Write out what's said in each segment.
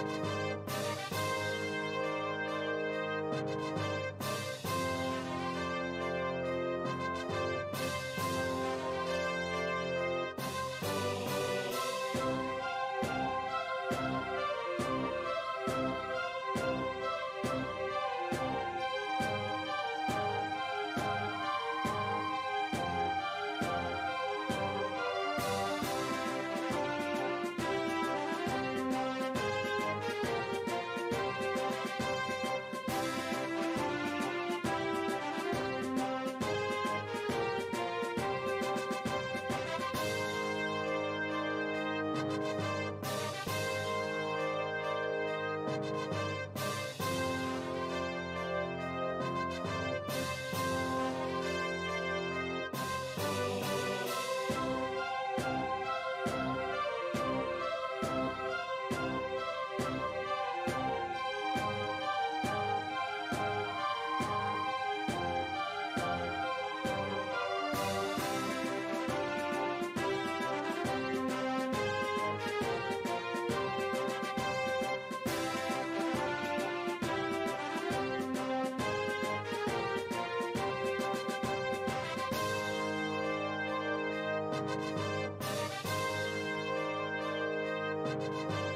Thank you. Thank you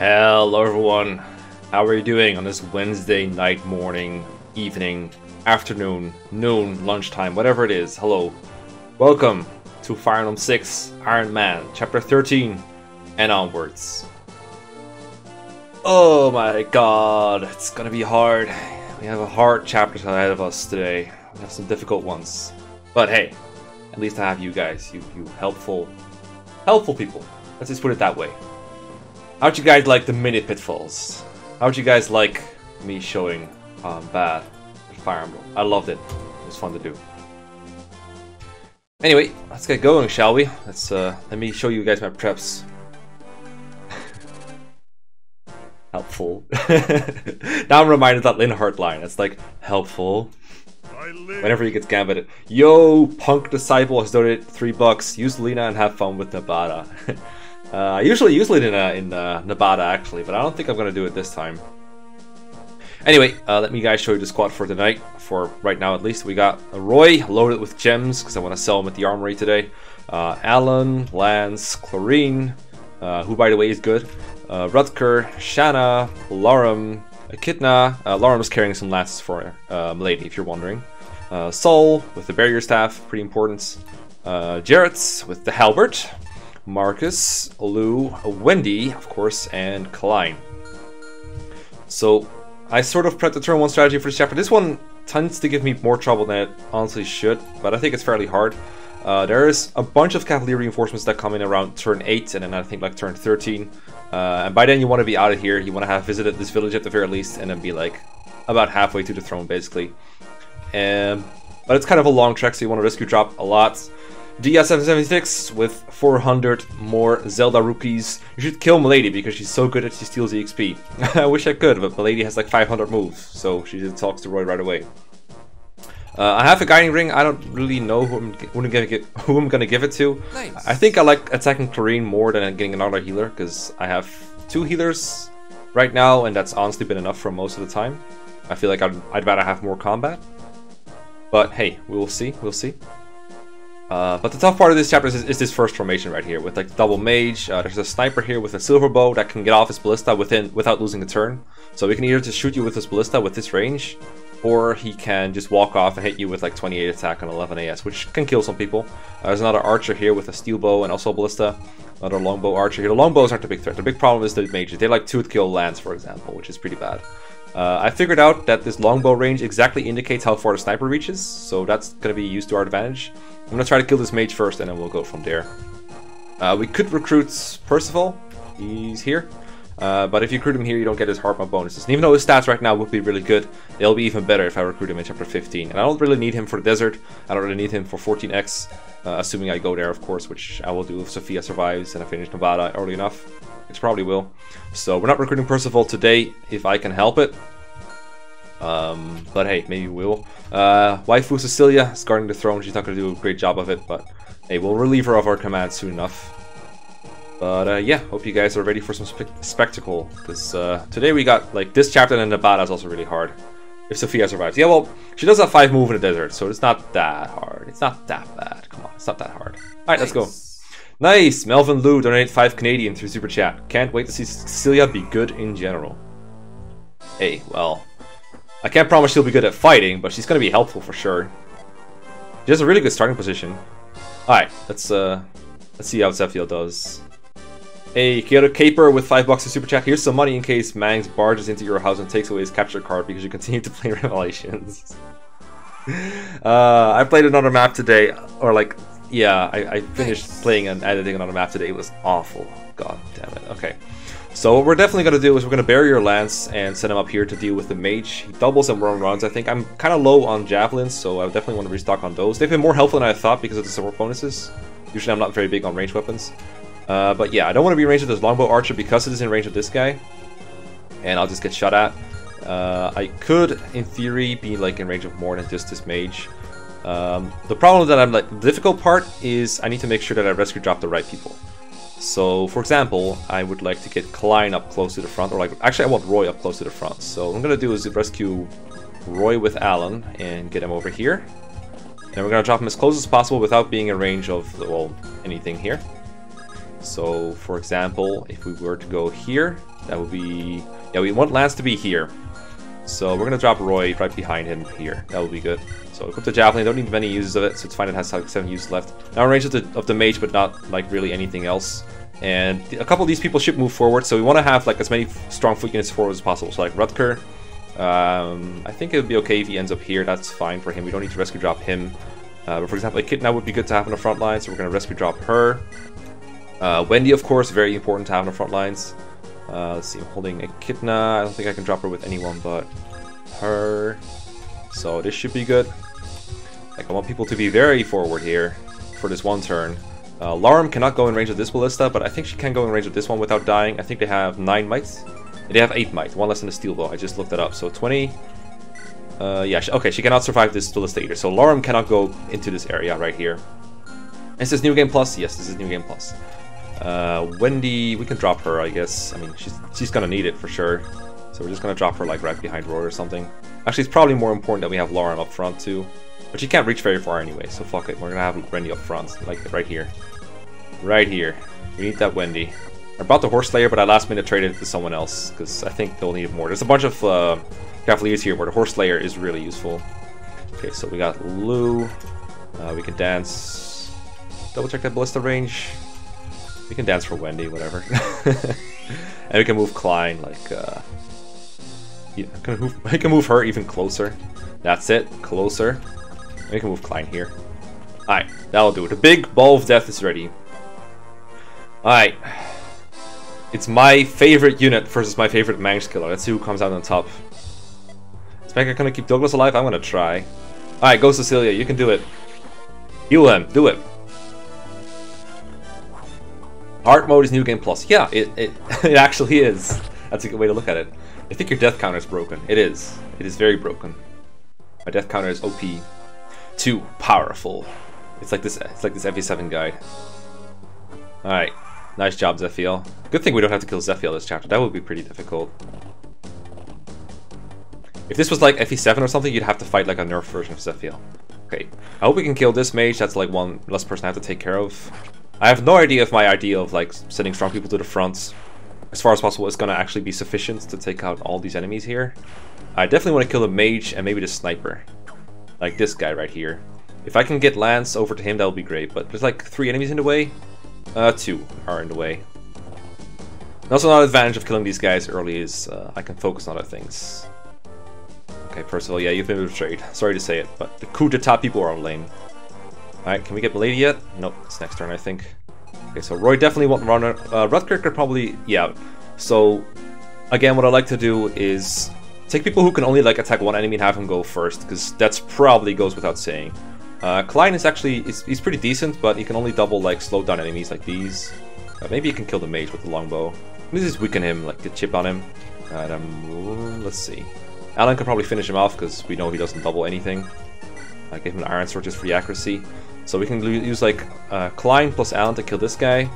Hello everyone, how are you doing on this Wednesday night, morning, evening, afternoon, noon, lunchtime, whatever it is, hello. Welcome to Fire Emblem 6 Iron Man, Chapter 13, and onwards. Oh my god, it's gonna be hard. We have a hard chapter ahead of us today. We have some difficult ones. But hey, at least I have you guys, you, you helpful, helpful people. Let's just put it that way. How'd you guys like the mini pitfalls? How'd you guys like me showing um, bad Fire Emblem? I loved it. It was fun to do. Anyway, let's get going, shall we? Let's uh, let me show you guys my preps. helpful. now I'm reminded that Linhardt line. It's like helpful. Whenever he gets gambited. Yo, Punk Disciple has donated three bucks. Use Lina and have fun with Nabata. uh, I usually use Lina in uh, Nabata actually, but I don't think I'm gonna do it this time. Anyway, uh, let me guys show you the squad for tonight. For right now, at least, we got Roy loaded with gems because I want to sell him at the armory today. Uh, Alan, Lance, Clarine, uh, who by the way is good. Uh, Rutger, Shanna, Lalum, Echidna. Uh, is carrying some lances for uh, Milady, if you're wondering. Uh, Saul with the barrier staff, pretty important. Uh, Jarrett with the halberd. Marcus, Lugh, Wendy, of course, and Klein. So I sort of prepped the turn one strategy for this chapter. This one tends to give me more trouble than it honestly should, but I think it's fairly hard. Uh, there's a bunch of cavalry reinforcements that come in around turn 8 and then I think like turn 13. Uh, and by then you want to be out of here, you want to have visited this village at the very least and then be like about halfway to the throne basically. Um, but it's kind of a long trek so you want to rescue drop a lot. DS776 with 400 more Zelda rookies. You should kill Milady because she's so good that she steals EXP. I wish I could, but Milady has like 500 moves, so she just talks to Roy right away. Uh, I have a guiding ring. I don't really know who I'm, who I'm, gonna, give, who I'm gonna give it to. Nice. I think I like attacking Clarine more than getting another healer because I have two healers right now, and that's honestly been enough for most of the time. I feel like I'd, I'd rather have more combat. But hey, we will see. We'll see. Uh, but the tough part of this chapter is, is, this first formation right here with like double mage. Uh, there's a sniper here with a silver bow that can get off his ballista within without losing a turn. So we can either just shoot you with his ballista with this range, or he can just walk off and hit you with like 28 attack on 11 AS, which can kill some people. Uh, there's another archer here with a steel bow and also ballista. Another longbow archer here. The longbows aren't the big threat. The big problem is the mages. They like 2 kill lance, for example, which is pretty bad. Uh, I figured out that this longbow range exactly indicates how far the sniper reaches, so that's going to be used to our advantage. I'm to try to kill this mage first, and then we'll go from there. Uh, we could recruit Percival. He's here. Uh, but if you recruit him here, you don't get his mode bonuses. And even though his stats right now would be really good, they'll be even better if I recruit him in chapter 15. And I don't really need him for the desert. I don't really need him for 14x, uh, assuming I go there, of course, which I will do if Sophia survives and I finish Nabata early enough. It probably will. So we're not recruiting Percival today, if I can help it. Um, but hey, maybe we will. Uh, waifu Cecilia is guarding the throne. She's not going to do a great job of it, but hey, we'll relieve her of our command soon enough. But uh, yeah, hope you guys are ready for some spe spectacle. Because uh, today we got, like, this chapter and Nabata is also really hard. If Sophia survives. Yeah, well, she does have 5 move in the desert, so it's not that hard. It's not that bad. Come on, it's not that hard. Alright, let's go. Nice! Melvin Lou donated 5 Canadian through Super Chat. Can't wait to see Cecilia be good in general. Hey, well, I can't promise she'll be good at fighting, but she's going to be helpful for sure. She has a really good starting position. Alright, let's uh, let's see how Zephiel does. Hey, Kyoto Caper with 5 bucks to super chat. Here's some money in case Mangs barges into your house and takes away his capture card because you continue to play Revelations. uh, I played another map today, or like, yeah, I, I finished playing and editing another map today. It was awful. God damn it. Okay. So what we're definitely going to do is we're going to bury your lance and send him up here to deal with the mage. He doubles and run runs. I think I'm kind of low on javelins, so I definitely want to restock on those. They've been more helpful than I thought because of the support bonuses. Usually I'm not very big on ranged weapons. Uh, but yeah, I don't want to be in range of this longbow archer because it is in range of this guy. And I'll just get shot at. Uh, I could, in theory, be like in range of more than just this mage. Um, the problem that I'm like, the difficult part is I need to make sure that I rescue drop the right people. So, for example, I would like to get Klein up close to the front, or like, actually I want Roy up close to the front. So what I'm gonna do is rescue Roy with Alan and get him over here. And we're gonna drop him as close as possible without being in range of, well, anything here. So, for example, if we were to go here, that would be... Yeah, we want Lance to be here. So we're going to drop Roy right behind him here. That would be good. So equip the Javelin, don't need many uses of it, so it's fine it has like 7 uses left. Now range of the, of the Mage, but not like really anything else. And a couple of these people should move forward, so we want to have like as many strong foot units forward as possible. So like Rutger, um, I think it would be okay if he ends up here, that's fine for him. We don't need to rescue drop him. Uh, but for example, Echidna would be good to have on the front line, so we're going to rescue drop her. Uh, Wendy, of course, very important to have on the front lines. Uh, let's see, I'm holding Echidna. I don't think I can drop her with anyone but her. So this should be good. Like, I want people to be very forward here for this one turn. Uh, Lalum cannot go in range of this ballista, but I think she can go in range of this one without dying. I think they have 9 might. They have 8 might, one less than the steel bow. I just looked that up. So 20. Uh, yeah, she, okay, she cannot survive this ballista either. So Lalum cannot go into this area right here. Is this New Game Plus? Yes, this is New Game Plus. Uh, Wendy, we can drop her, I guess. I mean, she's, she's gonna need it for sure. So we're just gonna drop her like right behind Roy or something. Actually, it's probably more important that we have Lauren up front too. But she can't reach very far anyway, so fuck it. We're gonna have Wendy up front, like right here. Right here. We need that Wendy. I brought the Horse Slayer, but I last minute traded it to someone else, because I think they'll need it more. There's a bunch of uh, Cavaliers here where the Horse Slayer is really useful. Okay, so we got Lugh. Uh, we can dance. Double check that Ballista range. We can dance for Wendy, whatever. and we can move Klein, like, uh... Yeah, I can, move, I can move her even closer. That's it, closer. We can move Klein here. Alright, that'll do it. The big ball of death is ready. Alright. It's my favorite unit versus my favorite Manx killer. Let's see who comes out on top. Is Mega gonna keep Douglas alive? I'm gonna try. Alright, go Cecilia, you can do it. Heal him, do it. Art mode is New Game Plus. Yeah, it, it, it actually is. That's a good way to look at it. I think your death counter is broken. It is. It is very broken. My death counter is OP. Too powerful. It's like this it's like this FE7 guy. Alright. Nice job, Zephiel. Good thing we don't have to kill Zephiel this chapter. That would be pretty difficult. If this was like FE7 or something, you'd have to fight like a nerf version of Zephiel. Okay. I hope we can kill this mage. That's like one less person I have to take care of. I have no idea if my idea of like sending strong people to the front as far as possible is going to actually be sufficient to take out all these enemies here. I definitely want to kill the mage and maybe the sniper. Like this guy right here. If I can get Lance over to him, that would be great. But there's like three enemies in the way. Uh, two are in the way. And also another advantage of killing these guys early is uh, I can focus on other things. Okay, Percival, yeah, you've been betrayed. Sorry to say it, but the coup d'etat people are lame. Alright, can we get Milady yet? Nope, it's next turn, I think. Okay, so Roy definitely won't run. Uh, Rutger could probably... Yeah. So, again, what I like to do is take people who can only like attack one enemy and have him go first, because that's probably goes without saying. Uh, Klein is actually... He's, he's pretty decent, but he can only double, like, slow down enemies like these. Uh, maybe he can kill the mage with the longbow. This is weaken him, like, get chip on him. Alright, um, let's see. Alan can probably finish him off, because we know he doesn't double anything. I give him an Iron Sword just for the accuracy. So we can use like uh, Klein plus Alan to kill this guy.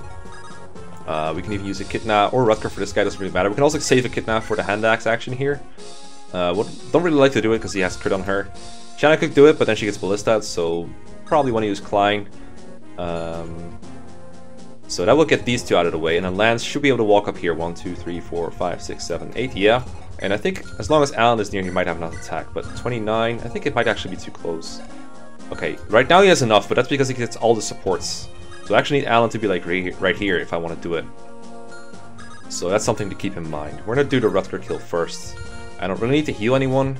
Uh, we can even use Echidna or Rutger for this guy, doesn't really matter. We can also save Echidna for the hand axe action here. Uh, what, don't really like to do it because he has crit on her. Shanna could do it, but then she gets Ballista, so probably want to use Klein. Um, so that will get these two out of the way, and then Lance should be able to walk up here. 1, 2, 3, 4, 5, 6, 7, 8, yeah. And I think as long as Alan is near, he might have enough attack, but 29, I think it might actually be too close. Okay, right now he has enough, but that's because he gets all the supports. So I actually need Alan to be like right here if I want to do it. So that's something to keep in mind. We're gonna do the Rutger kill first. I don't really need to heal anyone.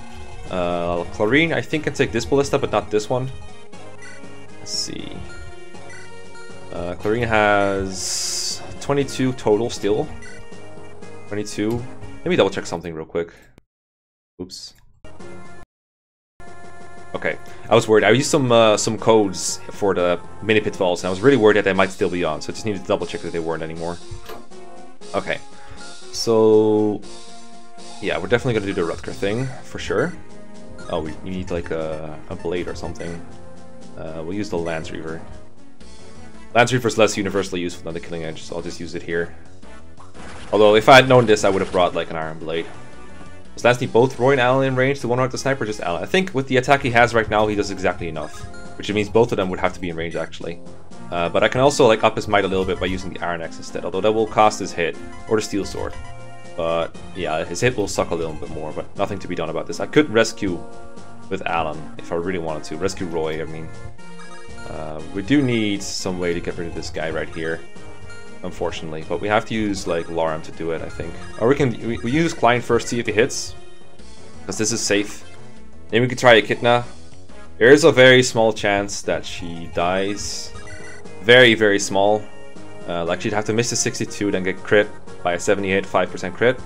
Uh, Clarine, I think can take this ballista, but not this one. Let's see. Uh, Clarine has 22 total still. 22. Let me double check something real quick. Oops. Okay, I was worried. I used some uh, some codes for the mini pitfalls, and I was really worried that they might still be on, so I just needed to double check that they weren't anymore. Okay, so yeah, we're definitely gonna do the Rutger thing for sure. Oh, we, need like a, a blade or something. Uh, we'll use the Lance Reaver. Lance Reaver is less universally useful than the Killing Edge, so I'll just use it here. Although, if I had known this, I would have brought like an Iron Blade. Does Lance need both Roy and Alan in range to one-out the sniper, just Alan? I think with the attack he has right now, he does exactly enough. Which means both of them would have to be in range, actually. Uh, but I can also like up his might a little bit by using the Iron Axe instead, although that will cost his hit, or the Steel Sword. But yeah, his hit will suck a little bit more, but nothing to be done about this. I could rescue with Alan if I really wanted to. Rescue Roy, I mean. Uh, we do need some way to get rid of this guy right here, unfortunately. But we have to use like Lalum to do it, I think. Or we can we, we use Klein first, see if he hits, because this is safe. Then we could try Echidna. There is a very small chance that she dies. Very, very small. Uh, like she'd have to miss a 62, then get crit by a 78, 5% crit.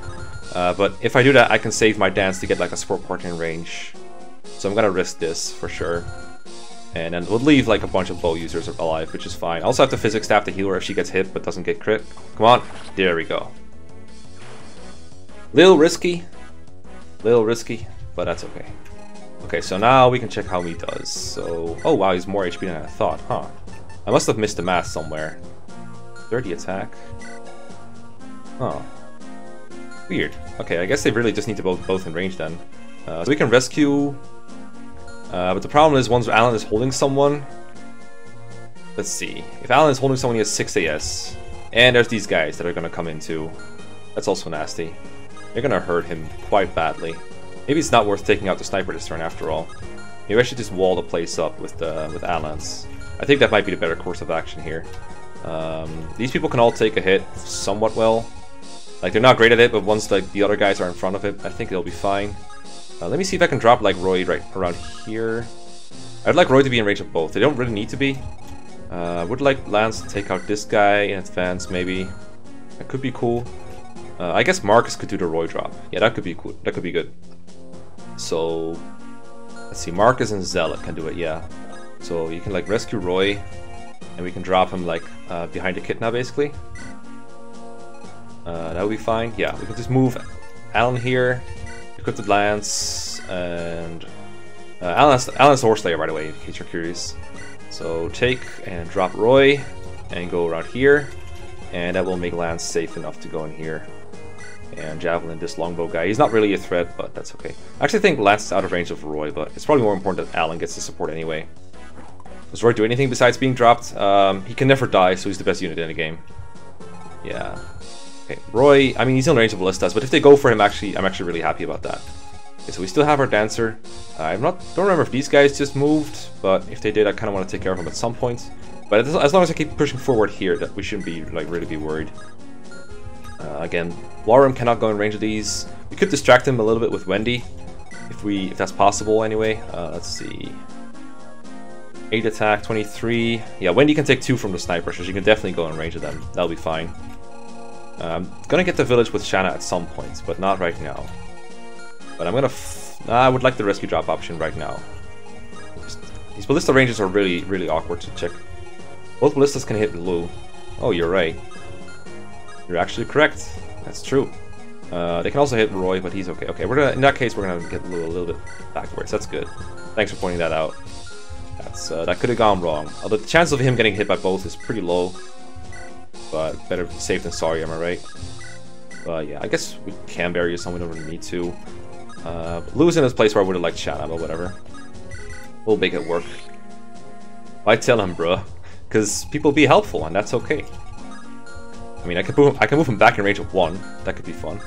Uh, but if I do that, I can save my dance to get like a support partner in range. So I'm gonna risk this for sure. And then we'll leave like a bunch of bow users alive, which is fine. I also have to physics staff the healer if she gets hit but doesn't get crit. Come on, there we go. Little risky, little risky, but that's okay. Okay, so now we can check how he does. So, oh wow, he's more HP than I thought, huh? I must have missed the math somewhere. 30 attack. Oh. Weird. Okay, I guess they really just need to both both in range then. Uh, so we can rescue uh, but the problem is once Alan is holding someone... Let's see. If Alan is holding someone, he has 6 AS. And there's these guys that are going to come in too. That's also nasty. They're going to hurt him quite badly. Maybe it's not worth taking out the sniper this turn after all. Maybe I should just wall the place up with uh, with Alan's. I think that might be the better course of action here. Um, these people can all take a hit somewhat well. Like, they're not great at it, but once like the other guys are in front of it, I think they'll be fine. Uh, let me see if I can drop like Roy right around here. I'd like Roy to be in range of both. They don't really need to be. Uh, I would like Lance to take out this guy in advance, maybe. That could be cool. Uh, I guess Marcus could do the Roy drop. Yeah, that could be cool. That could be good. So, let's see. Marcus and Zealot can do it, yeah. So you can like rescue Roy, and we can drop him like uh, behind the now, basically. Uh, that would be fine. Yeah, we can just move Alan here, Equipped Lance, and uh, Alan's, Alan's Horse Slayer, by the way, in case you're curious. So take and drop Roy, and go around here, and that will make Lance safe enough to go in here. And Javelin, this longbow guy, he's not really a threat, but that's okay. I actually think Lance is out of range of Roy, but it's probably more important that Alan gets the support anyway. Does Roy do anything besides being dropped? Um, he can never die, so he's the best unit in the game. Yeah, Okay, Roy, I mean, he's in range of Ballistas, but if they go for him, actually, I'm actually really happy about that. Okay, so we still have our Dancer. Uh, I'm not, don't remember if these guys just moved, but if they did, I kind of want to take care of them at some point. But as long as I keep pushing forward here, that we shouldn't be, like, really be worried. Uh, again, Lalum cannot go in range of these. We could distract him a little bit with Wendy, if we, if that's possible anyway. Uh, let's see. 8 attack, 23. Yeah, Wendy can take 2 from the sniper, so she can definitely go in range of them. That'll be fine. I'm um, gonna get the village with Shanna at some point, but not right now. But I'm gonna... I would like the rescue drop option right now. These ballista ranges are really, really awkward to check. Both ballistas can hit Lugh. Oh, you're right. You're actually correct. That's true. Uh, they can also hit Roy, but he's okay. Okay, we're gonna. In that case, we're gonna get Lugh a little bit backwards. That's good. Thanks for pointing that out. That's uh, that could have gone wrong. Although the chance of him getting hit by both is pretty low but better safe than sorry, am I right? But yeah, I guess we can bury some, we don't really need to. Uh, losing this place where I would have liked Shanna, but whatever. We'll make it work. Why tell him, bruh? Because people be helpful, and that's okay. I mean, I can move, I can move him back in range of one. That could be fun.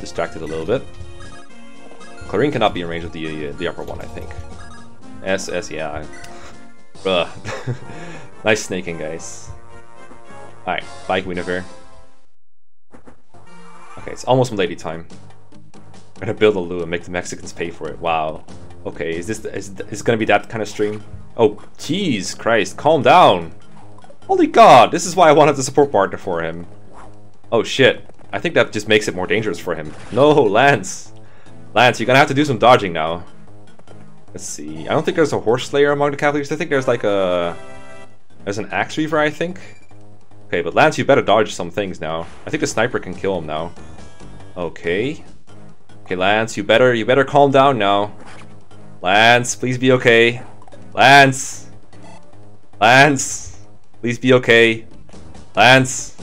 Distracted a little bit. Clarine cannot be in range of the uh, the upper one, I think. S S yeah. Bruh. nice snaking, guys. Alright, bye Guinevere. Okay, it's almost Lady time. I'm gonna build a Lou and make the Mexicans pay for it. Wow. Okay, is this is this gonna be that kind of stream? Oh, jeez, Christ, calm down. Holy God, this is why I wanted the support partner for him. Oh shit, I think that just makes it more dangerous for him. No, Lance. Lance, you're gonna have to do some dodging now. Let's see. I don't think there's a horse slayer among the Cavaliers. I think there's like a... There's an axe reaver, I think. Okay, but Lance, you better dodge some things now. I think the sniper can kill him now. Okay. Okay, Lance, you better you better calm down now. Lance, please be okay. Lance! Lance! Please be okay. Lance!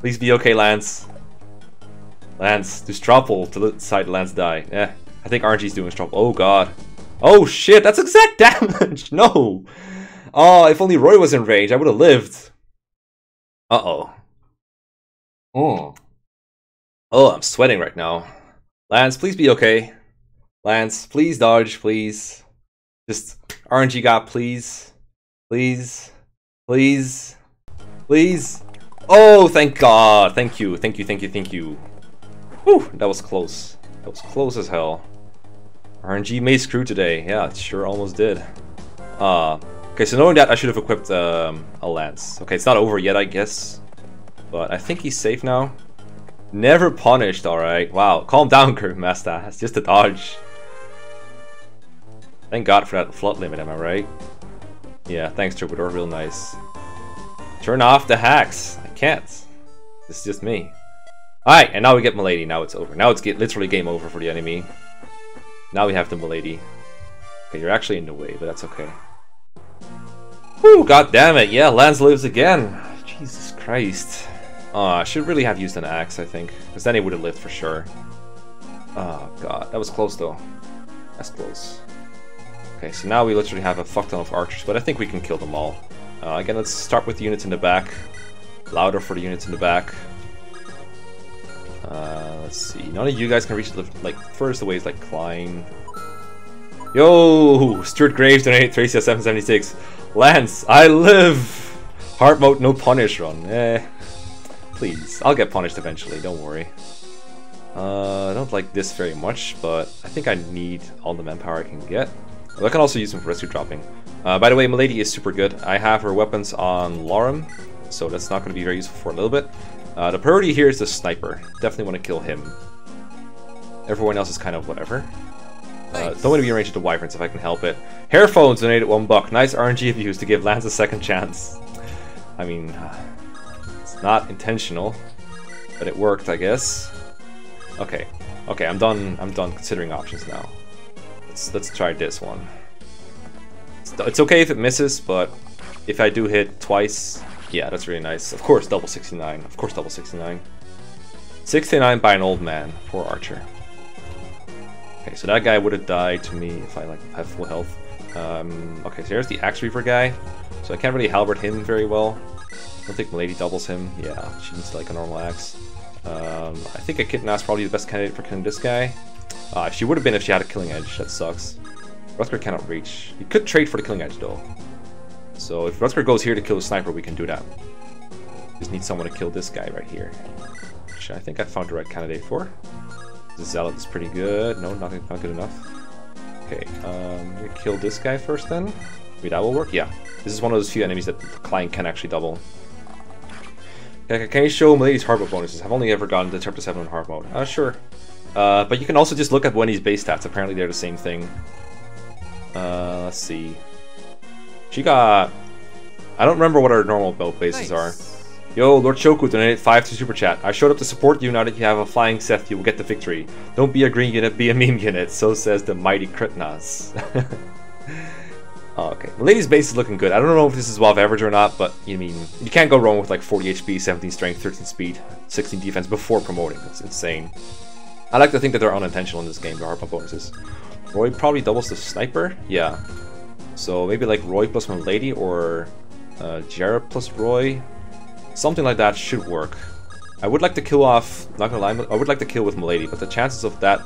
Please be okay, Lance. Lance, do Stropple to the side Lance die. Yeah, I think RNG's doing Stropple. Oh god. Oh shit, that's exact damage! No! oh, if only Roy was in range, I would have lived. Uh-oh. Oh. Oh, I'm sweating right now. Lance, please be okay. Lance, please dodge, please. Just RNG God, please. Please. Please. Please. Oh, thank God. Thank you. Thank you, thank you, thank you. Whew, that was close. That was close as hell. RNG may screw today. Yeah, it sure almost did. Uh, okay, so knowing that, I should have equipped um, a lance. Okay, it's not over yet, I guess. But I think he's safe now. Never punished, alright. Wow, calm down, Master. It's just a dodge. Thank God for that flood limit, am I right? Yeah, thanks, Troubadour. Real nice. Turn off the hacks. I can't. This is just me. Alright, and now we get Milady. Now it's over. Now it's get literally game over for the enemy. Now we have the Milady. Okay, you're actually in the way, but that's okay. Whew, god damn it. Yeah, Lance lives again. Jesus Christ. Oh, I should really have used an axe, I think. Because then he would have lived for sure. Oh, god. That was close, though. That's close. Okay, so now we literally have a fuck ton of archers, but I think we can kill them all. Uh, again, let's start with the units in the back. Louder for the units in the back. Uh, let's see. None of you guys can reach the like furthest away is like Klein. Yo, Stuart Graves donated Tracy at 776. Lance, I live. Hard mode, no punish run. Eh, please. I'll get punished eventually. Don't worry. Uh, I don't like this very much, but I think I need all the manpower I can get. I can also use them for rescue dropping. Uh, by the way, Milady is super good. I have her weapons on Lalum, so that's not going to be very useful for a little bit. Uh, the priority here is the sniper. Definitely want to kill him. Everyone else is kind of whatever. Uh, don't want to be arranged range of wyverns if I can help it. Hairphones donated one buck. Nice RNG views to give Lance a second chance. I mean, uh, it's not intentional, but it worked, I guess. Okay, okay, I'm done. I'm done considering options now. Let's let's try this one. It's, it's okay if it misses, but if I do hit twice, yeah, that's really nice. Of course, double 69. Of course, double 69. 69 by an old man. Poor Archer. Okay, so that guy would have died to me if I like had full health. Um, okay, so here's the Axe Reaver guy. So I can't really halberd him very well. I don't think Milady doubles him. Yeah, she needs like a normal axe. Um, I think a Echidna's probably the best candidate for killing this guy. Uh, she would have been if she had a killing edge. That sucks. Rutger cannot reach. He could trade for the killing edge though. So if Rutger goes here to kill the sniper, we can do that. Just need someone to kill this guy right here. Which I think I found the right candidate for. The Zealot is pretty good. No, not, not good enough. Okay, um, we kill this guy first then. Maybe that will work? Yeah. This is one of those few enemies that the Klein can actually double. Okay, can you show Milady's hard mode bonuses? I've only ever gotten to chapter 7 on hard mode. Uh, sure. Uh, but you can also just look at Wendy's base stats. Apparently they're the same thing. Uh, let's see. She got... I don't remember what our normal belt bases nice. are. Yo, Lord Shoku donated 5 to Super Chat. I showed up to support you. Now that you have a flying Seth, you will get the victory. Don't be a green unit, be a meme unit. So says the mighty Kritnas. oh, okay. The lady's base is looking good. I don't know if this is above average or not, but you mean you can't go wrong with like 40 HP, 17 strength, 13 speed, 16 defense before promoting. It's insane. I like to think that they're unintentional in this game, the hard bonuses. Roy probably doubles the sniper? Yeah. So maybe like Roy plus Milady or uh, Jared plus Roy. Something like that should work. I would like to kill off, not gonna lie, I would like to kill with Milady, but the chances of that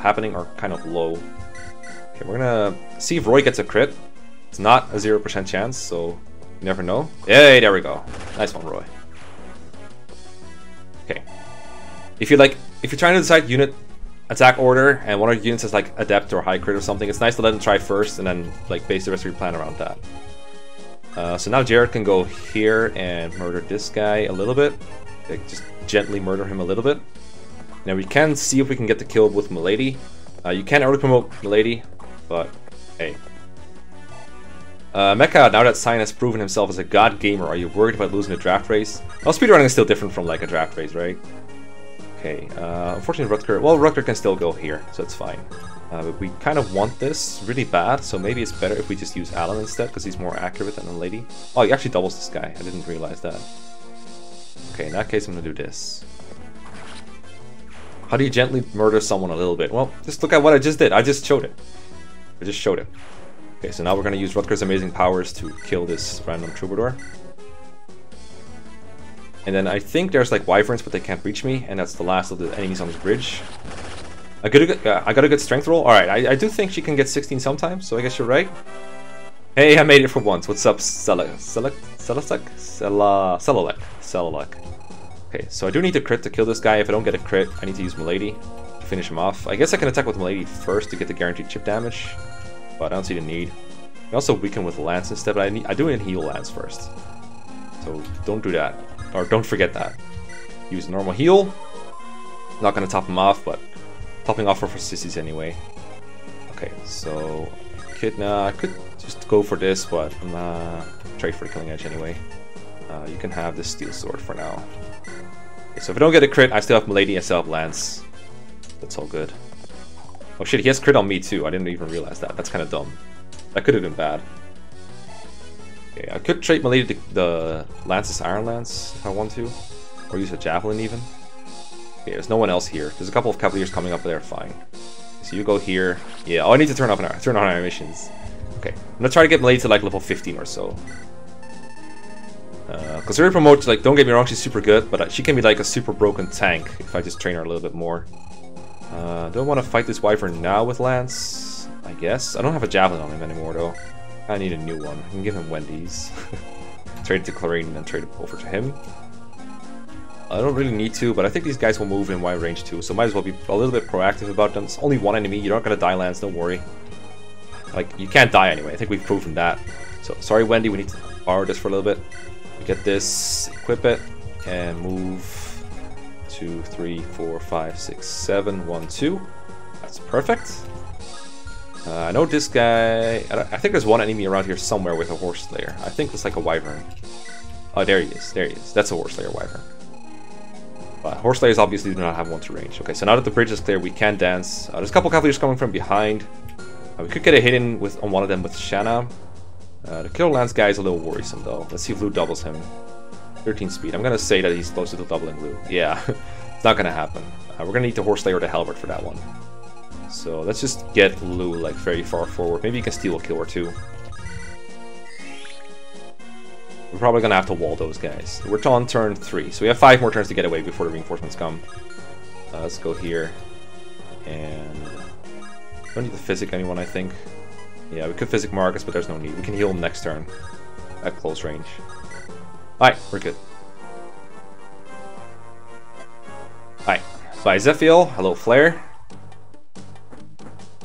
happening are kind of low. Okay, we're gonna see if Roy gets a crit. It's not a 0% chance, so you never know. Hey, there we go. Nice one, Roy. Okay. If you like, if you're trying to decide unit attack order and one of your units has like adept or high crit or something, it's nice to let them try first and then like base the rest of your plan around that. Uh, so now Jared can go here and murder this guy a little bit. Like, just gently murder him a little bit. Now we can see if we can get the kill with Milady. Uh, you can't early promote Milady, but hey. Uh, Mekkah, now that Cyan has proven himself as a god gamer, are you worried about losing a draft race? Well, speedrunning is still different from like a draft race, right? Okay, uh, unfortunately Rutger, well Rutger can still go here, so it's fine. Uh, but we kind of want this really bad, so maybe it's better if we just use Alan instead, because he's more accurate than the lady. Oh, he actually doubles this guy, I didn't realize that. Okay, in that case I'm gonna do this. How do you gently murder someone a little bit? Well, just look at what I just did, I just showed it. I just showed it. Okay, so now we're gonna use Rutger's amazing powers to kill this random troubadour. And then I think there's like wyverns, but they can't reach me, and that's the last of the enemies on this bridge. I got a good, uh, I got a good strength roll. All right, I, I do think she can get 16 sometimes, so I guess you're right. Hey, I made it for once. What's up? Selak? Selasek? Sela... Celalek. Celalek. Okay, so I do need to crit to kill this guy. If I don't get a crit, I need to use Milady to finish him off. I guess I can attack with Milady first to get the guaranteed chip damage, but I don't see the need. I also weaken with Lance instead, but I, need, I do need to heal Lance first. So don't do that. Or don't forget that. Use normal heal. Not gonna top him off, but topping offer for, sissies anyway. Okay, so Echidna, I could just go for this, but I'm uh, trade for the Killing Edge anyway. Uh, you can have the Steel Sword for now. Okay, so if I don't get a crit, I still have Milady and have Lance. That's all good. Oh shit, he has crit on me too. I didn't even realize that. That's kind of dumb. That could have been bad. Okay, I could trade Milady the, the Lance's Iron Lance if I want to. Or use a Javelin even. Okay, there's no one else here. There's a couple of Cavaliers coming up there, fine. So you go here. Yeah, oh, I need to turn off an turn on animations. Okay, I'm gonna try to get Milady to like level 15 or so. Because uh, her promote, like, don't get me wrong, she's super good, but uh, she can be like a super broken tank if I just train her a little bit more. Uh, don't want to fight this Wyvern now with Lance, I guess. I don't have a Javelin on him anymore, though. I need a new one. I can give him Wendy's. trade it to Clarine and then trade it over to him. I don't really need to, but I think these guys will move in wide range too, so might as well be a little bit proactive about them. It's only one enemy, you're not gonna die, Lance, don't worry. Like, you can't die anyway, I think we've proven that. So, sorry Wendy, we need to borrow this for a little bit. Get this, equip it, and move two, three, four, five, six, seven, one, two. That's perfect. Uh, I know this guy... I, think there's one enemy around here somewhere with a Horse Slayer. I think it's like a Wyvern. Oh, there he is. There he is. That's a Horse Slayer Wyvern. But Horse Slayers obviously do not have one to range. Okay, so now that the bridge is clear, we can dance. Uh, there's a couple Cavaliers coming from behind. Uh, we could get a hit in with, on one of them with Shanna. Uh, the Killer Lance guy is a little worrisome though. Let's see if Lugh doubles him. 13 speed. I'm gonna say that he's closer to doubling Lugh. Yeah, it's not gonna happen. Uh, we're gonna need the Horse Slayer to Halberd for that one. So let's just get Lugh like very far forward. Maybe he can steal a kill or two. We're probably gonna have to wall those guys. We're on turn three, so we have five more turns to get away before the reinforcements come. Uh, let's go here, and don't need to physic anyone, I think. Yeah, we could physic Marcus, but there's no need. We can heal him next turn at close range. Alright, we're good. Alright, bye Zephiel. Hello, Flare.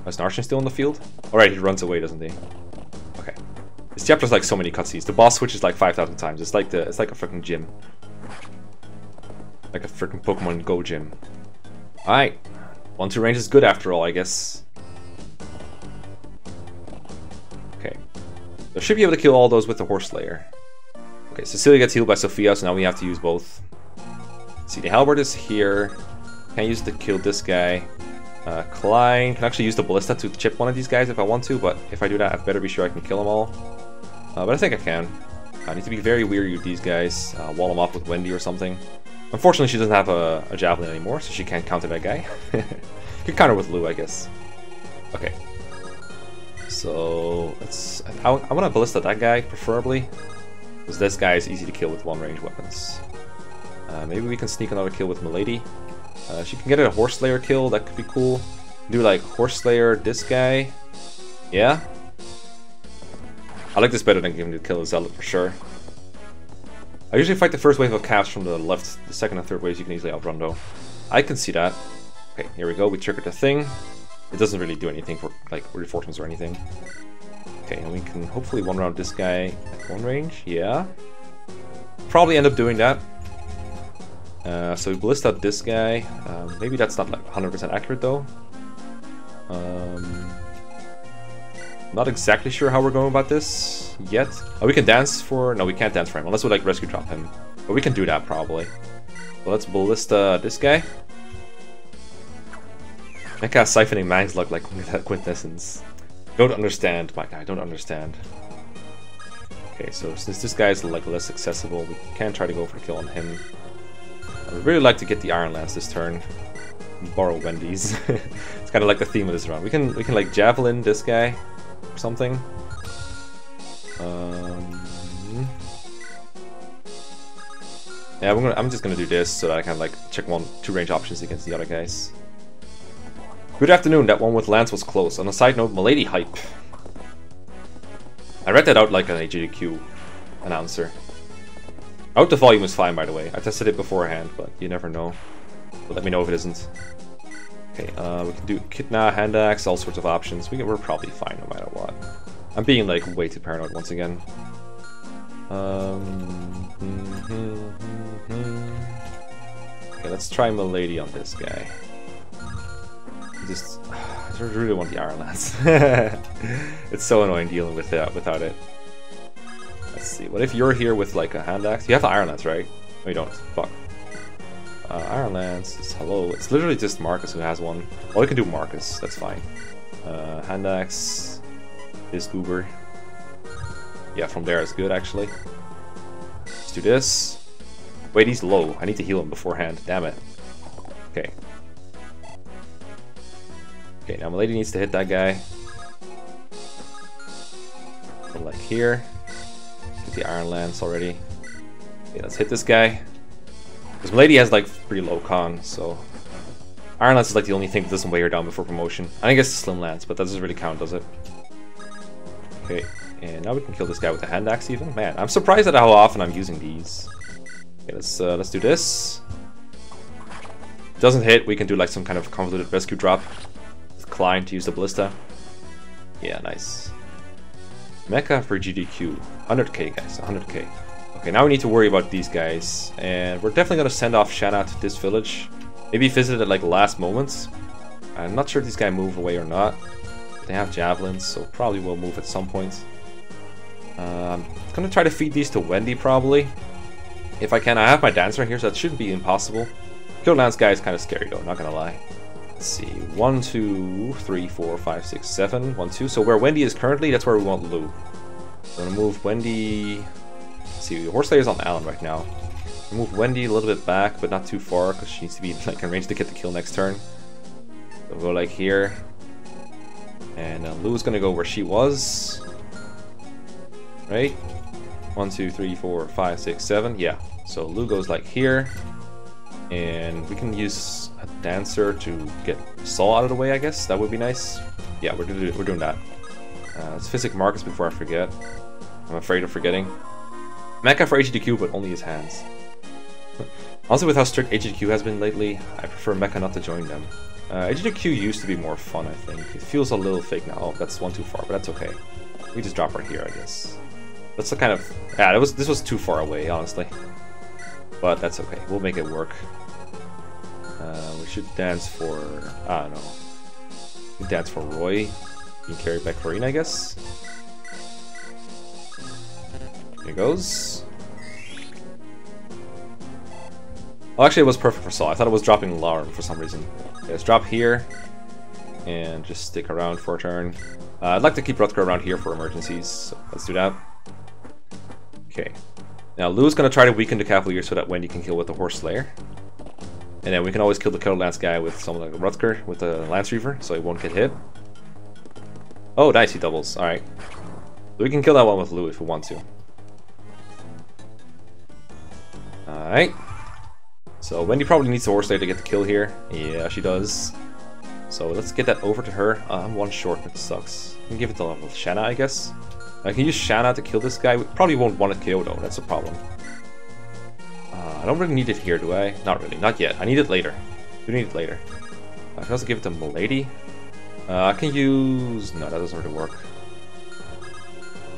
Is Narshen still in the field? Alright, he runs away, doesn't he? This chapter's like so many cutscenes. The boss switches like 5,000 times. It's like the it's like a freaking gym. Like a freaking Pokemon Go gym. Alright. One two range is good after all, I guess. Okay. So should be able to kill all those with the Horse Slayer. Okay, Cecilia gets healed by Sophia, so now we have to use both. see, the Halberd is here. Can't use to kill this guy. Uh, Klein can actually use the Ballista to chip one of these guys if I want to, but if I do that, I better be sure I can kill them all. Uh, but I think I can. I need to be very weary with these guys, uh, wall them off with Wendy or something. Unfortunately, she doesn't have a, a Javelin anymore, so she can't counter that guy. Could counter with Lugh, I guess. Okay. So, let's... I, I want to Ballista that guy, preferably. Because this guy is easy to kill with long-range weapons. Uh, maybe we can sneak another kill with Milady. Uh, she can get a Horse Slayer kill, that could be cool. Do like Horse Slayer, this guy. Yeah, I like this better than giving the kill a Zealot for sure. I usually fight the first wave of caps from the left, the second and third waves you can easily outrun though. I can see that. Okay, here we go, we triggered the thing. It doesn't really do anything for like reinforcements or anything. Okay, and we can hopefully one round this guy at one range, yeah. Probably end up doing that. Uh, so we ballista this guy. Um, maybe that's not like 100% accurate though. Um, not exactly sure how we're going about this yet. Oh, we can dance for... No, we can't dance for him, unless we like rescue drop him. But we can do that, probably. Well, let's ballista this guy. Mekkah siphoning Mang's luck like quintessence. Don't understand, my guy, don't understand. Okay, so since this guy's like less accessible, we can try to go for a kill on him. I would really like to get the Iron Lance this turn. Borrow Wendy's. it's kind of like the theme of this round. We can we can like javelin this guy something. Um, yeah, I'm gonna. I'm just gonna do this so that I can like check one, two range options against the other guys. Good afternoon. That one with Lance was close. On a side note, Milady hype. I read that out like an AGDQ announcer. Out the volume is fine, by the way. I tested it beforehand, but you never know. But let me know if it isn't. Okay, uh, we can do Echidna, Hand Axe, all sorts of options. We can, we're probably fine no matter what. I'm being like way too paranoid once again. Um, mm -hmm, mm -hmm. Okay, let's try Milady on this guy just I really want the Iron Lance. it's so annoying dealing with that without it. Let's see. What if you're here with like a hand axe? You have the Iron Lance, right? No, you don't. Fuck. Uh, Iron Lance hello. It's literally just Marcus who has one. Well, we can do Marcus. That's fine. Uh, hand axe. This goober. Yeah, from there is good actually. Let's do this. Wait, he's low. I need to heal him beforehand. Damn it. Okay, Okay, now Milady needs to hit that guy. Like here. Get the Iron Lance already. Okay, let's hit this guy. Because Milady has like pretty low con, so... Iron Lance is like the only thing that doesn't weigh her down before promotion. I guess it's Slim Lance, but that doesn't really count, does it? Okay, and now we can kill this guy with the hand axe even. Man, I'm surprised at how often I'm using these. Okay, let's uh, let's do this. Doesn't hit, we can do like some kind of convoluted rescue drop. Klein to use the Ballista. Yeah, nice. Mekkah for GDQ. 100k, guys. 100k. Okay, now we need to worry about these guys. And we're definitely going to send off Shanna to this village. Maybe visit at like last moments. I'm not sure if these guys move away or not. They have javelins, so probably will move at some point. Um, gonna try to feed these to Wendy, probably. If I can. I have my dancer here, so that shouldn't be impossible. Kill Lance guy is kind of scary, though, not gonna lie. Let's see. One, two, three, four, five, six, seven. One, two. So where Wendy is currently, that's where we want Lugh. We're gonna move Wendy. Let's see, Horse is on Alan right now. Move Wendy a little bit back, but not too far, because she needs to be like in range to get the kill next turn. So we'll go like here. And uh, Lugh's gonna go where she was. Right? One, two, three, four, five, six, seven. Yeah. So Lugh goes like here. And we can use a dancer to get Saul out of the way, I guess. That would be nice. Yeah, we're, do we're doing that. Uh, let's physic Marcus before I forget. I'm afraid of forgetting. Mekkah for HDQ, but only his hands. also, with how strict HDQ has been lately, I prefer Mekkah not to join them. Uh, HDQ used to be more fun, I think. It feels a little fake now. Oh, that's one too far, but that's okay. We just drop her here, I guess. That's the kind of... Yeah, that was, this was too far away, honestly. But that's okay. We'll make it work. Uh, we should dance for... I don't know. Dance for Roy. Can carry back Clarine, I guess. Here goes. Oh, actually, it was perfect for Saul. I thought it was dropping Lalum for some reason. Okay, let's drop here. And just stick around for a turn. Uh, I'd like to keep Rutger around here for emergencies. So let's do that. Okay. Now, Lugh's going to try to weaken the Cavalier so that Wendy can kill with the Horse Slayer. And then we can always kill the Killer Lance guy with someone like Rutger with the Lance Reaver, so he won't get hit. Oh, nice, he doubles. Alright. We can kill that one with Lugh if we want to. Alright. So Wendy probably needs a Horse Slayer to get the kill here. Yeah, she does. So let's get that over to her. Uh, I'm one short, which sucks. We can give it to Shanna, I guess. I can use Shanna to kill this guy. We probably won't want to KO though, that's a problem. Uh, I don't really need it here, do I? Not really, not yet. I need it later. do need it later. I can also give it to Milady. Uh, I can use... No, that doesn't really work.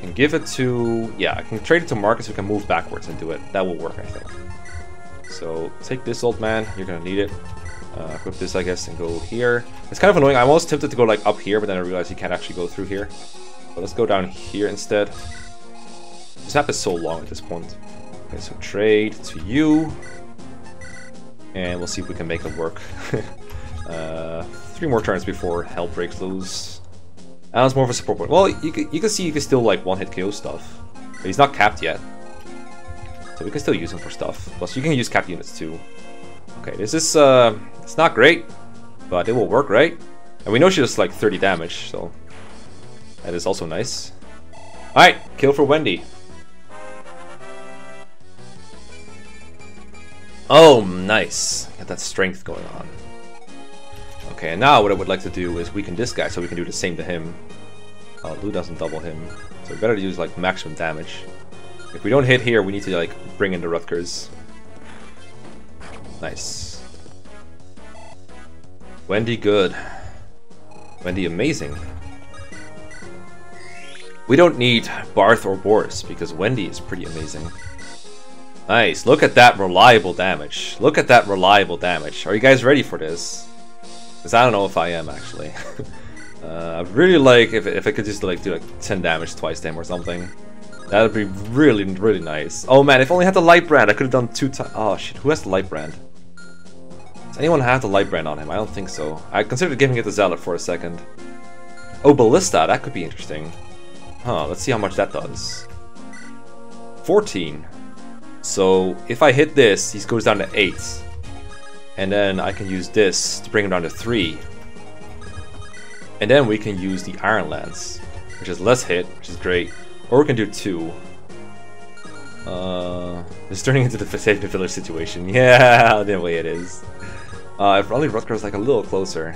Can give it to... Yeah, I can trade it to Marcus who can move backwards and do it. That will work, I think. So, take this old man. You're gonna need it. Uh, equip this, I guess, and go here. It's kind of annoying. I'm almost tempted to go like up here, but then I realized you can't actually go through here. But let's go down here instead. This map is so long at this point. Okay, so trade to you. And we'll see if we can make it work. uh, three more turns before hell breaks loose. Alan's more of a support point. Well, you can, you can see you can still like one-hit KO stuff. But he's not capped yet. So we can still use him for stuff. Plus you can use capped units too. Okay, this is, uh, it's not great. But it will work, right? And we know she does like 30 damage, so that is also nice. Alright, kill for Wendy. Oh, nice. Got that strength going on. Okay, and now what I would like to do is weaken this guy so we can do the same to him. Oh, Lugh doesn't double him. So we better use like maximum damage. If we don't hit here, we need to like bring in the Rutgers. Nice. Wendy good. Wendy amazing. We don't need Barth or Boris because Wendy is pretty amazing. Nice. Look at that reliable damage. Look at that reliable damage. Are you guys ready for this? Because I don't know if I am, actually. uh, I'd really like if, if I could just like do like 10 damage twice to him or something. That would be really, really nice. Oh man, if I only had the light brand, I could have done two times. Oh shit, who has the light brand? Does anyone have the light brand on him? I don't think so. I considered giving it to Zealot for a second. Oh, Ballista, that could be interesting. Huh, let's see how much that does. 14. So if I hit this, he goes down to 8. And then I can use this to bring him down to 3. And then we can use the Iron Lance, which is less hit, which is great. Or we can do 2. Uh, it's turning into the Save the Village situation. Yeah, the way it is. Uh, if only Rutger was like a little closer.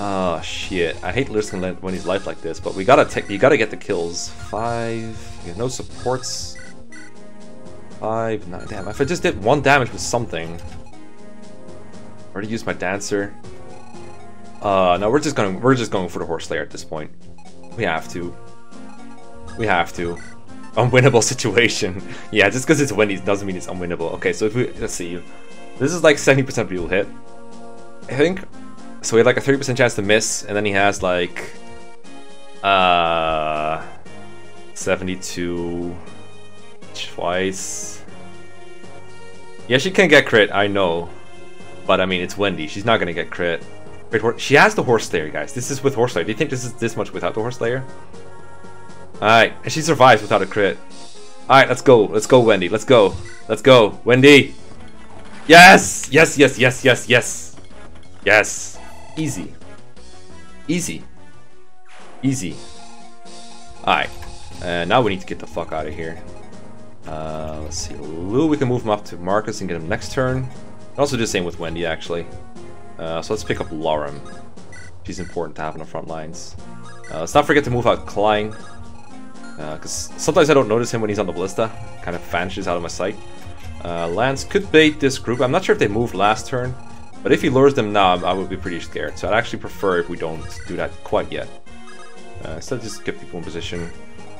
Oh shit! I hate losing when he's life like this, but we gotta take. You gotta get the kills. Five. no supports. Five, nine, damn, if I just did one damage with something. Already used my dancer. Uh, no, we're just going, we're just going for the horse slayer at this point. We have to. We have to. Unwinnable situation. yeah, just because it's Wendy's doesn't mean it's unwinnable. Okay, so if we, let's see. This is like 70% people hit. I think. So we had like a 30% chance to miss, and then he has like, uh, 72 twice. Yeah, she can get crit, I know. But I mean, it's Wendy. She's not gonna get crit. She has the horse slayer, guys. This is with horse slayer. Do you think this is this much without the horse slayer? Alright, and she survives without a crit. Alright, let's go. Let's go, Wendy. Let's go. Let's go. Wendy! Yes! Yes, yes, yes, yes, yes. Yes. Easy. Easy. Easy. Alright. And now we need to get the fuck out of here. Uh, let's see, Lugh, we can move him up to Marcus and get him next turn. Also do the same with Wendy, actually. Uh, so let's pick up Lalum. She's important to have on the front lines. Uh, let's not forget to move out Klein. Because uh, sometimes I don't notice him when he's on the ballista. Kind of vanishes out of my sight. Uh, Lance could bait this group. I'm not sure if they moved last turn. But if he lures them now, I would be pretty scared. So I'd actually prefer if we don't do that quite yet. Uh, instead, just get people in position.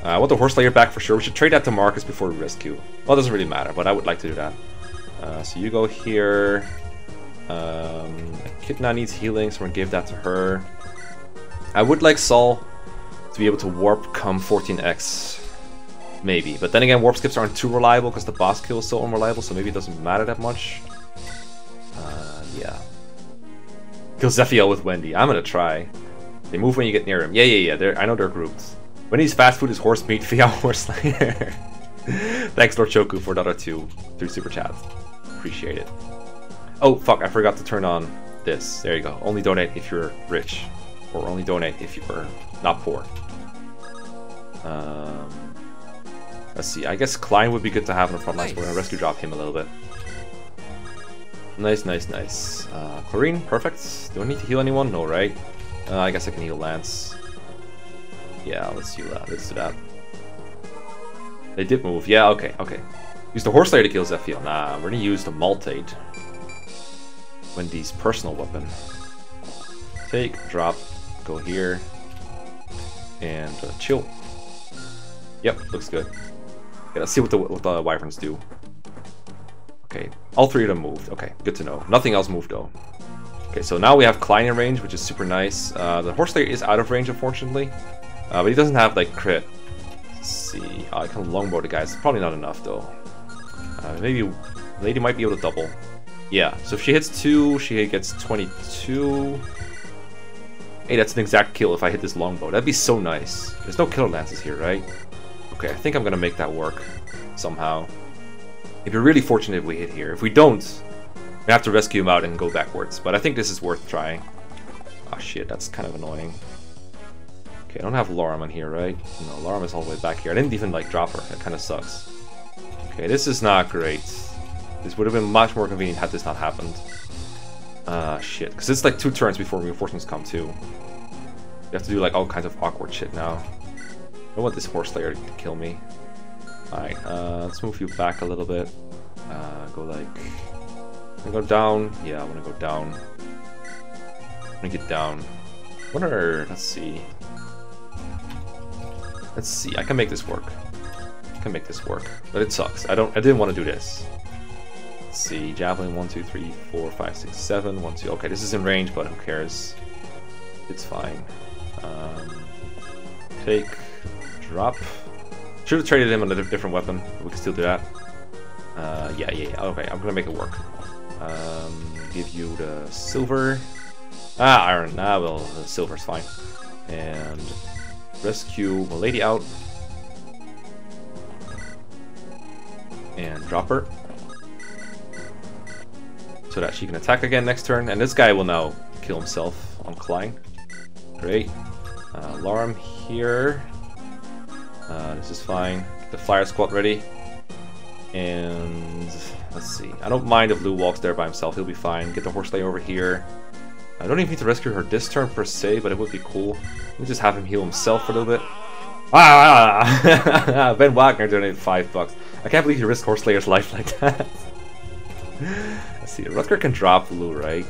Uh, I want the Horse Slayer back for sure. We should trade that to Marcus before we rescue. Well, it doesn't really matter, but I would like to do that. Uh, so you go here. Um, Echidna needs healing, so we're gonna give that to her. I would like Saul to be able to warp come 14x. Maybe, but then again, warp skips aren't too reliable because the boss kill is so unreliable, so maybe it doesn't matter that much. Uh, yeah. Kill Zephiel with Wendy. I'm gonna try. They move when you get near him. Yeah, yeah, yeah. I know they're grouped. When he's fast food is horse meat, Fiao Horse. Thanks, Lord Choku, for another two through Super Chat. Appreciate it. Oh, fuck, I forgot to turn on this. There you go. Only donate if you're rich. Or only donate if you're not poor. Um, let's see. I guess Klein would be good to have in the front lines. Nice. We're going to rescue drop him a little bit. Nice, nice, nice. Uh, Clarine, perfect. Do I need to heal anyone? No, right? Uh, I guess I can heal Lance. Yeah, let's do that. Let's do that. They did move. Yeah, okay, okay. Use the Horse Slayer to kill Zephiel. Nah, we're gonna use the Maltet. Wendy's personal weapon. Take, drop, go here, and uh, chill. Yep, looks good. Let's see what the, what the Wyverns do. Okay, all three of them moved. Okay, good to know. Nothing else moved though. Okay, so now we have Klein in range, which is super nice. Uh, the Horse Slayer is out of range, unfortunately. Uh, but he doesn't have, like, crit. Let's see. Oh, I can longbow the guys. Probably not enough, though. Uh, maybe Lady might be able to double. Yeah, so if she hits 2, she gets 22. Hey, that's an exact kill if I hit this longbow. That'd be so nice. There's no killer lances here, right? Okay, I think I'm gonna make that work somehow. If you're really fortunate if we hit here. If we don't, we have to rescue him out and go backwards. But I think this is worth trying. Oh shit, that's kind of annoying. Okay, I don't have Lalum on here, right? No, Lalum is all the way back here. I didn't even, like, drop her. That kind of sucks. Okay, this is not great. This would have been much more convenient had this not happened. Ah, uh, shit. Because it's like two turns before reinforcements come, too. You have to do, like, all kinds of awkward shit now. I want this Horse Slayer to kill me. Alright, uh, let's move you back a little bit. Uh, go, like... I go down. Yeah, I want to go down. I want to get down. Wonder, let's see. Let's see, I can make this work. I can make this work, but it sucks. I don't. I didn't want to do this. Let's see, javelin one, two, three, four, five, six, seven, one, two. Okay, this is in range, but who cares? It's fine. Um, take, drop. Should have traded him on a different weapon. we can still do that. Uh, yeah, yeah, yeah. Okay, I'm gonna make it work. Um, give you the silver. Ah, iron. Ah, well, silver's fine. And rescue a lady out. And drop her. So that she can attack again next turn. And this guy will now kill himself on Klein. Great. Uh, Lalum here. Uh, this is fine. Get the fire squad ready. And let's see. I don't mind if Lugh walks there by himself. He'll be fine. Get the horse lay over here. I don't even need to rescue her this turn per se, but it would be cool. Let me just have him heal himself for a little bit. Ah! ben Wagner donated five bucks. I can't believe he risked Horseslayer's life like that. Let's see. Rutger can drop Lugh, right?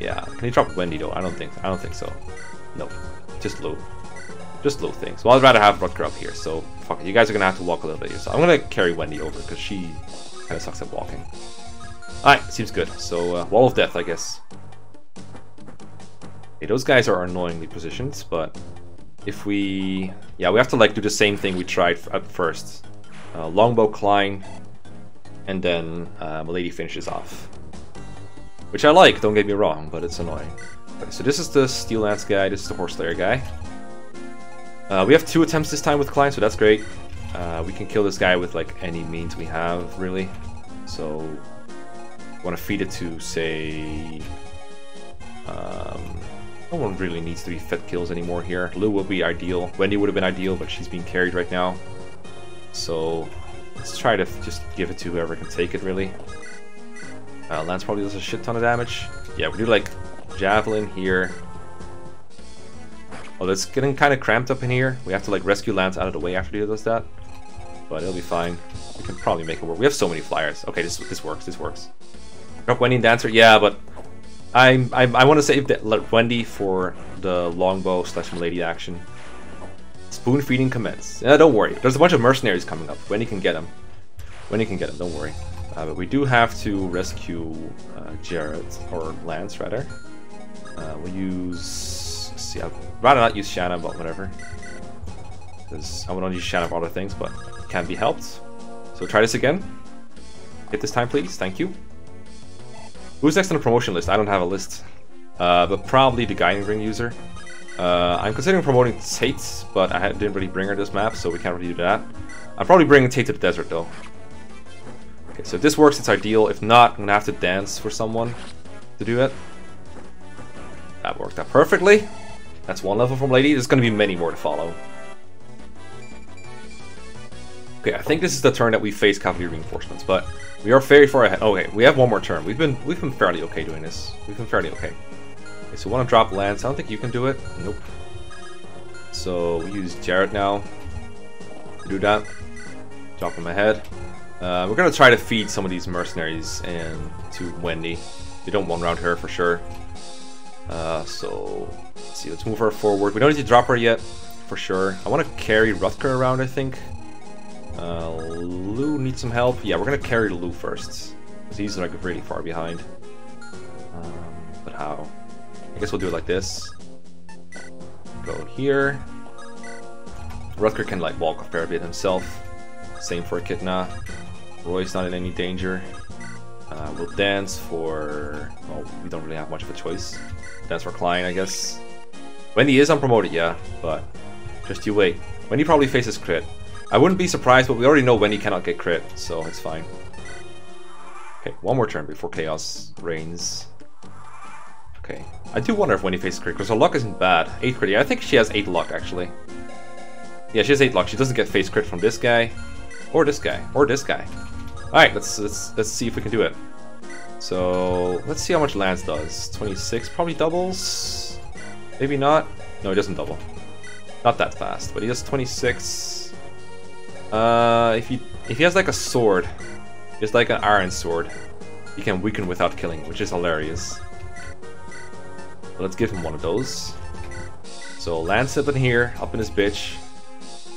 Yeah. Can he drop Wendy though? I don't think. I don't think so. Nope. Just Lugh. Just Lugh things. Well, I'd rather have Rutger up here. So fuck it. You guys are gonna have to walk a little bit here. So I'm gonna carry Wendy over because she kind of sucks at walking. Alright, seems good. So uh, Wall of Death, I guess. Okay, those guys are annoyingly positioned, but if we... Yeah, we have to like do the same thing we tried at first. Uh, longbow Klein, and then uh, Milady finishes off. Which I like, don't get me wrong, but it's annoying. Okay, so this is the Steel Lance guy, this is the Horse Slayer guy. Uh, we have two attempts this time with Klein, so that's great. Uh, we can kill this guy with like any means we have, really. So, want to feed it to, say, um, no one really needs to be fit kills anymore here. Lugh will be ideal. Wendy would have been ideal, but she's being carried right now. So let's try to just give it to whoever can take it, really. Uh, Lance probably does a shit ton of damage. Yeah, we do like Javelin here. Oh, that's getting kind of cramped up in here. We have to like rescue Lance out of the way after he does that. But it'll be fine. We can probably make it work. We have so many flyers. Okay, this this works. This works. Drop Wendy and Dancer. Yeah, but I I, I want to save Wendy for the longbow slash Milady action. Spoon feeding commence. Don't worry. There's a bunch of mercenaries coming up. Wendy can get them. Wendy can get them. Don't worry. Uh, but we do have to rescue uh, Jared or Lance rather. Uh, we'll use. see, I'd rather not use Shanna, but whatever. Because I want to use Shanna for other things, but can be helped. So try this again. Hit this time, please. Thank you. Who's next on the promotion list? I don't have a list. Uh, but probably the Guiding Ring user. Uh, I'm considering promoting Tate, but I didn't really bring her this map, so we can't really do that. I'm probably bringing Tate to the desert, though. Okay, so if this works, it's ideal. If not, I'm gonna have to dance for someone to do it. That worked out perfectly. That's one level from Lady. There's gonna be many more to follow. Okay, I think this is the turn that we face cavalry reinforcements, but we are very far ahead. Okay, we have one more turn. We've been we've been fairly okay doing this. We've been fairly okay. Okay, so we want to drop Lance. I don't think you can do it. Nope. So we use Jared now. Do that. Drop him ahead. Uh, we're gonna try to feed some of these mercenaries and to Wendy. We don't one round her for sure. Uh, so let's see. Let's move her forward. We don't need to drop her yet, for sure. I want to carry Rutger around. I think. Uh, Lugh needs some help. Yeah, we're gonna carry Lugh first. Because he's like really far behind. Um, but how? I guess we'll do it like this. Go here. Rutger can like walk a fair bit himself. Same for Echidna. Roy's not in any danger. Uh, we'll dance for... Well, we don't really have much of a choice. Dance for Klein, I guess. Wendy is unpromoted, yeah, but just you wait. Wendy probably faces crit. I wouldn't be surprised, but we already know when he cannot get crit, so it's fine. Okay, one more turn before Chaos reigns. Okay. I do wonder if Wendy faces crit, because her luck isn't bad. 8 crit, yeah, I think she has 8 luck, actually. Yeah, she has 8 luck. She doesn't get face crit from this guy, or this guy, or this guy. Alright, let's, let's, let's see if we can do it. So, let's see how much Lance does. 26, probably doubles? Maybe not? No, he doesn't double. Not that fast, but he does 26. Uh, if he, if he has like a sword, just like an iron sword, he can weaken without killing, which is hilarious. let's give him one of those. So Lance up in here, up in his bitch.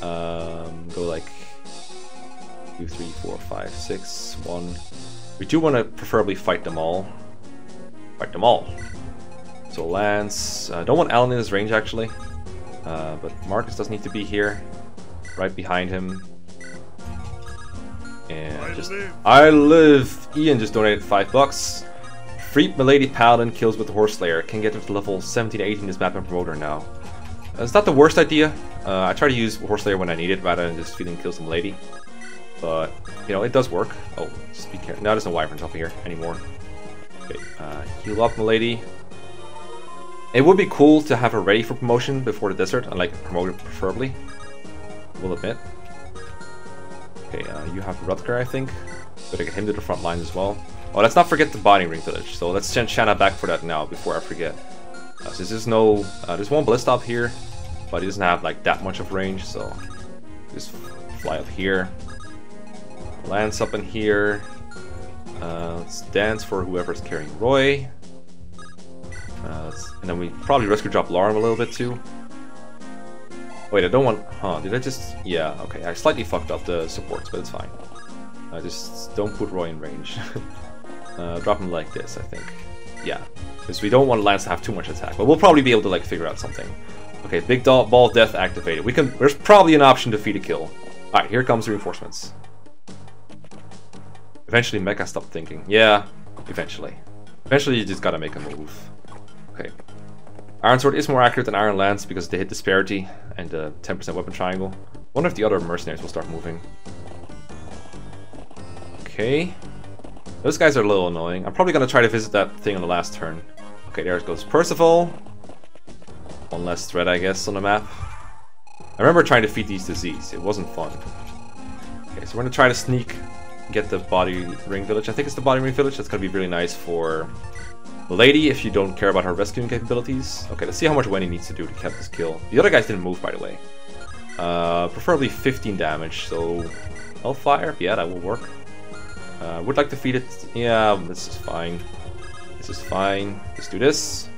Um, go like two, three, four, five, six, one. We do want to preferably fight them all. Fight them all. So Lance, uh, don't want Alan in his range actually, uh, but Marcus does need to be here, right behind him. And I just, live. I live. Ian just donated five bucks. Free Milady Paladin kills with the Horse Slayer can get to level 17 18 this map and promote her now. Uh, it's not the worst idea. Uh, I try to use Horse Slayer when I need it rather than just feeding kill some lady. But, you know, it does work. Oh, just be careful. No, there's no wyverns up here anymore. Okay, uh, heal up Milady. It would be cool to have her ready for promotion before the desert, and like promote it preferably. We'll admit. Okay, uh, you have Rutger, I think. Better get him to the front line as well. Oh, let's not forget the Binding Ring Village. So let's send Shanna back for that now before I forget. Uh, so there's no, uh, there's one up here, but he doesn't have like that much of range, so just fly up here. Lance up in here. Uh, let's dance for whoever's carrying Roy. Uh, and then we probably rescue drop Lauren a little bit too. Wait, I don't want... Huh, did I just... Yeah, okay, I slightly fucked up the supports, but it's fine. I just don't put Roy in range. uh, drop him like this, I think. Yeah, because we don't want Lance to have too much attack, but we'll probably be able to like figure out something. Okay, big ball of death activated. We can. There's probably an option to feed a kill. All right, here comes reinforcements. Eventually, Mekkah stopped thinking. Yeah, eventually. Eventually, you just gotta make a move. Iron Sword is more accurate than Iron Lance because they hit disparity and uh, the 10% weapon triangle. wonder if the other mercenaries will start moving. Okay. Those guys are a little annoying. I'm probably gonna try to visit that thing on the last turn. Okay, there it goes Percival. One less threat, I guess, on the map. I remember trying to feed these disease. It wasn't fun. Okay, so we're gonna try to sneak get the body ring village. I think it's the body ring village. That's gonna be really nice for Lady if you don't care about her rescuing capabilities. Okay, let's see how much Wendy needs to do to get this kill. The other guys didn't move, by the way. Uh, preferably 15 damage, so Hellfire, yeah, that will work. Uh, would like to feed it. Yeah, this is fine. This is fine. Let's do this.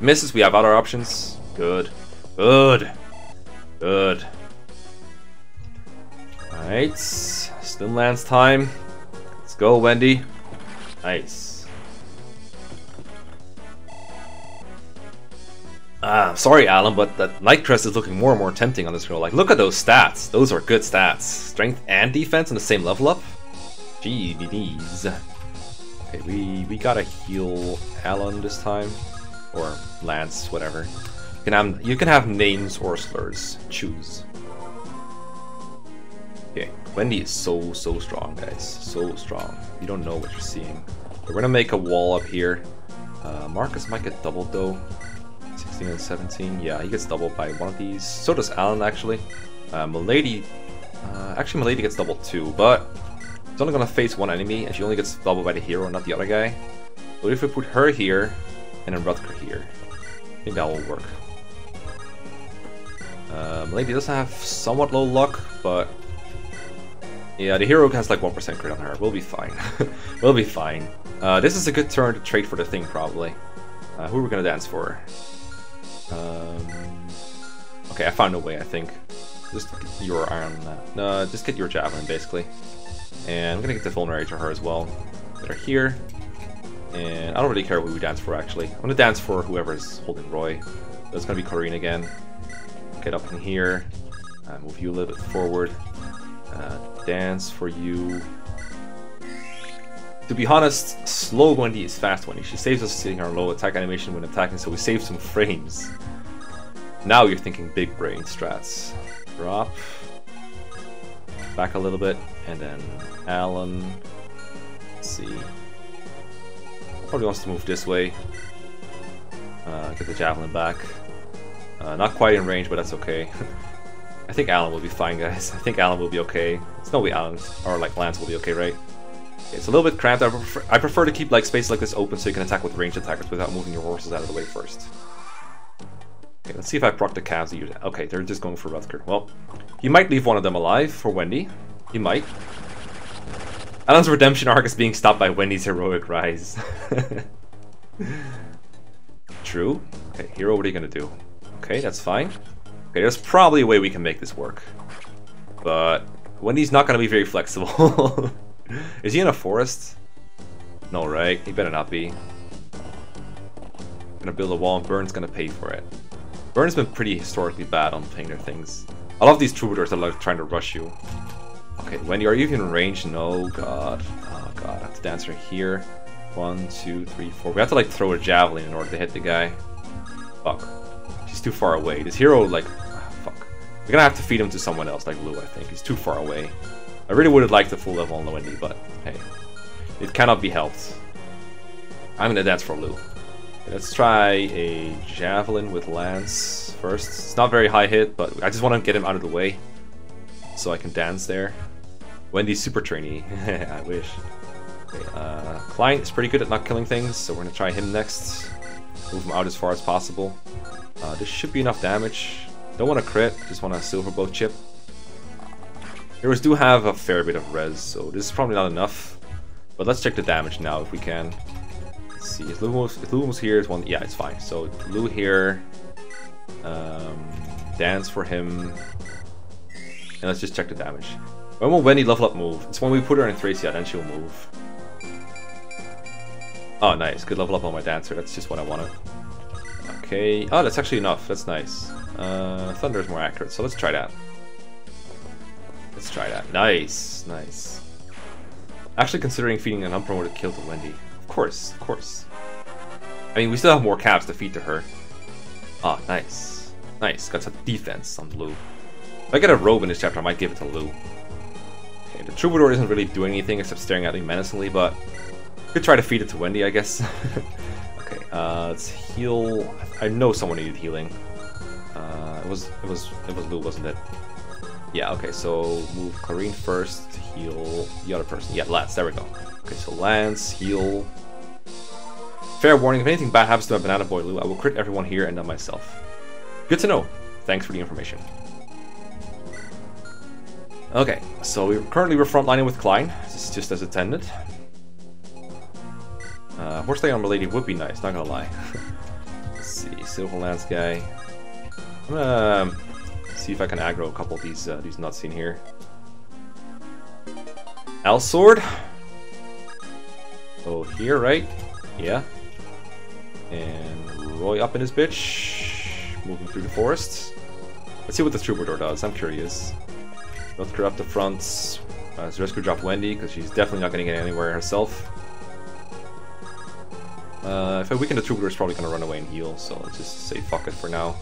Misses, we have other options. Good. Good. Good. Alright. Still lands time. Let's go, Wendy. Nice. Ah, sorry, Alan, but that Knight Crest is looking more and more tempting on this girl. Like, look at those stats. Those are good stats. Strength and defense on the same level up. GDDs. Okay, we, we gotta heal Alan this time. Or Lance, whatever. You can have, you can have names or slurs. Choose. Okay, Wendy is so, so strong, guys. So strong. You don't know what you're seeing. We're gonna make a wall up here. Uh, Marcus might get doubled though. 16 and 17. Yeah, he gets doubled by one of these. So does Alan, actually. Uh, Milady... Uh, actually, Milady gets doubled too, but... It's only gonna face one enemy, and she only gets doubled by the hero, not the other guy. But if we put her here, and then Rutger here, I think that will work. Uh, Milady does have somewhat low luck, but... Yeah, the hero has like 1% crit on her. We'll be fine. we'll be fine. Uh, this is a good turn to trade for the thing, probably. Uh, who are we gonna dance for? Um, okay, I found a way, I think. Just your iron... No, just get your javelin, basically. And I'm gonna get the vulnerary to her as well. Get her here. And I don't really care who we dance for, actually. I'm gonna dance for whoever's holding Roy. That's gonna be Clarine again. Get up in here. Uh, move you a little bit forward. Uh, dance for you. To be honest, slow Wendy is fast Wendy. She saves us sitting our low attack animation when attacking, so we save some frames. Now you're thinking big brain strats. Drop. Back a little bit, and then Alan. Let's see. Probably wants to move this way. Uh, get the javelin back. Uh, not quite in range, but that's okay. I think Alan will be fine, guys. I think Alan will be okay. It's no way Alan, or like Lance will be okay, right? It's a little bit cramped. I prefer, I prefer to keep like spaces like this open so you can attack with ranged attackers without moving your horses out of the way first. Okay, let's see if I proc the calves. Okay, they're just going for Rutger. Well, he might leave one of them alive for Wendy. He might. Alan's redemption arc is being stopped by Wendy's heroic rise. True. Okay, hero, what are you gonna do? Okay, that's fine. Okay, there's probably a way we can make this work. But Wendy's not gonna be very flexible. is he in a forest? No, right? He better not be. Gonna build a wall and Bern's gonna pay for it. Bern's been pretty historically bad on paying their things. I love these troubadours are like trying to rush you. Okay, Wendy, are you even in range? No, god. Oh god, I have to dance right here. One, two, three, four. We have to like throw a javelin in order to hit the guy. Fuck. She's too far away. This hero, like, ah, fuck. We're gonna have to feed him to someone else, like Lugh, I think. He's too far away. I really would have liked the full level on Wendy, but hey. It cannot be helped. I'm gonna dance for Lugh. Let's try a javelin with lance first. It's not very high hit, but I just want to get him out of the way so I can dance there. Wendy's super trainee. I wish. Okay, uh, Klein is pretty good at not killing things, so we're gonna try him next. Move him out as far as possible. Uh, this should be enough damage. Don't want to crit, just want a silver bow chip. Heroes do have a fair bit of res, so this is probably not enough. But let's check the damage now if we can. Let's see, if Lumos here is one, yeah, it's fine. So Lugh here, um, dance for him, and let's just check the damage. When will Wendy level up move? It's when we put her in Thracia, then she'll move. Oh, nice, good level up on my dancer, that's just what I wanted. Okay, oh, that's actually enough, that's nice. Uh, Thunder is more accurate, so let's try that. Let's try that. Nice, nice. Actually considering feeding an unpromoted kill to Wendy Of course, of course. I mean, we still have more caps to feed to her. Ah, nice. Nice, got some defense on Lugh. If I get a robe in this chapter, I might give it to Lugh. Okay, the Troubadour isn't really doing anything except staring at me menacingly, but... Could try to feed it to Wendy, I guess. okay, uh, let's heal... I know someone needed healing. Uh, it was, it was, it was Lugh, wasn't it? Yeah, okay, so move Clarine first, heal the other person. Yeah, Lance, there we go. Okay, so Lance, heal, Fair warning, if anything bad happens to my Banana Boy Lugh, I will crit everyone here and not myself. Good to know. Thanks for the information. Okay, so we currently we're frontlining with Klein, just, just as intended. Uh, horse on Milady would be nice, not gonna lie. Let's see, Silver Lance guy. I'm gonna um, see if I can aggro a couple of these uh, these nuts in here. Elsword. Oh, here, right? Yeah. And Roy up in his bitch. Moving through the forest. Let's see what the troubadour does. I'm curious. Rutger up the front. Uh, rescue drop Wendy, because she's definitely not going to get anywhere herself. Uh, if I weaken the troubadour, is probably going to run away and heal, so let's just say fuck it for now.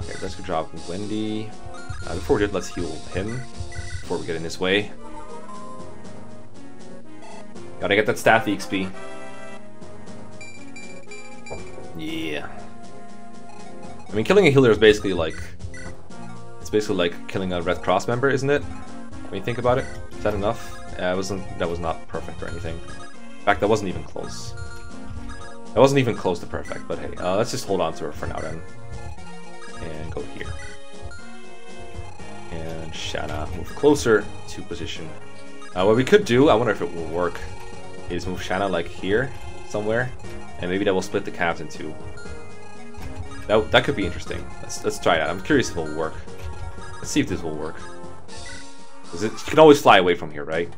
Okay, rescue drop Wendy. Uh, before we do let's heal him before we get in his way. Gotta get that staff XP. Yeah. I mean, killing a healer is basically like... It's basically like killing a Red Cross member, isn't it? When you think about it. Is that enough? Yeah, wasn't, that was not perfect or anything. In fact, that wasn't even close. That wasn't even close to perfect, but hey, uh, let's just hold on to her for now then. And go here. And Shanna move closer to position. Uh, what we could do, I wonder if it will work, is move Shanna like here, somewhere, and maybe that will split the calves in two. That, that could be interesting. Let's, let's try that. I'm curious if it'll work. Let's see if this will work. It, you can always fly away from here, right?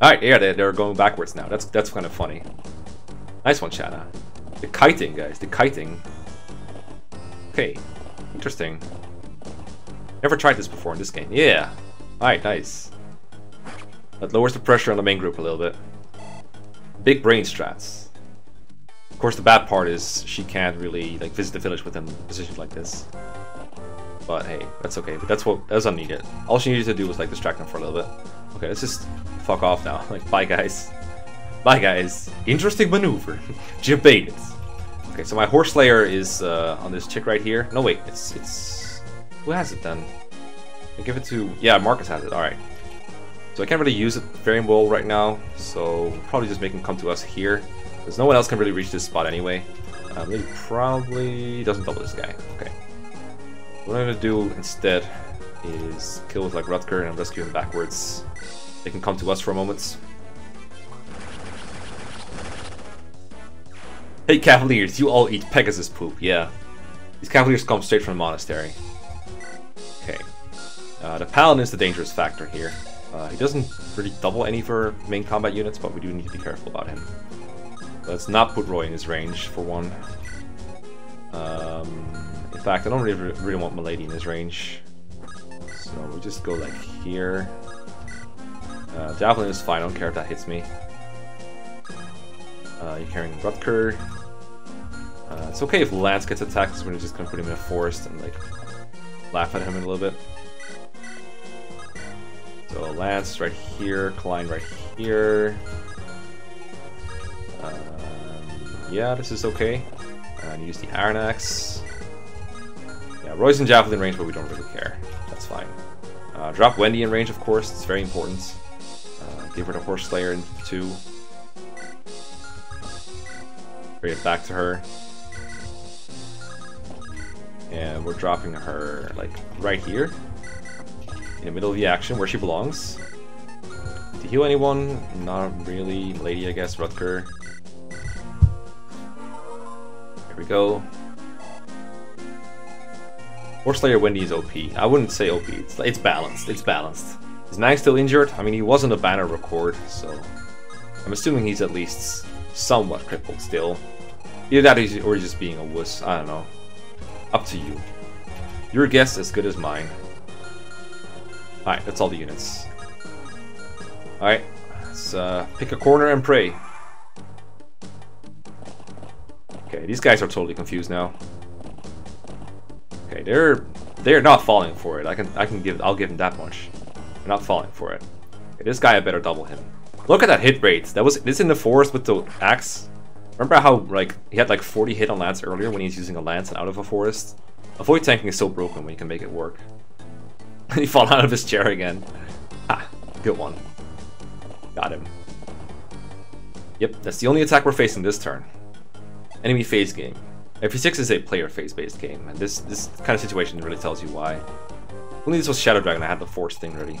Alright, yeah, they, they're going backwards now. That's that's kind of funny. Nice one, Shanna. The kiting, guys. The kiting. Okay. Interesting. Never tried this before in this game. Yeah. Alright, nice. That lowers the pressure on the main group a little bit. Big brain strats. Of course, the bad part is she can't really like visit the village within positions like this. But hey, that's okay. But that's what that's unneeded. All she needed to do was like distract them for a little bit. Okay, let's just fuck off now. Like, bye guys. Bye guys. Interesting maneuver. Debated. Okay, so my Horse Slayer is uh, on this chick right here. No, wait, it's it's who has it then? I give it to yeah, Marcus has it. All right. So I can't really use it very well right now, so probably just make him come to us here. Because no one else can really reach this spot anyway. Uh, maybe probably doesn't double this guy. Okay. What I'm gonna do instead is kill with like Rutger and rescue him backwards. They can come to us for a moment. Hey Cavaliers, you all eat Pegasus poop, yeah. These Cavaliers come straight from the monastery. Okay. Uh, the Paladin is the dangerous factor here. Uh, he doesn't really double any of our main combat units, but we do need to be careful about him. Let's not put Roy in his range, for one. Um, in fact, I don't really, really want Milady in his range. So we'll just go like here. Uh, Javelin is fine, I don't care if that hits me. Uh, you're carrying Rutger. Uh, it's okay if Lance gets attacked, because we're just gonna put him in a forest and like laugh at him a little bit. So Lance right here, Klein right here. Um, yeah, this is okay. And use the Iron Axe. Yeah, Roy's in Javelin range, but we don't really care. That's fine. Uh, drop Wendy in range, of course. It's very important. Uh, give her the Horse Slayer in 2. Bring it back to her. And we're dropping her, like, right here. In the middle of the action, where she belongs. To heal anyone? Not really. Lady, I guess. Rutger. Here we go. Horse Slayer Wendy is OP. I wouldn't say OP. It's, it's balanced. It's balanced. Is Mang still injured? I mean, he wasn't a banner record, so... I'm assuming he's at least somewhat crippled still. Either that or he's just being a wuss. I don't know. Up to you. Your guess as good as mine. Alright, that's all the units. Alright, let's uh, pick a corner and pray. Okay, these guys are totally confused now. Okay, they're they're not falling for it. I can I can give I'll give them that much. They're not falling for it. Okay, this guy I better double him. Look at that hit rate. That was this in the forest with the axe. Remember how like he had like 40 hit on lance earlier when he's using a lance and out of a forest? Avoid tanking is so broken when you can make it work. he fall out of his chair again. Ah, good one. Got him. Yep, that's the only attack we're facing this turn. Enemy phase game. FE6 is a player phase-based game, and this this kind of situation really tells you why. Only this was Shadow Dragon, I had the Force thing ready.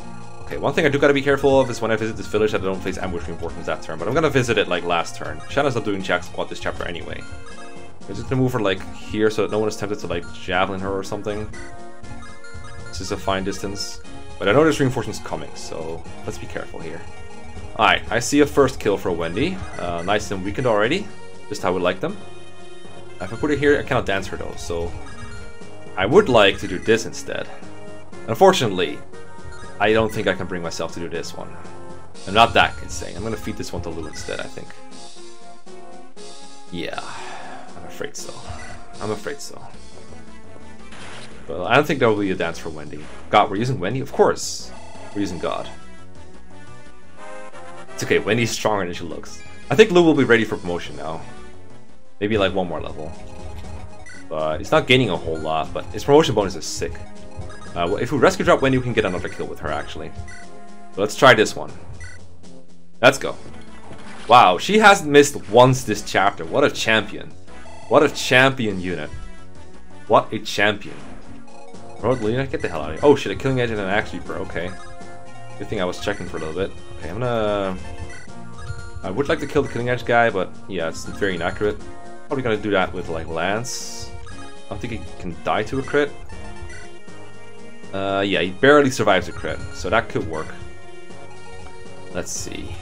Okay, one thing I do gotta be careful of is when I visit this village that I don't face ambush reinforcements that turn, but I'm gonna visit it like last turn. Shadow's not doing Jack Squad this chapter anyway. I'm just gonna move her like here so that no one is tempted to like javelin her or something. This is a fine distance. But I know there's reinforcements coming, so let's be careful here. Alright, I see a first kill for Wendy. Uh, nice and weakened already. Just how we like them. If I put it here, I cannot dance her though, so... I would like to do this instead. Unfortunately, I don't think I can bring myself to do this one. I'm not that insane. I'm gonna feed this one to Lugh instead, I think. Yeah, I'm afraid so. I'm afraid so. But I don't think there will be a dance for Wendy. God, we're using Wendy? Of course! We're using God. It's okay, Wendy's stronger than she looks. I think Lugh will be ready for promotion now. Maybe like one more level. But it's not gaining a whole lot, but his promotion bonus is sick. Uh, if we rescue drop Wendy, we can get another kill with her, actually. Let's try this one. Let's go. Wow, she hasn't missed once this chapter. What a champion. What a champion unit. What a champion. Road Lena, get the hell out of here. Oh shit, a killing edge and an axe reaper, okay. Good thing I was checking for a little bit. Okay, I'm gonna... I would like to kill the killing edge guy, but yeah, it's very inaccurate. Probably gonna do that with like Lance. I don't think he can die to a crit. Uh, yeah, he barely survives a crit, so that could work. Let's see.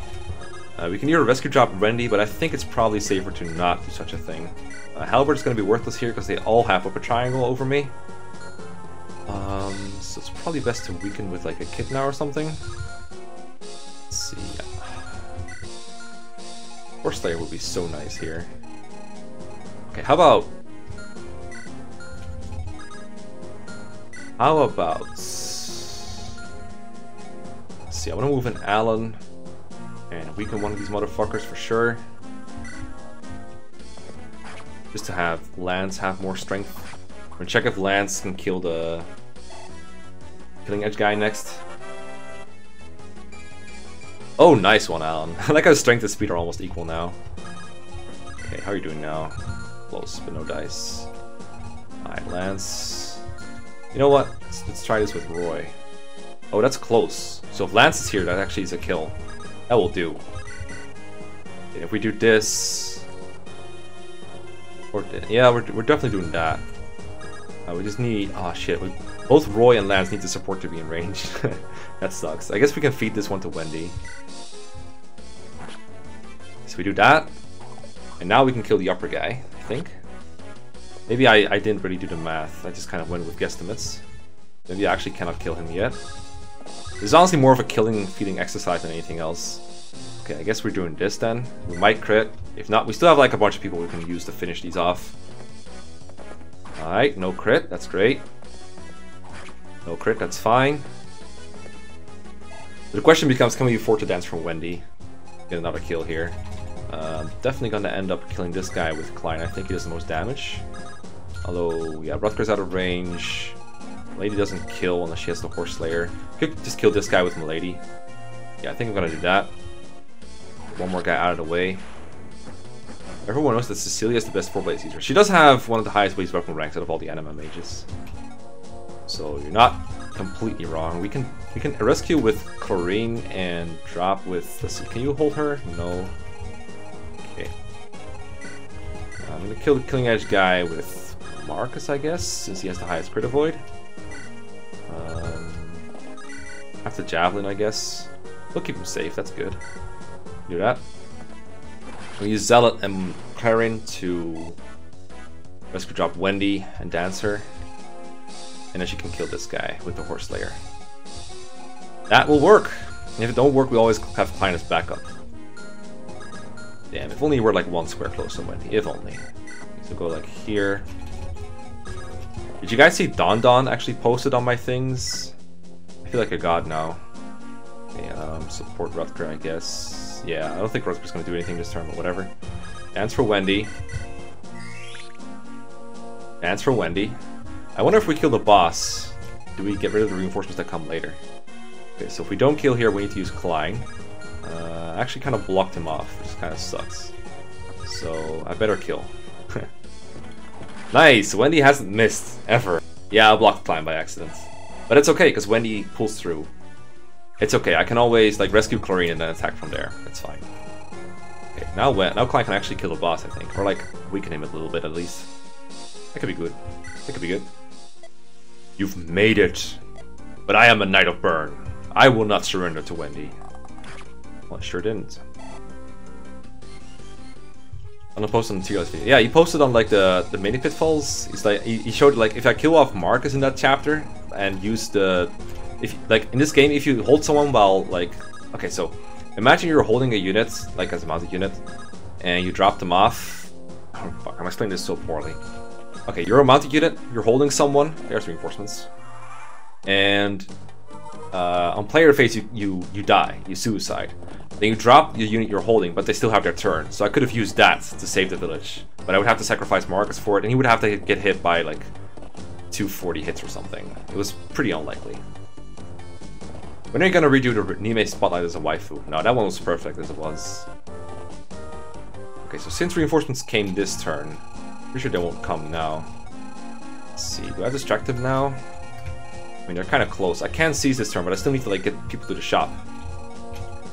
Uh, we can either rescue drop Wendy, but I think it's probably safer to not do such a thing. Uh, Halberd's gonna be worthless here because they all have up a triangle over me. Um, so it's probably best to weaken with like a Echidna or something. Let's see. Horse Slayer would be so nice here. Okay, how about... How about... Let's see, I want to move in Alan and weaken one of these motherfuckers for sure. just to have Lance have more strength. We're gonna check if Lance can kill the killing edge guy next. Oh, nice one, Alan. I like how strength and speed are almost equal now. Okay, how are you doing now? Close, but no dice. Alright, Lance. You know what? Let's, let's try this with Roy. Oh, that's close. So if Lance is here, that actually is a kill. That will do. And if we do this... Or, yeah, we're, we're definitely doing that. Uh, we just need... Oh shit, we, both Roy and Lance need the support to be in range. that sucks. I guess we can feed this one to Wendy. So we do that. And now we can kill the upper guy, I think. Maybe I, I didn't really do the math. I just kind of went with guesstimates. Maybe I actually cannot kill him yet. This is honestly more of a killing feeding exercise than anything else. Okay, I guess we're doing this then. We might crit. If not, we still have like a bunch of people we can use to finish these off. Alright, no crit. That's great. No crit, that's fine. The question becomes, can we afford to dance from Wendy? Get another kill here. Um, definitely gonna end up killing this guy with Klein. I think he does the most damage. Although, yeah, Rutger's out of range. Lady doesn't kill unless she has the Horse Slayer. Could just kill this guy with Milady. Yeah, I think I'm gonna do that. One more guy out of the way. Everyone knows that Cecilia is the best 4-blade user. She does have one of the highest blaze weapon ranks out of all the anima mages. So you're not completely wrong. We can we can rescue with Clarine and drop with let's see, can you hold her? No. Okay. I'm gonna kill the killing edge guy with Marcus, I guess, since he has the highest crit avoid. Um, the javelin, I guess. We'll keep him safe, that's good. Do that. We use Zealot and Clarine to rescue drop Wendy and Dancer. And then she can kill this guy with the Horse Slayer. That will work! And if it don't work, we always have Klein as backup. Damn, if only we're like one square closer to Wendy. If only. So go like here. Did you guys see Don Don actually posted on my things? I feel like a god now. Okay, um, support Rutger, I guess. Yeah, I don't think Rutger's gonna do anything this turn, but whatever. Dance for Wendy. Dance for Wendy. I wonder if we kill the boss, do we get rid of the reinforcements that come later? Okay, so if we don't kill here, we need to use Klein. Uh, I actually kind of blocked him off, which kind of sucks. So, I better kill. Nice! Wendy hasn't missed, ever. Yeah, I blocked Klein by accident. But it's okay, because Wendy pulls through. It's okay, I can always like rescue Clarine and then attack from there. It's fine. Okay, now when now Klein can actually kill the boss, I think. Or like weaken him a little bit at least. That could be good. That could be good. You've made it. But I am a Knight of Bern. I will not surrender to Wendy. Well, I sure didn't. I'm gonna post on TLS video. Yeah, he posted on like the the mini pitfalls. He's like he, he showed like if I kill off Marcus in that chapter and use the if like in this game if you hold someone while like okay so imagine you're holding a unit like as a mounted unit and you drop them off. Oh fuck! I'm explaining this so poorly. Okay, you're a mounted unit. You're holding someone. There's reinforcements. And uh, on player phase, you, you you die. You suicide. Then you drop the unit you're holding, but they still have their turn. So I could have used that to save the village. But I would have to sacrifice Marcus for it, and he would have to get hit by like 240 hits or something. It was pretty unlikely. When are you gonna redo the Niime Spotlight as a waifu? No, that one was perfect as it was. Okay, so since reinforcements came this turn, pretty sure they won't come now. Let's see, do I distract them now? I mean, they're kind of close. I can seize this turn, but I still need to like get people to the shop.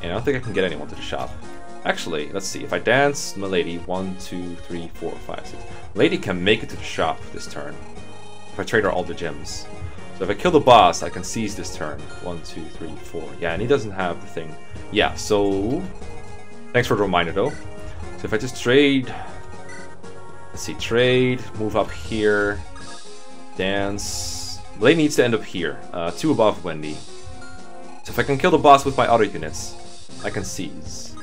And I don't think I can get anyone to the shop. Actually, let's see. If I dance Milady, one, two, three, four, five, six. Lady can make it to the shop this turn. If I trade her all the gems. So if I kill the boss, I can seize this turn. One, two, three, four. Yeah, and he doesn't have the thing. Yeah, so... Thanks for the reminder, though. So if I just trade... Let's see, trade, move up here, dance... Lady needs to end up here, uh, two above Wendy. So if I can kill the boss with my other units, I can seize.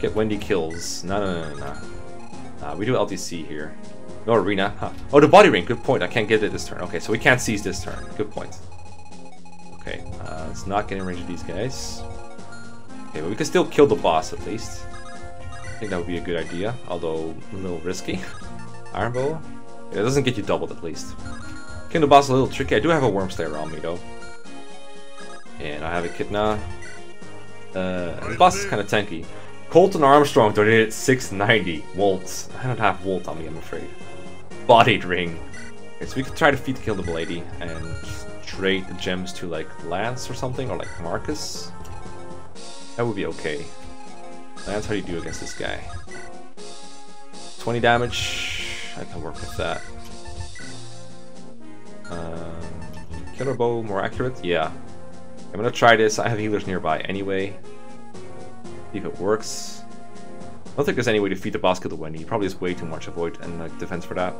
Get Wendy kills. No, no, no, no, no. we do LTC here. No arena. Huh. Oh, the body ring. Good point. I can't get it this turn. Okay, so we can't seize this turn. Good point. Okay, uh, let's not get in range of these guys. Okay, but we can still kill the boss at least. I think that would be a good idea, although a little risky. Iron Bow? It doesn't get you doubled at least. Kingdom boss is a little tricky. I do have a Worm Wyrmslayer on me though. And I have a Echidna. Uh, the boss is kind of tanky. Colton Armstrong donated 690 volts. I don't have volt on me, I'm afraid. Bodied ring. Okay, so we could try to feed kill the lady and trade the gems to like Lance or something, or like Marcus. That would be okay. Lance, how do you do against this guy? 20 damage. I can work with that. Uh, Killer bow, more accurate? Yeah. I'm gonna try this. I have healers nearby anyway. See if it works. I don't think there's any way to feed the boss kill the Wendy. He probably has way too much avoid and like, defense for that.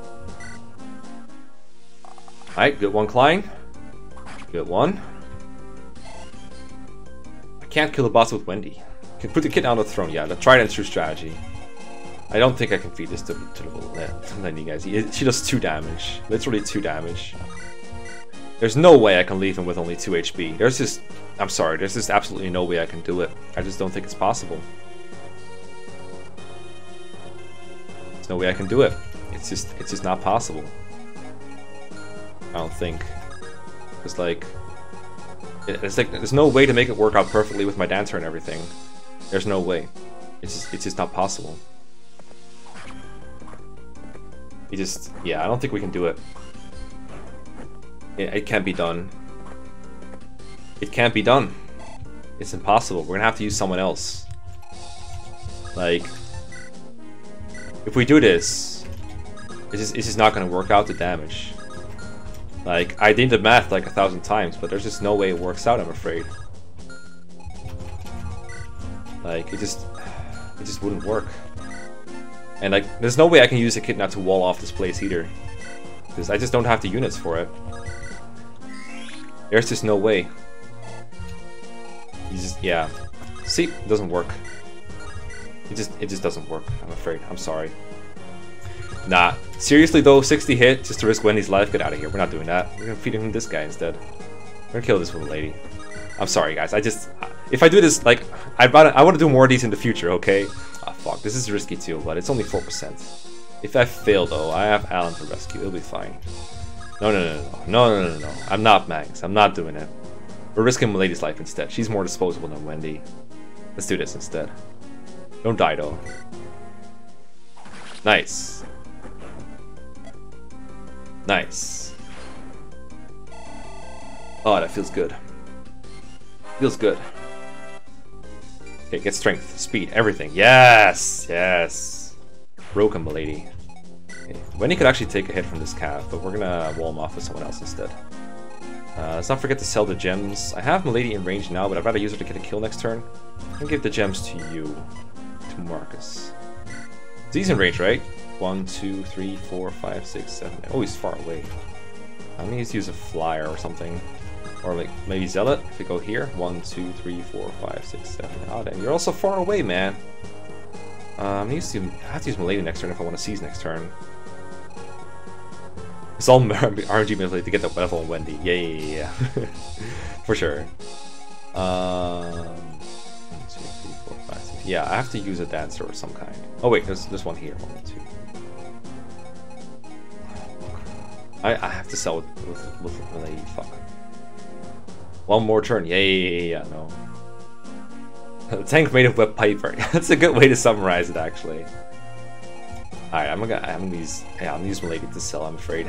Alright, good one, Klein. Good one. I can't kill the boss with Wendy. Can put the kid on the throne, yeah, the tried and true strategy. I don't think I can feed this to, to the Lenny guys. She does 2 damage. Literally 2 damage. There's no way I can leave him with only 2 HP. There's just... I'm sorry, there's just absolutely no way I can do it. I just don't think it's possible. There's no way I can do it. It's just, it's just not possible. I don't think. It's like... It's like, there's no way to make it work out perfectly with my dancer and everything. There's no way. It's just, it's just not possible. He just, yeah, I don't think we can do it. It, it can't be done. It can't be done. It's impossible. We're gonna have to use someone else. Like, if we do this, it's just, it's just not gonna work out the damage. Like, I did the math like a thousand times, but there's just no way it works out, I'm afraid. Like, it just, it just wouldn't work. And like, there's no way I can use a Echidna to wall off this place either. Because I just don't have the units for it. There's just no way. You just, yeah. See, it doesn't work. It just, it just doesn't work, I'm afraid. I'm sorry. Nah, seriously though, 60 hit just to risk Wendy's life? Get out of here. We're not doing that. We're gonna feed him this guy instead. We're gonna kill this little lady. I'm sorry, guys. I just, if I do this, like, I I want to do more of these in the future, okay? Ah, fuck. This is risky too, but it's only 4%. If I fail though, I have Alan to rescue. It'll be fine. No, no, no, no, no, no, no, no. I'm not Mags. I'm not doing it. We're risking Milady's life instead. She's more disposable than Wendy. Let's do this instead. Don't die though. Nice. Nice. Oh, that feels good. Feels good. Okay, get strength, speed, everything. Yes! Yes! Broken Milady. Okay. Wendy could actually take a hit from this cav, but we're gonna wall him off with someone else instead. Uh, let's not forget to sell the gems. I have Milady in range now, but I'd rather use her to get a kill next turn. And give the gems to you, to Marcus. He's in range, right? One, two, three, four, five, six, seven. Oh, he's far away. I need to use a flyer or something. Or like maybe Zealot, if we go here. One, two, three, four, five, six, seven. Oh, damn, you're also far away, man. Um, I, to, I have to use Milady next turn if I want to seize next turn. It's all RNG Milady to get the level on Wendy. Yeah, yeah, yeah. For sure. Um, one, two, three, four, five, six. Yeah, I have to use a dancer of some kind. Oh wait, there's, there's one here. One, two. I, I have to sell it with, with Milady. Fuck. One more turn. Yeah, yeah, yeah, yeah, no. The tank made of web paper. That's a good way to summarize it, actually. Alright, I'm gonna, I'm gonna use, yeah, I'm gonna use Milady to sell, I'm afraid.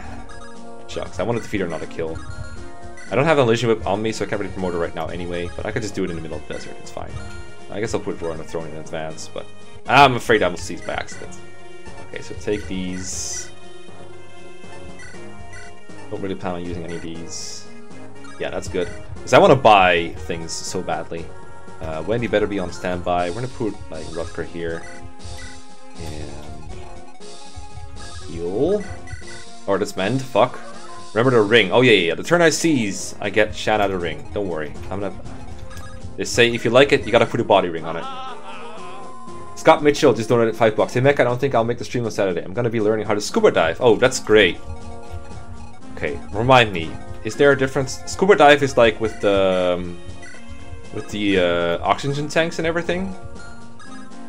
Shucks, I wanted to feed her, not a kill. I don't have an Elysian Whip on me, so I can't really promote her right now anyway, but I could just do it in the middle of the desert, it's fine. I guess I'll put Roy on the throne in advance, but I'm afraid I will seize by accident. Okay, so take these. Don't really plan on using any of these. Yeah, that's good. Because I want to buy things so badly. Uh, Wendy better be on standby. We're gonna put like Rutger here. And Or this mend, fuck. Remember the ring. Oh yeah, yeah, yeah. The turn I seize, I get Shan out of the ring. Don't worry. I'm gonna they say if you like it, you gotta put a body ring on it. Scott Mitchell just donated five bucks. Hey Mech, I don't think I'll make the stream on Saturday. I'm gonna be learning how to scuba dive. Oh, that's great. Okay, remind me. Is there a difference? Scuba dive is like with the um, with the uh, oxygen tanks and everything,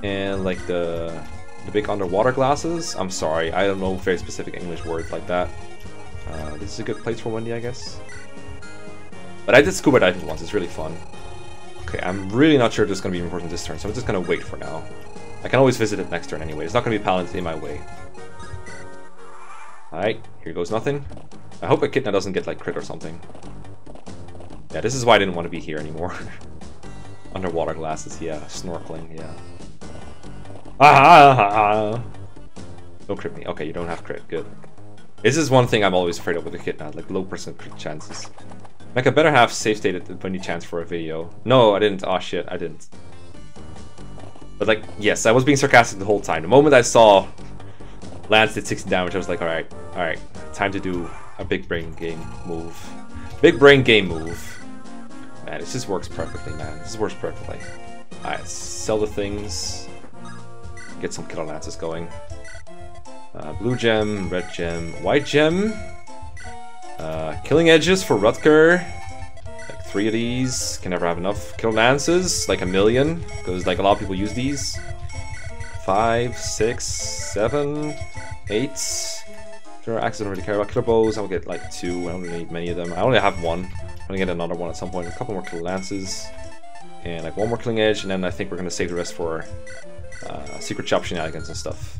and like the The big underwater glasses? I'm sorry, I don't know very specific English words like that. Uh, this is a good place for Wendy, I guess. But I did scuba diving once, it's really fun. Okay, I'm really not sure this is going to be important this turn, so I'm just going to wait for now. I can always visit it next turn anyway. It's not going to be paladins in my way. Alright, here goes nothing. I hope Echidna doesn't get like crit or something. Yeah, this is why I didn't want to be here anymore. Underwater glasses, yeah. Snorkeling, yeah. Ah, Don't crit me. Okay, you don't have crit. Good. This is one thing I'm always afraid of with Echidna, like low percent crit chances. Like I better have safe stated when you chance for a video. No, I didn't. Oh shit, I didn't. But like, yes, I was being sarcastic the whole time. The moment I saw Lance did 60 damage, I was like, alright, alright, time to do a big brain game move. Big brain game move. Man, this just works perfectly, man. This works perfectly. Alright, sell the things. Get some killer lances going. Uh, blue gem, red gem, white gem. Uh, killing edges for Rutger. Like three of these. Can never have enough. Kill lances, like a million. Because like a lot of people use these. Five, six, seven, eight. Sure, I don't really care about killer bows. I'll get like two. I don't really need many of them. I only have one. I'm gonna get another one at some point. A couple more killer lances. And like one more killing edge, and then I think we're gonna save the rest for uh, secret shop shenanigans and stuff.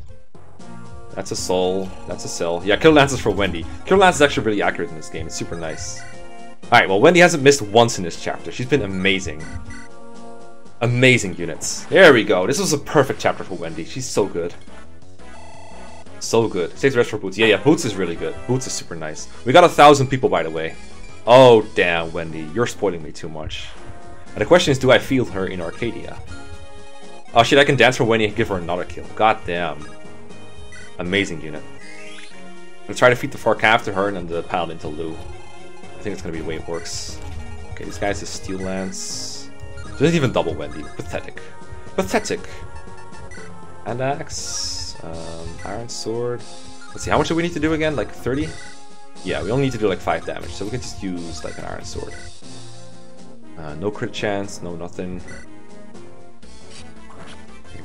That's a soul. That's a cell. Yeah, Kill Lance is for Wendy. Kill Lance is actually really accurate in this game. It's super nice. Alright, well, Wendy hasn't missed once in this chapter. She's been amazing. Amazing units. There we go. This was a perfect chapter for Wendy. She's so good. So good. The rest for Boots. Yeah, yeah, Boots is really good. Boots is super nice. We got a thousand people, by the way. Oh, damn, Wendy. You're spoiling me too much. And the question is, do I feel her in Arcadia? Oh shit, I can dance for Wendy and give her another kill. God damn. Amazing unit. I'm try to feed the Fork after her and then the Paladin to Lugh. I think it's gonna be the way it works. Okay, this guy's a Steel Lance. Doesn't even double Wendy. Pathetic. Pathetic. And axe. Um, Iron Sword. Let's see, how much do we need to do again? Like 30? Yeah, we only need to do like 5 damage, so we can just use like an Iron Sword. Uh, no crit chance, no nothing.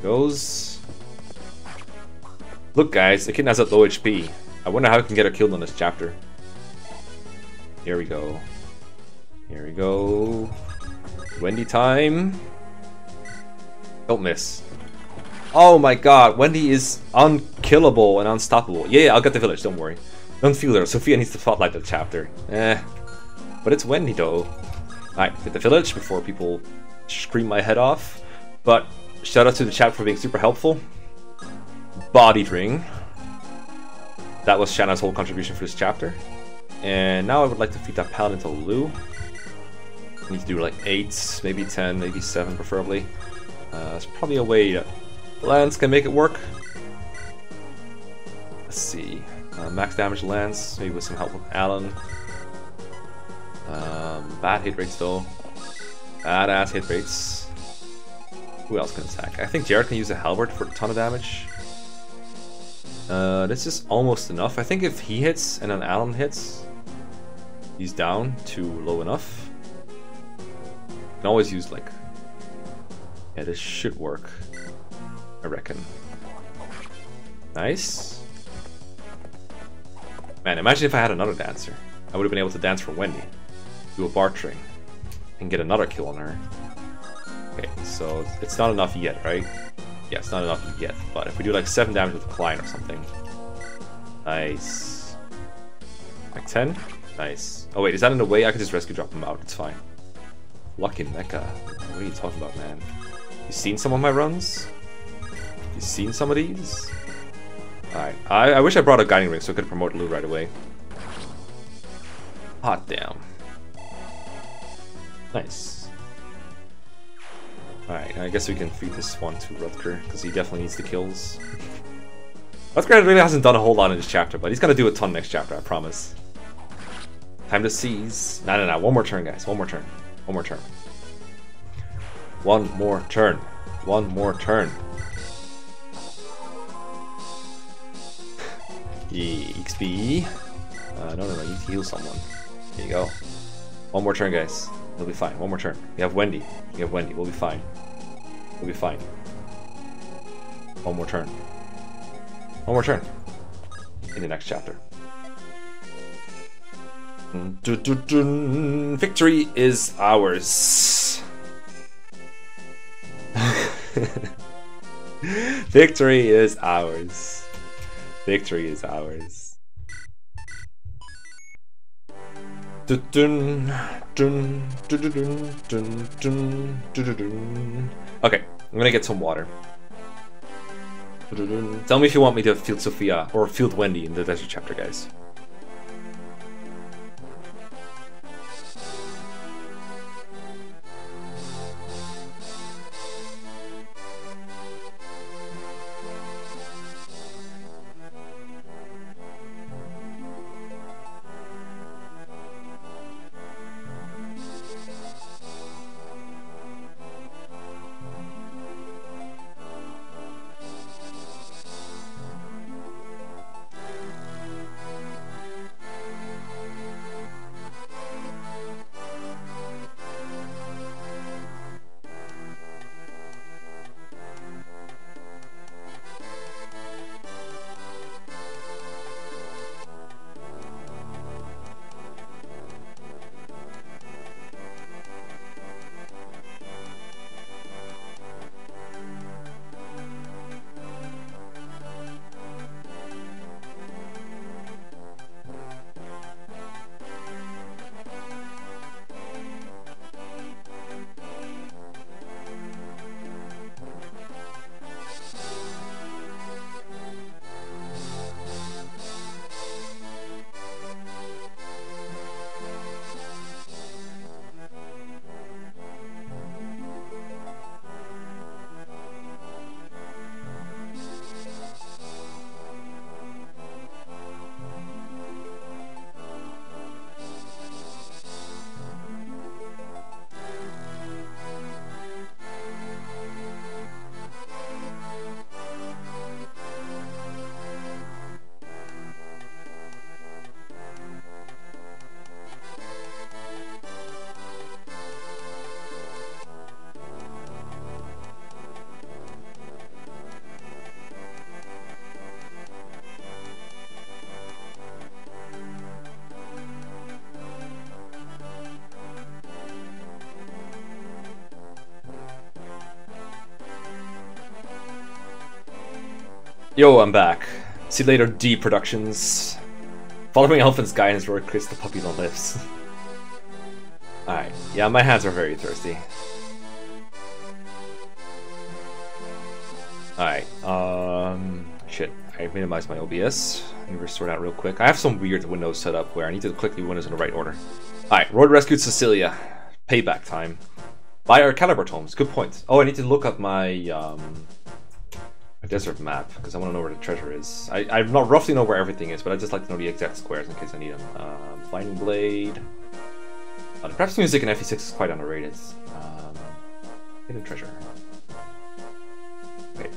Goes. Look guys, the kitten has a low HP. I wonder how I can get her killed on this chapter. Here we go. Here we go. Wendy time. Don't miss. Oh my god, Wendy is unkillable and unstoppable. Yeah, yeah, I'll get the village, don't worry. Don't feel her, Sophia needs to spotlight the chapter. Eh. But it's Wendy though. Alright, get the village before people scream my head off. But shout out to the chat for being super helpful. Body Ring. That was Shanna's whole contribution for this chapter. And now I would like to feed that paladin to Lugh. Need to do like 8, maybe 10, maybe 7 preferably. Uh, there's probably a way that Lance can make it work. Let's see. Uh, max damage Lance, maybe with some help from Alan. Um, bad hit rates though. Badass hit rates. Who else can attack? I think Jared can use a halberd for a ton of damage. Uh, this is almost enough. I think if he hits and then Alan hits, he's down to low enough. Can always use like... Yeah, this should work. I reckon. Nice. Man, imagine if I had another dancer. I would have been able to dance for Wendy. Do a bartering. And get another kill on her. Okay, so it's not enough yet, right? Yeah, it's not enough yet, but if we do like 7 damage with Klein or something. Nice. Like 10? Nice. Oh wait, is that in the way? I could just rescue drop him out, it's fine. Lucky Mekkah. What are you talking about, man? You seen some of my runs? You seen some of these? Alright, I, I wish I brought a Guiding Ring so I could promote Lugh right away. Hot damn. Nice. Alright, I guess we can feed this one to Rutger, because he definitely needs the kills. Rutger really hasn't done a whole lot in this chapter, but he's gonna do a ton next chapter, I promise. Time to seize. No, no, no, one more turn, guys. One more turn. One more turn. One more turn. One more turn. EXP. Uh, no, no, no, you need to heal someone. There you go. One more turn, guys. We'll be fine. One more turn. We have Wendy. We have Wendy. We'll be fine. We'll be fine. One more turn. One more turn. In the next chapter. Dun, dun, dun. Victory is ours. Victory is ours. Victory is ours. Okay, I'm gonna get some water. Tell me if you want me to field Sophia or field Wendy in the desert chapter, guys. Yo, I'm back. See you later, D Productions. Following Elephant's guidance Chris the puppies on lips. Alright, yeah, my hands are very thirsty. Alright, um, shit, I minimized my OBS. Let me restore that real quick. I have some weird windows set up where I need to click the windows in the right order. Alright, Road rescued Cecilia. Payback time. Buy Air Caliber tomes, good point. Oh, I need to look up my, um, a desert map because I want to know where the treasure is. I, I not roughly know where everything is, but I just like to know the exact squares in case I need them. Um, Blade. Uh, the Preps music in FE6 is quite underrated. Um, hidden treasure. Okay.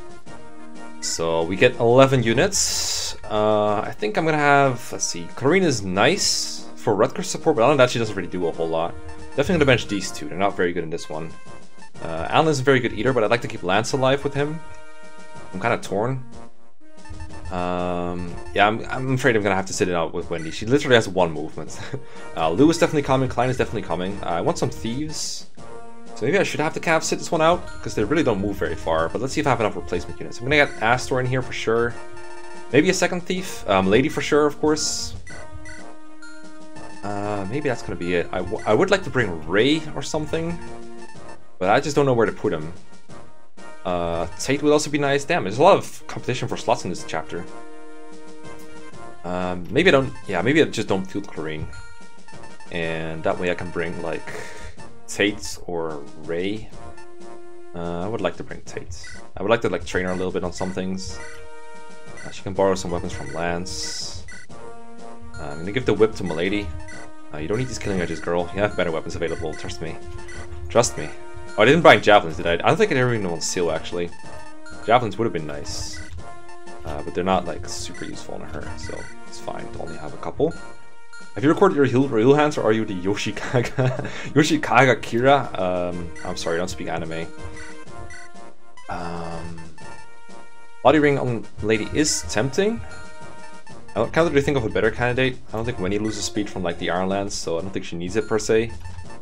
So we get 11 units. Uh, I think I'm gonna have, let's see, is nice for Rutger support, but other than that she doesn't really do a whole lot. Definitely gonna bench these two, they're not very good in this one. Uh, Alan is a very good eater, but I'd like to keep Lance alive with him. I'm kind of torn. Um, yeah, I'm, I'm afraid I'm going to have to sit it out with Wendy. She literally has one movement. uh, Lugh is definitely coming, Klein is definitely coming. Uh, I want some Thieves. So maybe I should have the Cav sit this one out, because they really don't move very far. But let's see if I have enough replacement units. I'm going to get Astor in here for sure. Maybe a second Thief. Um, Lady for sure, of course. Uh, maybe that's going to be it. I, I would like to bring Ray or something. But I just don't know where to put him. Uh, Tate would also be nice. Damn, there's a lot of competition for slots in this chapter. Um, maybe I don't... Yeah, maybe I just don't field Clarine. And that way I can bring, like, Tate or Ray. Uh, I would like to bring Tate. I would like to, like, train her a little bit on some things. Uh, she can borrow some weapons from Lance. Uh, I'm gonna give the whip to Milady. Uh, you don't need these killing edges, girl. You have better weapons available, trust me. Trust me. Oh, I didn't buy javelins, did I? I don't think I ever even on seal, actually. Javelins would have been nice. Uh, but they're not, like, super useful on her, so it's fine to only have a couple. Have you recorded your heal, heal hands, or are you the Yoshikage, Yoshikage Kira? Um, I'm sorry, I don't speak anime. Um, Body ring on Lady is tempting. I can't really think of a better candidate. I don't think Winnie loses speed from like the Ironlands, so I don't think she needs it per se.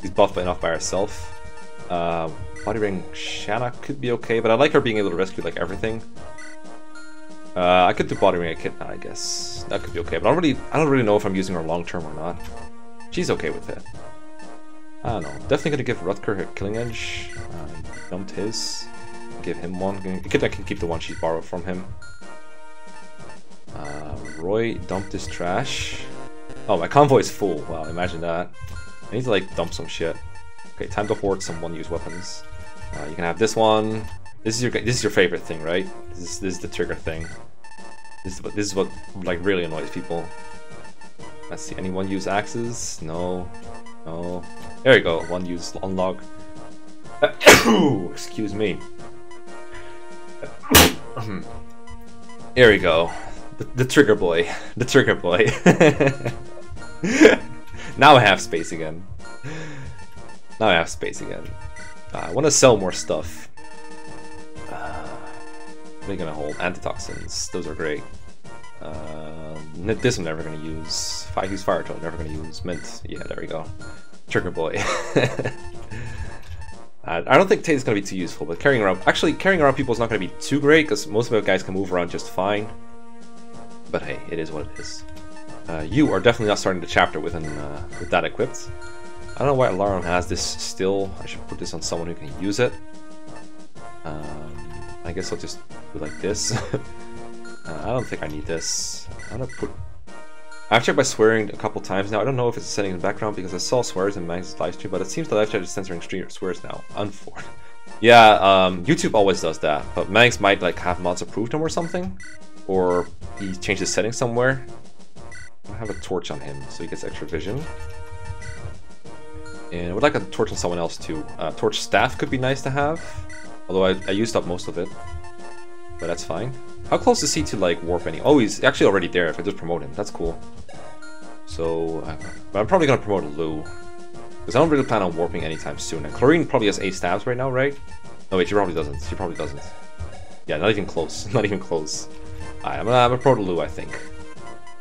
She's buffed enough by herself. Uh, body ring Shanna could be okay, but I like her being able to rescue like everything. Uh, I could do body ring Echidna, I guess. That could be okay, but I don't really, I don't really know if I'm using her long term or not. She's okay with it. I don't know. Definitely gonna give Rutger her killing edge. Uh, dumped his. Give him one. Echidna can keep the one she borrowed from him. Uh, Roy dumped his trash. Oh, my convoy is full. Wow, imagine that. I need to like dump some shit. Okay, time to hoard some one-use weapons. Uh, you can have this one. This is your this is your favorite thing, right? This is this is the trigger thing. This is what this is what like really annoys people. Let's see. Anyone use axes? No. No. There you go. One use unlock. Excuse me. Here we go. The, the trigger boy. The trigger boy. now I have space again. Now I have space again. Uh, I want to sell more stuff. Uh, you gonna hold? Antitoxins. Those are great. Uh, this I'm never gonna use. I use Fire Tome, never gonna use. Mint. Yeah, there we go. Trigger boy. Uh, I don't think Tate is to be too useful, but carrying around... Actually, carrying around people is not to be too great, because most of the guys can move around just fine. But hey, it is what it is. Uh, you are definitely not starting the chapter with, an, uh, with that equipped. I don't know why Laron has this still. I should put this on someone who can use it. Um, I guess I'll just do like this. Uh, I don't think I need this. I'm gonna put I've checked my swearing a couple times now. I don't know if it's setting in the background because I saw swears in Magnus' livestream, but it seems the live chat is censoring swears now. Unfortunately. Yeah, um, YouTube always does that, but Mangs might like have mods approved him or something, or he changed his settings somewhere. I have a torch on him, so he gets extra vision. And I would like a torch on someone else too. Uh, torch staff could be nice to have, although I, I used up most of it, but that's fine. How close is he to like warp any? Oh, he's actually already there if I just promote him. That's cool. So, uh, I'm probably gonna promote Lugh. Because I don't really plan on warping anytime soon. And Clarine probably has 8 stabs right now, right? No, wait, she probably doesn't. She probably doesn't. Yeah, not even close. not even close. Alright, I'm gonna, I'm gonna promote Lugh, I think.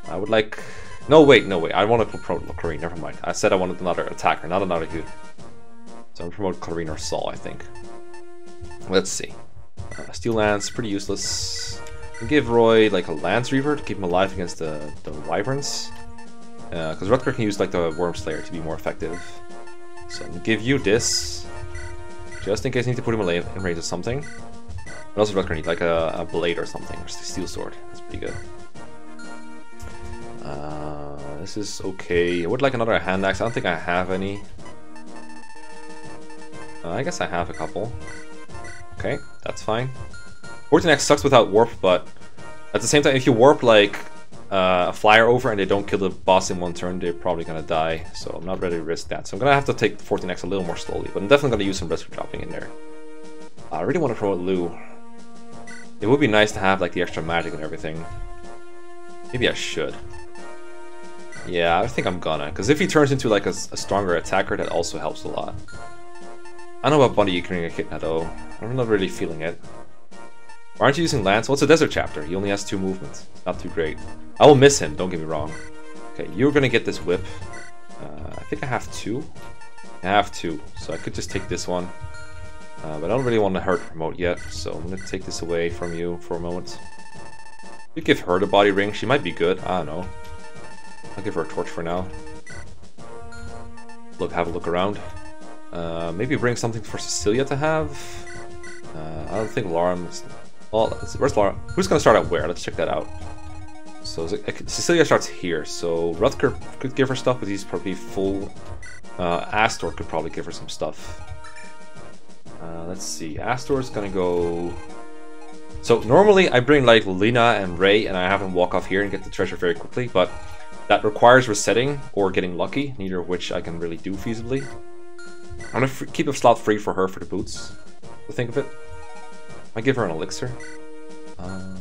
I would like... No, wait, no, wait. I want to promote Clarine, never mind. I said I wanted another attacker, not another dude. So I'm gonna promote Clarine or Saul, I think. Let's see. Uh, Steel Lance, pretty useless give Roy like a Lance Reaver to keep him alive against the, the Wyverns. Because uh, Rutger can use like the Wyrmslayer to be more effective. So I'm give you this. Just in case I need to put him in range of something. Also Rutger need like a, a, blade or something, or steel sword. That's pretty good. Uh, this is okay. I would like another hand axe. I don't think I have any. Uh, I guess I have a couple. Okay, that's fine. 14x sucks without warp, but at the same time, if you warp like uh, a flyer over and they don't kill the boss in one turn, they're probably gonna die. So I'm not ready to risk that. So I'm gonna have to take the 14x a little more slowly, but I'm definitely gonna use some rescue dropping in there. I really want to promote Lugh. It would be nice to have like the extra magic and everything. Maybe I should. Yeah, I think I'm gonna, because if he turns into like a, a, stronger attacker, that also helps a lot. I don't know about Body Ring Echidna though. I'm not really feeling it. Why aren't you using Lance? Well, it's a desert chapter. He only has two movements. Not too great. I will miss him, don't get me wrong. Okay, you're gonna get this whip. Uh, I think I have two. I have two, so I could just take this one. Uh, but I don't really want to hurt promote yet, so I'm gonna take this away from you for a moment. We give her the body ring. She might be good. I don't know. I'll give her a torch for now. Look, have a look around. Uh, maybe bring something for Cecilia to have. Uh, I don't think Lauren's well, where's Laura? Who's gonna start at where? Let's check that out. So Cecilia starts here. So Rutger could give her stuff, but he's probably full. Uh, Astor could probably give her some stuff. Uh, let's see. Astor's gonna go. So normally I bring like Lina and Ray, and I have them walk off here and get the treasure very quickly, but that requires resetting or getting lucky, neither of which I can really do feasibly. I'm gonna keep a slot free for her for the boots. To think of it. I give her an elixir. Um,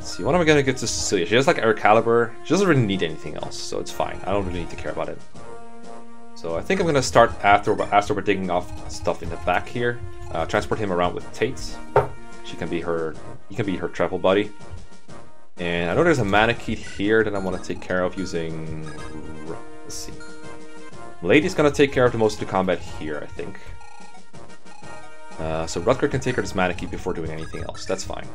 see, what am I gonna get to Cecilia? She has like air caliber. She doesn't really need anything else, so it's fine. I don't really need to care about it. So I think I'm gonna start after after we're digging off stuff in the back here. Uh, transport him around with Tate. She can be her, he can be her travel buddy. And I know there's a Manakete here that I want to take care of using, let's see. Lady's gonna take care of the most of the combat here, I think. Uh, so Rutger can take her this Manakete before doing anything else. That's fine.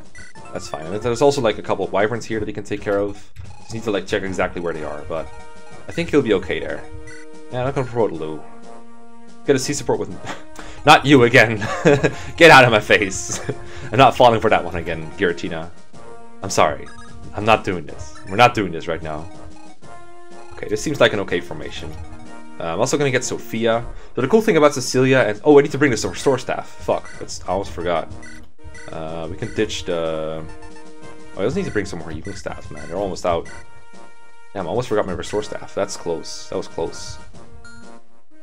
That's fine. And there's also like a couple of Wyverns here that he can take care of. Just need to like check exactly where they are, but I think he'll be okay there. Yeah, I'm not gonna promote Lugh. Get a C support with... not you again! Get out of my face! I'm not falling for that one again, Giratina. I'm sorry. I'm not doing this. We're not doing this right now. Okay, this seems like an okay formation. Uh, I'm also gonna get Sophia. So the cool thing about Cecilia and oh, I need to bring this restore staff. Fuck, I almost forgot. Uh, we can ditch the. Oh, I also need to bring some more healing staffs, man. They're almost out. Damn, I almost forgot my restore staff. That's close. That was close.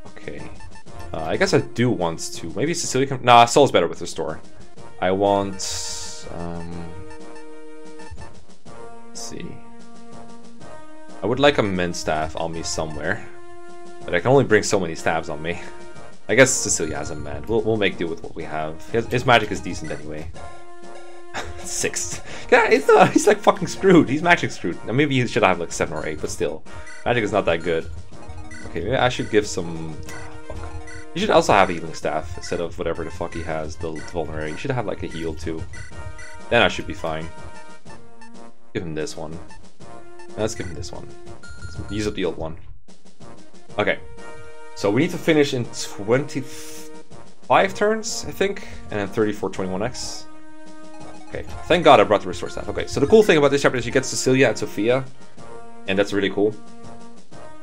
Okay. Uh, I guess I do want to. Maybe Cecilia can. Nah, Saul's better with restore. I want. Um, let's see. I would like a Min staff on me somewhere. But I can only bring so many stabs on me. I guess Cecilia has a man. We'll, we'll make do with what we have. His, his magic is decent anyway. Six. Yeah, it's not, uh, he's like fucking screwed. He's magic screwed. Now, maybe he should have like seven or eight, but still. Magic is not that good. Okay, maybe I should give some... Uh, fuck. You should also have healing staff instead of whatever the fuck he has, the, the vulnerary. You should have like a heal too. Then I should be fine. Give him this one. Let's give him this one. Use up the old one. Okay. So we need to finish in 25 turns, I think, and then 34 21x. Okay, thank god I brought the restore staff. Okay, so the cool thing about this chapter is you get Cecilia and Sophia, and that's really cool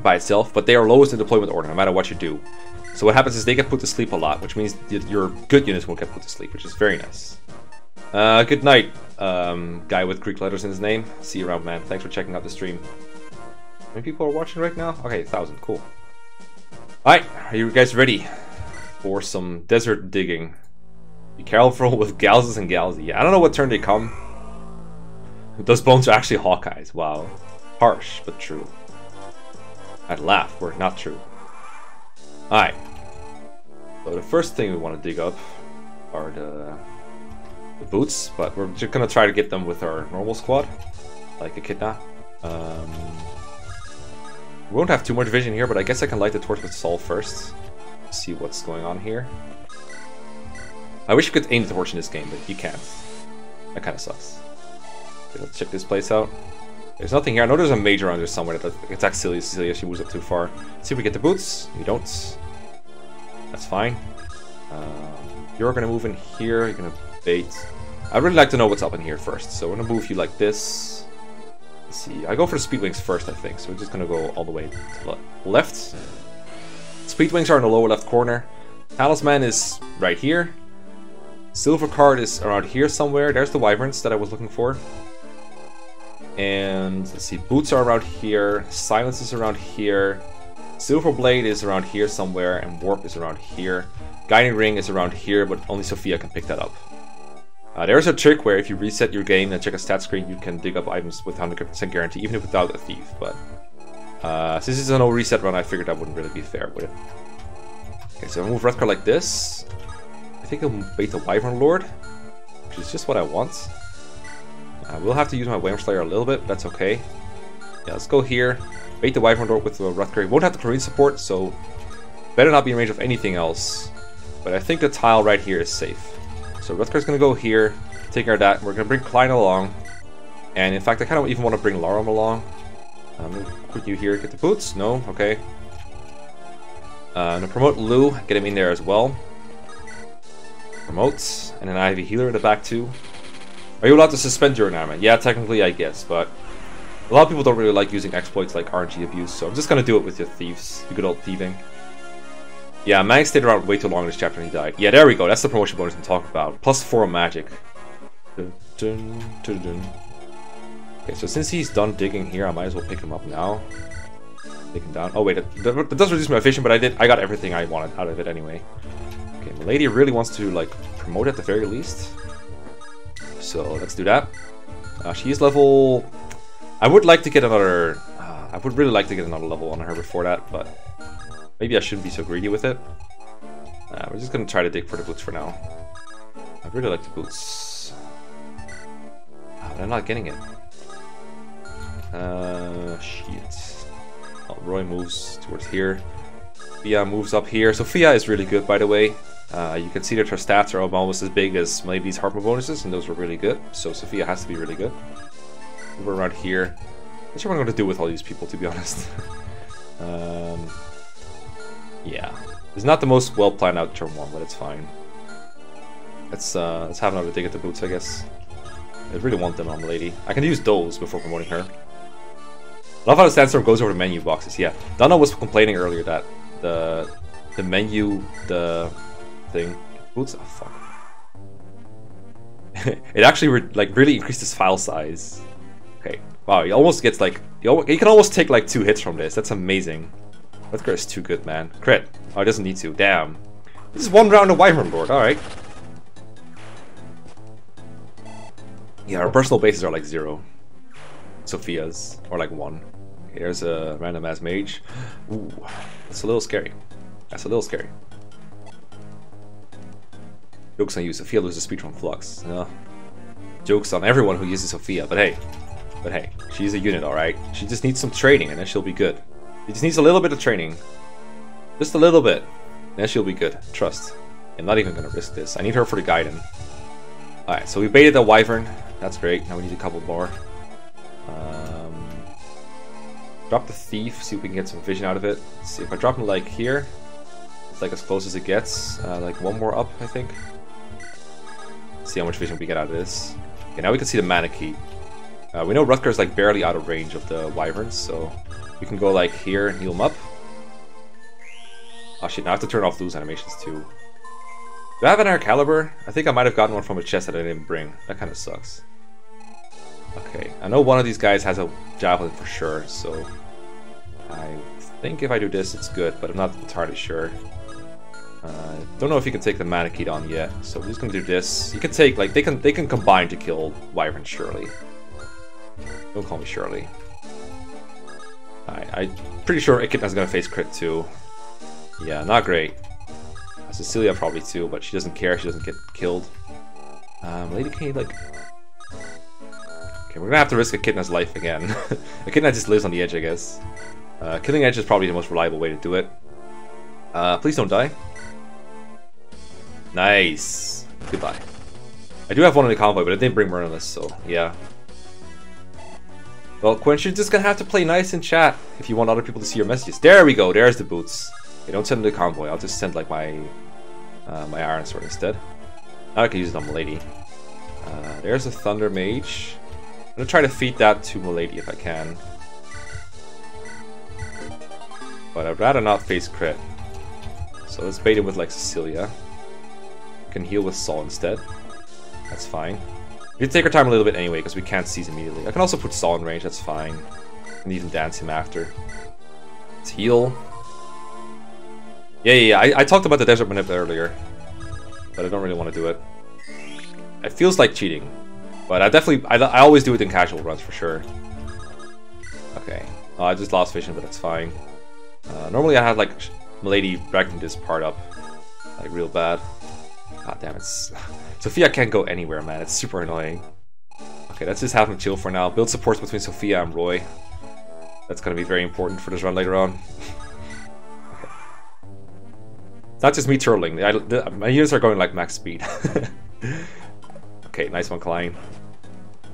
by itself, but they are lowest in deployment order no matter what you do. So what happens is they get put to sleep a lot, which means your good units won't get put to sleep, which is very nice. Uh, good night, um, guy with Greek letters in his name. See you around, man. Thanks for checking out the stream. How many people are watching right now? Okay, 1,000. Cool. Alright, are you guys ready for some desert digging? Be careful with Galzes and Galzy. I don't know what turn they come. Those bones are actually Hawkeyes. Wow. Harsh, but true. I'd laugh were not true. Alright. So the first thing we want to dig up are the, the boots, but we're just gonna try to get them with our normal squad, like Echidna. Um, we won't have too much vision here, but I guess I can light the torch with Saul first. See what's going on here. I wish you could aim the torch in this game, but you can't. That kind of sucks. Okay, let's check this place out. There's nothing here. I know there's a major under somewhere that attacks Celia. Celia, she moves up too far. Let's see if we get the boots. We don't. That's fine. Um, you're gonna move in here. You're gonna bait. I'd really like to know what's up in here first. So I'm gonna move you like this. Let's see. I go for the speed wings first, I think. So we're just gonna go all the way to the left. Speed wings are in the lower left corner. Talisman is right here. Silver card is around here somewhere. There's the wyverns that I was looking for. And let's see, boots are around here. Silence is around here. Silver blade is around here somewhere, and warp is around here. Guiding ring is around here, but only Sophia can pick that up. Uh, there's a trick where if you reset your game and check a stat screen, you can dig up items with 100% guarantee, even if without a thief. But uh, since it's an no reset run, I figured that wouldn't really be fair would it. Okay, so I move Rutger like this. I think I'll bait the Wyvern Lord, which is just what I want. I will have to use my Wyvern Slayer a little bit, that's okay. Yeah, let's go here. Bait the Wyvern Lord with the Rutger. He won't have the Marine support, so better not be in range of anything else. But I think the tile right here is safe. So Rutger's gonna go here, take care of that. We're gonna bring Klein along. And in fact, I kind of even want to bring Lalum along. I'm gonna put you here, get the boots. No, okay. Uh, I'm gonna promote Lugh, get him in there as well. Promotes, and then I have a healer in the back too. Are you allowed to suspend your environment? Yeah, technically I guess, but a lot of people don't really like using exploits like RNG abuse, so I'm just gonna do it with your thieves, the good old thieving. Yeah, Manning stayed around way too long in this chapter and he died. Yeah, there we go. That's the promotion bonus I'm talking about. Plus 4 magic. Dun, dun, dun, okay, so since he's done digging here, I might as well pick him up now. Take him down. Oh wait, that, that does reduce my vision, but I did. I got everything I wanted out of it anyway. Okay, Milady really wants to like promote at the very least. So let's do that. Uh, she is level... I would like to get another... Uh, I would really like to get another level on her before that, but Maybe I shouldn't be so greedy with it. Uh, we're just gonna try to dig for the boots for now. I really like the boots. but I'm not getting it. Uh, shit. Oh, Roy moves towards here. Sophia moves up here. Sophia is really good, by the way. Uh, you can see that her stats are almost as big as Milady's Harper bonuses, and those were really good. So Sophia has to be really good. Over around here. Not sure what I'm going to do with all these people, to be honest. um, yeah. It's not the most well planned out turn one, but it's fine. Let's uh, let's have another dig at the boots, I guess. I really want them on lady. I can use those before promoting her. Love how the sandstorm goes over the menu boxes. Yeah, Donna was complaining earlier that the the menu, the thing, boots. Oh fuck. it actually like really increased his file size. Okay, wow, he almost gets like he, he can almost take like two hits from this. That's amazing. Rutger is too good, man. Crit. Oh, it doesn't need to. Damn. This is one round of Wyvern Lord. Alright. Yeah, our personal bases are like zero. Sophia's. Or like one. Okay, there's a random ass mage. Ooh. That's a little scary. That's a little scary. Jokes on you. Sophia loses speech from Flux. No. Jokes on everyone who uses Sophia. But hey. But hey. She's a unit, alright? She just needs some training and then she'll be good. He just needs a little bit of training. Just a little bit. Then she'll be good. Trust. I'm not even gonna risk this. I need her for the Gaiden. Alright, so we baited the Wyvern. That's great. Now we need a couple more. Um, drop the Thief, see if we can get some vision out of it. Let's see if I drop him like here. It's like as close as it gets. Uh, like one more up, I think. see how much vision we get out of this. Okay, now we can see the Manakete. Uh, we know Rutger's like barely out of range of the Wyverns, so we can go like here and heal him up. Oh shit, now I have to turn off those animations too. Do I have an Air Caliber? I think I might have gotten one from a chest that I didn't bring. That kind of sucks. Okay, I know one of these guys has a Javelin for sure, so... I think if I do this, it's good, but I'm not entirely sure. Uh, don't know if you can take the Mana on yet, so we're just gonna do this. You can take, like, they can they can combine to kill Wyvern Shirley. Don't call me Shirley. I'm pretty sure Echidna's gonna face crit too. Yeah, not great. Uh, Cecilia probably too, but she doesn't care, she doesn't get killed. Um, Lady K, like... Okay, we're gonna have to risk Echidna's life again. Echidna just lives on the edge, I guess. Uh, killing Edge is probably the most reliable way to do it. Uh, please don't die. Nice. Goodbye. I do have one in the convoy, but I didn't bring Merlinus, so yeah. Well, Quinn, you're just gonna have to play nice in chat if you want other people to see your messages. There we go, there's the boots. Okay, don't send them to convoy, I'll just send like my uh, my iron sword instead. Now I can use it on Milady. Uh, there's a Thunder Mage. I'm gonna try to feed that to Milady if I can. But I'd rather not face crit. So let's bait him with like Cecilia. Can heal with Saul instead. That's fine. We can take our time a little bit anyway, because we can't seize immediately. I can also put Saul in range, that's fine. And even dance him after. Let's heal. Yeah, yeah, yeah. I, I talked about the Desert Manip earlier. But I don't really want to do it. It feels like cheating. But I definitely, I, I always do it in casual runs for sure. Okay. Oh, I just lost vision, but that's fine. Uh, normally I have like Milady dragging this part up. Like real bad. God damn it. Sophia can't go anywhere, man. It's super annoying. Okay, let's just have him chill for now. Build supports between Sophia and Roy. That's gonna be very important for this run later on. okay. Not just me turtling. I, the, my units are going like max speed. okay, nice one, Klein.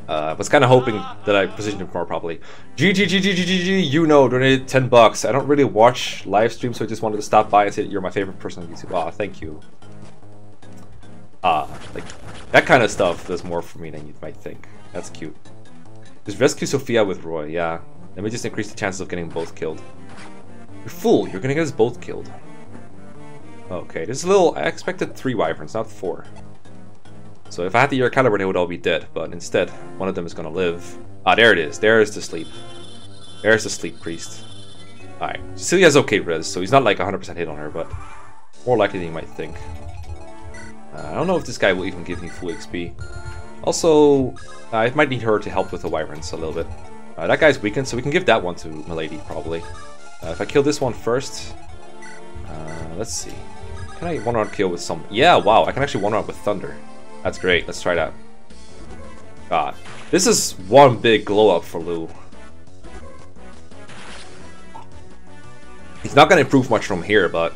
Uh, was kind of hoping that I positioned him more properly. GGGGGG, you know, donated 10 bucks. I don't really watch live streams, so I just wanted to stop by and say you're my favorite person on YouTube. Aw, oh, thank you. Ah, like, that kind of stuff does more for me than you might think. That's cute. Just rescue Sophia with Roy, yeah. Let me just increase the chances of getting both killed. You fool, you're gonna get us both killed. Okay, there's a little, I expected three wyverns, not four. So if I had the Air Caliber, they would all be dead, but instead, one of them is gonna live. Ah, there it is, there's the sleep. There's the sleep priest. Alright, Cecilia's okay res, so he's not like 100% hit on her, but more likely than you might think. Uh, I don't know if this guy will even give me full XP. Also, uh, I might need her to help with the Wyverns a little bit. Uh, that guy's weakened, so we can give that one to Milady, probably. Uh, if I kill this one first... Uh, let's see. Can I one-round kill with some... Yeah, wow, I can actually one-round with Thunder. That's great, let's try that. God. This is one big glow up for Lugh. He's not going to improve much from here, but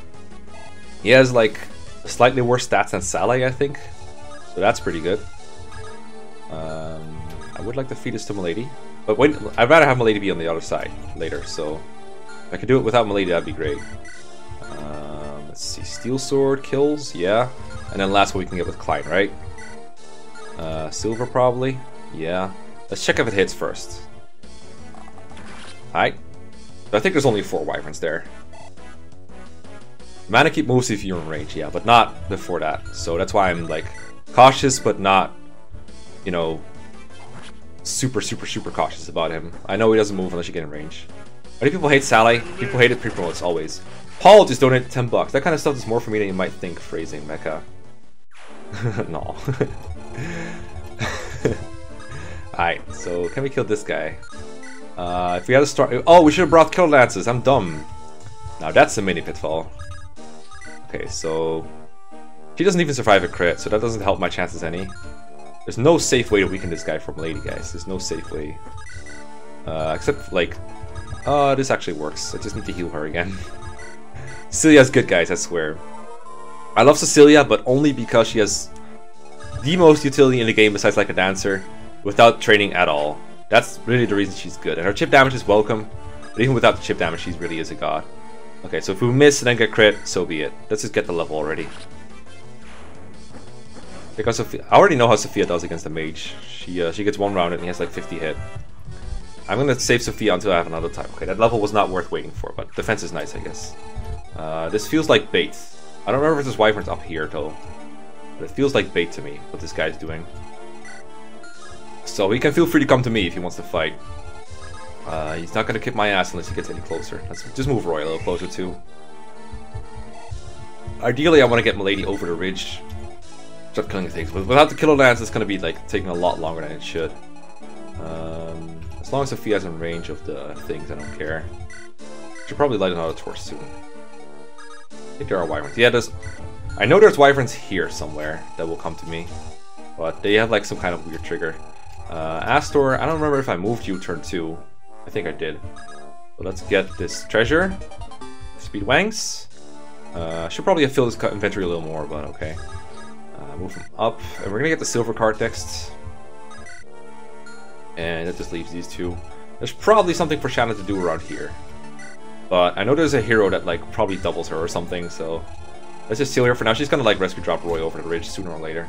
he has like slightly worse stats than Sally, I think. So that's pretty good. Um, I would like to feed this to Milady. But wait, I'd rather have Milady be on the other side later, so if I could do it without Milady, that'd be great. Um, let's see, Steel Sword kills, yeah. And then last one we can get with Klein, right? Uh, silver probably, yeah. Let's check if it hits first. Alright. I think there's only four Wyverns there. Manakete moves if you're in range, yeah, but not before that. So that's why I'm like cautious, but not, you know, super, super, super cautious about him. I know he doesn't move unless you get in range. Why people hate Sally? People hate it pre-promotes, always. Paul just donated 10 bucks. That kind of stuff is more for me than you might think, phrasing, Mekkah. no. Alright, so can we kill this guy? Uh, if we had to start... Oh, we should have brought kill lances. I'm dumb. Now that's a mini pitfall. Okay, so... She doesn't even survive a crit, so that doesn't help my chances any. There's no safe way to weaken this guy from Lady, guys. There's no safe way. Uh, except, like... Uh, this actually works. I just need to heal her again. Cecilia's good, guys, I swear. I love Cecilia, but only because she has the most utility in the game besides like a dancer, without training at all. That's really the reason she's good. And her chip damage is welcome, but even without the chip damage, she really is a god. Okay, so if we miss and then get crit, so be it. Let's just get the level already. Because Sophia, I already know how Sophia does against the mage. She uh, she gets one round and he has like 50 hit. I'm gonna save Sophia until I have another time. Okay, that level was not worth waiting for, but defense is nice, I guess. Uh, this feels like bait. I don't remember if this wyvern's up here though. But it feels like bait to me, what this guy's doing. So he can feel free to come to me if he wants to fight. Uh, he's not gonna kick my ass unless he gets any closer. Let's just move Roy a little closer too. Ideally, I want to get Milady over the ridge. Start killing things. Without the killer lance, it's gonna be like taking a lot longer than it should. Um, as long as Sophia's in range of the things, I don't care. Should probably light another torch soon. I think there are wyverns. Yeah, there's... I know there's wyverns here somewhere that will come to me. But they have like some kind of weird trigger. Uh, Astor, I don't remember if I moved you turn 2. I think I did. But let's get this treasure. Speed Wangs. Uh, should probably filled this inventory a little more, but okay. Uh, move them up. And we're gonna get the silver card next. And that just leaves these two. There's probably something for Shanna to do around here. But I know there's a hero that like probably doubles her or something, so let's just seal her for now. She's gonna like rescue drop Roy over the ridge sooner or later.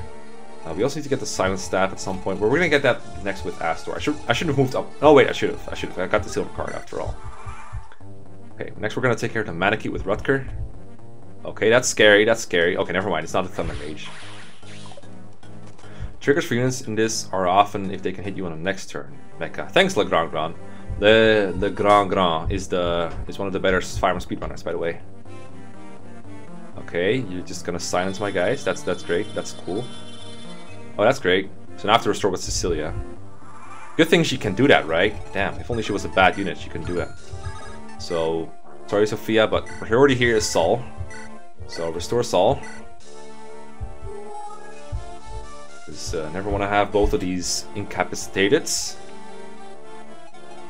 Uh, we also need to get the silent staff at some point. We're gonna get that next with Astor. I should I should have moved up. Oh wait, I should have. I should have. I got the silver card after all. Okay, next we're gonna take care of the Manakete with Rutger. Okay, that's scary. That's scary. Okay, never mind. It's not a Thunder Mage. Triggers for units in this are often if they can hit you on the next turn. Mekkah. Thanks, Le Grand Grand. Le, Le Grand Grand is the is one of the better Fire Emblem speedrunners, by the way. Okay, you're just gonna silence my guys. That's that's great. That's cool. Oh, that's great. So now I have to restore with Cecilia. Good thing she can do that, right? Damn, if only she was a bad unit, she can do that. So, sorry Sophia, but already here is Saul. So restore Saul. Because uh, never want to have both of these incapacitated.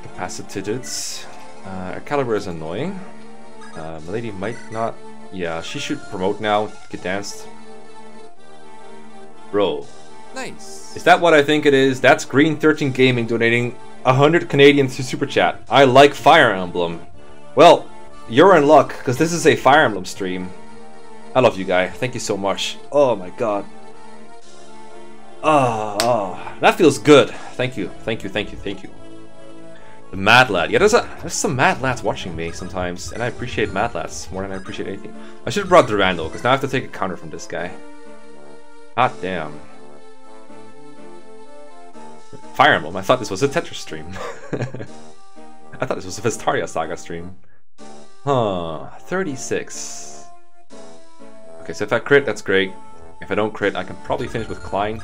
Capacitated. Uh, caliber is annoying. Uh, Milady might not... Yeah, she should promote now, get danced. Bro, Nice. Is that what I think it is? That's Green 13 Gaming donating 100 Canadian to Super Chat. I like Fire Emblem. Well, you're in luck, because this is a Fire Emblem stream. I love you, guy. Thank you so much. Oh my god. Oh, oh, that feels good. Thank you, thank you, thank you, thank you. The Mad Lad. Yeah, there's, a, there's some Mad Lads watching me sometimes, and I appreciate Mad Lads more than I appreciate anything. I should have brought the Durandal, because now I have to take a counter from this guy. Hot damn. Fire Emblem. I thought this was a Tetris stream. I thought this was a Vestaria Saga stream. Huh. 36. Okay, so if I crit, that's great. If I don't crit, I can probably finish with Klein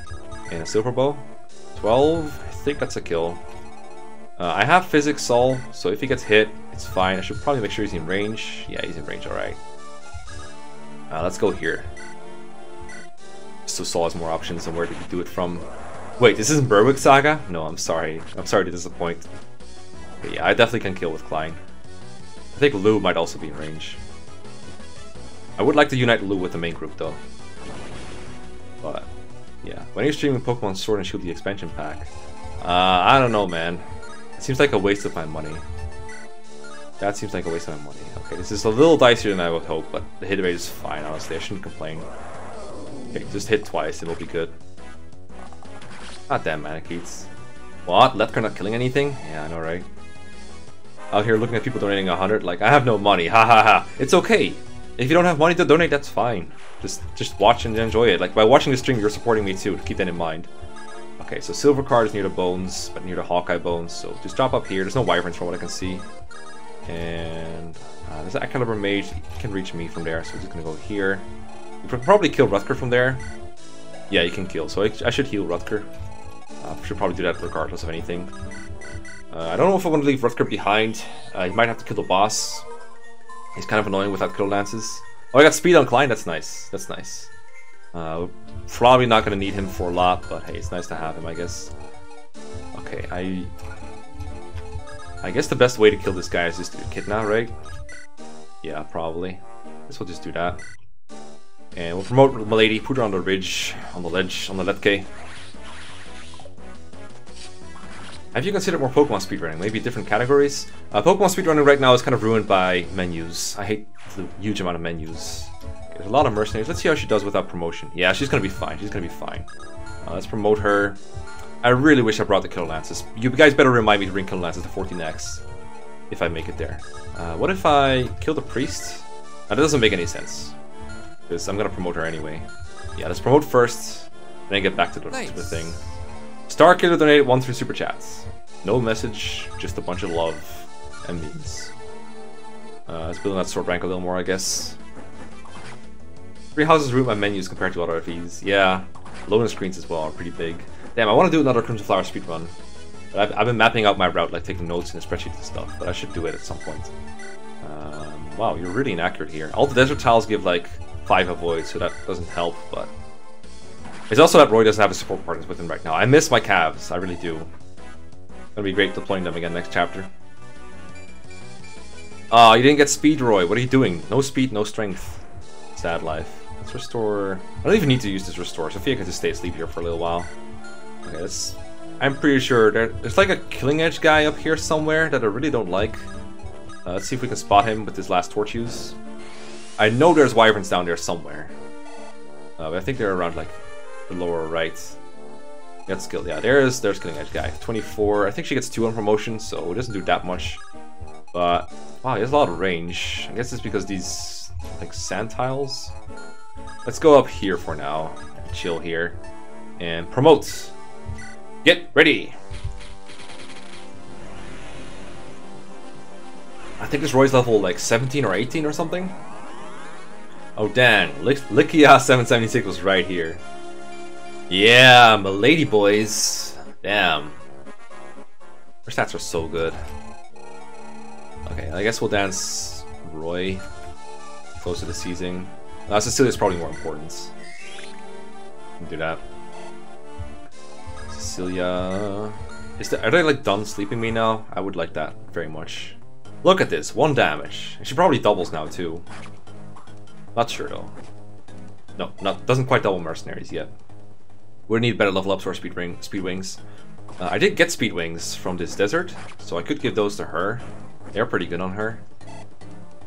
in a Silver Bow. 12. I think that's a kill. Uh, I have Physics Saul, so if he gets hit, it's fine. I should probably make sure he's in range. Yeah, he's in range, alright. Uh, let's go here. So Saul has more options on where to do it from. Wait, this isn't Berwick Saga? No, I'm sorry. I'm sorry to disappoint. But yeah, I definitely can kill with Klein. I think Lugh might also be in range. I would like to unite Lugh with the main group though. But, yeah. When you're streaming Pokemon Sword and Shield the expansion pack, uh, I don't know, man. It seems like a waste of my money. That seems like a waste of my money. Okay, this is a little dicier than I would hope, but the hit rate is fine, honestly. I shouldn't complain. Okay, just hit twice, it'll be good. God damn Manakins. What? Letker not killing anything? Yeah, I know, right? Out here looking at people donating 100, like, I have no money, ha ha ha. It's okay. If you don't have money to donate, that's fine. Just just watch and enjoy it. Like, by watching the stream, you're supporting me too, keep that in mind. Okay, so Silver Card is near the bones, but near the Hawkeye bones, so just drop up here. There's no wyverns from what I can see. And uh, there's an Excalibur Mage, can reach me from there, so we're just gonna go here. You can probably kill Rutger from there. Yeah, you can kill, so I, I should heal Rutger. Uh, should probably do that regardless of anything. Uh, I don't know if I want to leave Rutger behind. Uh, he might have to kill the boss. He's kind of annoying without kill lances. Oh, I got speed on Klein. That's nice. That's nice. Uh, probably not going to need him for a lot, but hey, it's nice to have him, I guess. Okay, I... I guess the best way to kill this guy is just to kidnap, right? Yeah, probably. Guess we'll just do that. And we'll promote Milady, put her on the ridge, on the ledge, on the Letke. Have you considered more Pokemon speedrunning? Maybe different categories? Uh, Pokemon speedrunning right now is kind of ruined by menus. I hate the huge amount of menus. Okay, there's a lot of mercenaries. Let's see how she does without promotion. Yeah, she's gonna be fine. She's gonna be fine. Uh, let's promote her. I really wish I brought the Kill Lances. You guys better remind me to bring Kill Lances to 14x. If I make it there. Uh, what if I kill the Priest? That doesn't make any sense. Because I'm gonna promote her anyway. Yeah, let's promote first, then get back to the, nice. to the thing. Star Killer donated one through Super Chats. No message, just a bunch of love and memes. Uh, let's build that sword rank a little more, I guess. Three houses root my menus compared to other FEs. Yeah, loading screens as well are pretty big. Damn, I want to do another Crimson Flower speedrun. But I've, I've, been mapping out my route, like taking notes in a spreadsheet and stuff, but I should do it at some point. Um, wow, you're really inaccurate here. All the desert tiles give like 5 avoid, so that doesn't help, but it's also that Roy doesn't have his support partners with him right now. I miss my calves, I really do. Gonna be great deploying them again next chapter. Oh, you didn't get speed, Roy. What are you doing? No speed, no strength. Sad life. Let's restore... I don't even need to use this restore. Sophia can just stay asleep here for a little while. Okay. I'm pretty sure there, there's like a Killing Edge guy up here somewhere that I really don't like. Uh, let's see if we can spot him with his last torch use. I know there's wyverns down there somewhere. Uh, but I think they're around like lower right. Get skill. Yeah, there is there's Killing Edge guy. 24. I think she gets 2 on promotion, so it doesn't do that much. But wow, he has a lot of range. I guess it's because these like sand tiles. Let's go up here for now. Chill here. And promote. Get ready. I think this Roy's level like 17 or 18 or something. Oh dang, Lick Likia 776 was right here. Yeah, my lady boys. Damn. Her stats are so good. Okay, I guess we'll dance Roy close to the seizing. Uh, Cecilia's probably more important. Do that. Cecilia... Is the, are they like done sleeping me now? I would like that very much. Look at this, one damage. She probably doubles now too. Not sure though. No, not doesn't quite double mercenaries yet. Would need better level ups or speed ring, speed wings. Uh, I did get speed wings from this desert, so I could give those to her. They're pretty good on her.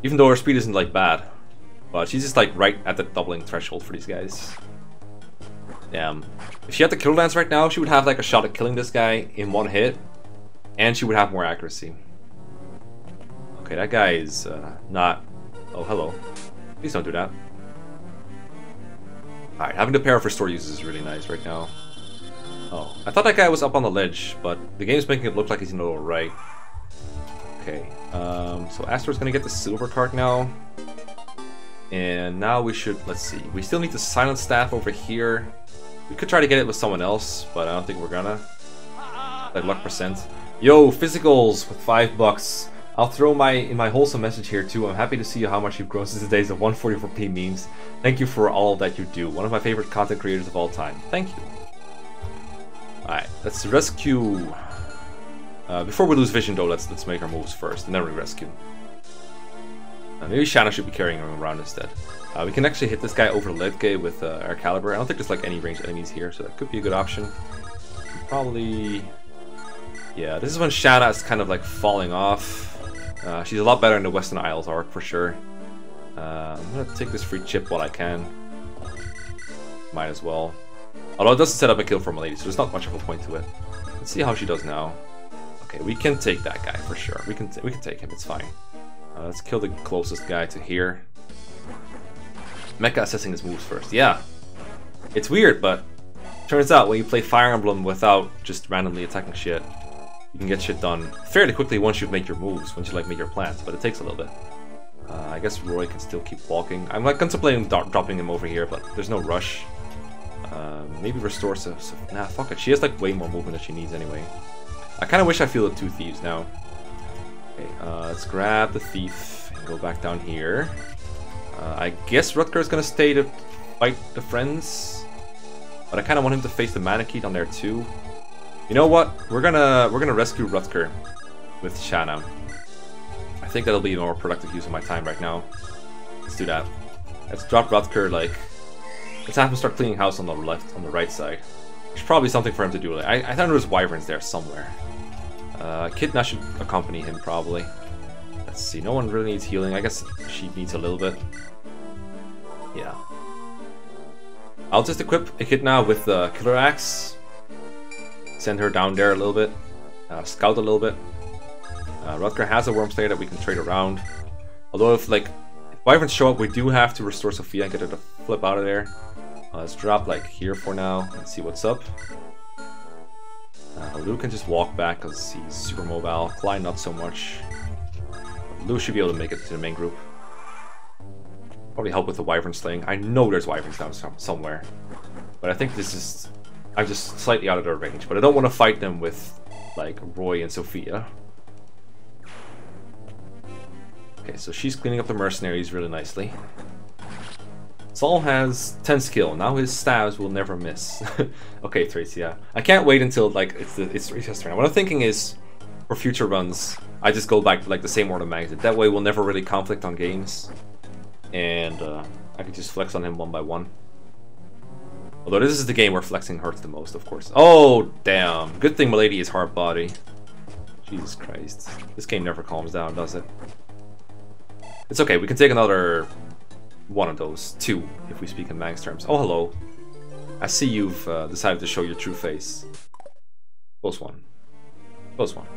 Even though her speed isn't like bad. But she's just like right at the doubling threshold for these guys. Damn. If she had the kill lance right now, she would have like a shot at killing this guy in one hit. And she would have more accuracy. Okay, that guy is uh, not... Oh, hello. Please don't do that. Alright, having the pair for store uses is really nice right now. Oh, I thought that guy was up on the ledge, but the game's making it look like he's in the lower right. Okay, um, so Astor's gonna get the silver card now. And now we should, let's see, we still need the silent staff over here. We could try to get it with someone else, but I don't think we're gonna. Like luck percent. Yo, physicals with five bucks. I'll throw my my wholesome message here too. I'm happy to see how much you've grown since the days of 144p memes. Thank you for all that you do. One of my favorite content creators of all time. Thank you. Alright, let's rescue... Uh, before we lose vision though, let's let's make our moves first, and then we rescue. Uh, maybe Shanna should be carrying him around instead. Uh, we can actually hit this guy over leg with uh, our caliber. I don't think there's like any ranged enemies here, so that could be a good option. Probably... Yeah, this is when Shanna is kind of like falling off. Uh, she's a lot better in the Western Isles arc for sure. Uh, I'm gonna take this free chip while I can. Might as well. Although it doesn't set up a kill for Milady, so there's not much of a point to it. Let's see how she does now. Okay, we can take that guy for sure. We can we can take him. It's fine. Uh, let's kill the closest guy to here. Mekkah assessing his moves first. Yeah, it's weird, but turns out when you play Fire Emblem without just randomly attacking shit, you can get shit done fairly quickly once you've made your moves, once you like make your plans. But it takes a little bit. Uh, I guess Roy can still keep walking. I'm like contemplating dropping him over here, but there's no rush. Uh, maybe restore some, so, Nah, fuck it. She has like way more movement than she needs anyway. I kind of wish I feel the two thieves now. Okay, uh, let's grab the thief and go back down here. Uh, I guess Rutger is gonna stay to fight the friends, but I kind of want him to face the Manakete on there too. You know what? We're gonna we're gonna rescue Rutger with Shanna. I think that'll be a more productive use of my time right now. Let's do that. Let's drop Rutger like. Let's have him start cleaning house on the left, on the right side. There's probably something for him to do. Like, I, I thought there was wyverns there somewhere. Uh, Echidna should accompany him probably. Let's see. No one really needs healing. I guess she needs a little bit. Yeah. I'll just equip Echidna with the Killer Axe. Send her down there a little bit. Uh, scout a little bit. Uh, Rutger has a Wyrmslayer that we can trade around. Although if like if Wyverns show up, we do have to restore Sophia and get her to flip out of there. Uh, let's drop like here for now and see what's up. Uh, Lugh can just walk back because he's super mobile. Klein not so much. Lugh should be able to make it to the main group. Probably help with the Wyvern slaying. I know there's Wyverns down somewhere. But I think this is... I'm just slightly out of their range. But I don't want to fight them with, like, Roy and Sophia. Okay, so she's cleaning up the mercenaries really nicely. Saul has 10 skill, now his stabs will never miss. okay, Tracy. I can't wait until, like, it's the it's Tracy's turn. What I'm thinking is, for future runs, I just go back to, like, the same order mags. That way we'll never really conflict on games. And, uh, I can just flex on him one by one. Although this is the game where flexing hurts the most, of course. Oh, damn. Good thing Milady is hard body. Jesus Christ. This game never calms down, does it? It's okay, we can take another one of those. Two, if we speak in Max terms. Oh, hello. I see you've uh, decided to show your true face. Close one. Close one.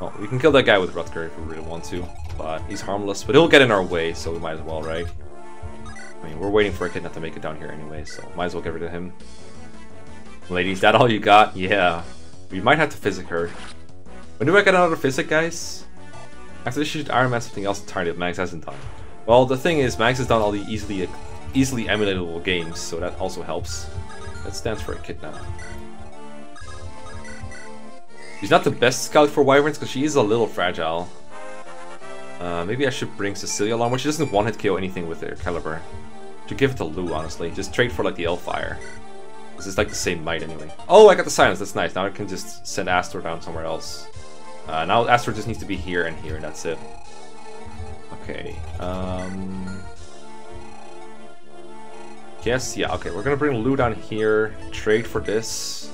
Well, we can kill that guy with Rutger if we really want to, but he's harmless. But he'll get in our way, so we might as well, right? I mean, we're waiting for Echidna to make it down here anyway, so might as well get rid of him. Ladies, that all you got? Yeah. We might have to physic her. When do I get another physic, guys? After this, should Iron Man something else entirely that Max hasn't done. Well, the thing is, Max has done all the easily easily emulatable games, so that also helps. That stands for Echidna. She's not the best scout for wyverns because she is a little fragile. Uh, maybe I should bring Cecilia along, but she doesn't one-hit KO anything with Air Caliber. Should give it to Lugh, honestly. Just trade for like the Elfire. This is like the same might anyway. Oh, I got the silence. That's nice. Now I can just send Astol down somewhere else. Uh, now Astol just needs to be here and here, and that's it. Okay. Um... Yes, yeah, okay, we're gonna bring Lugh down here, trade for this.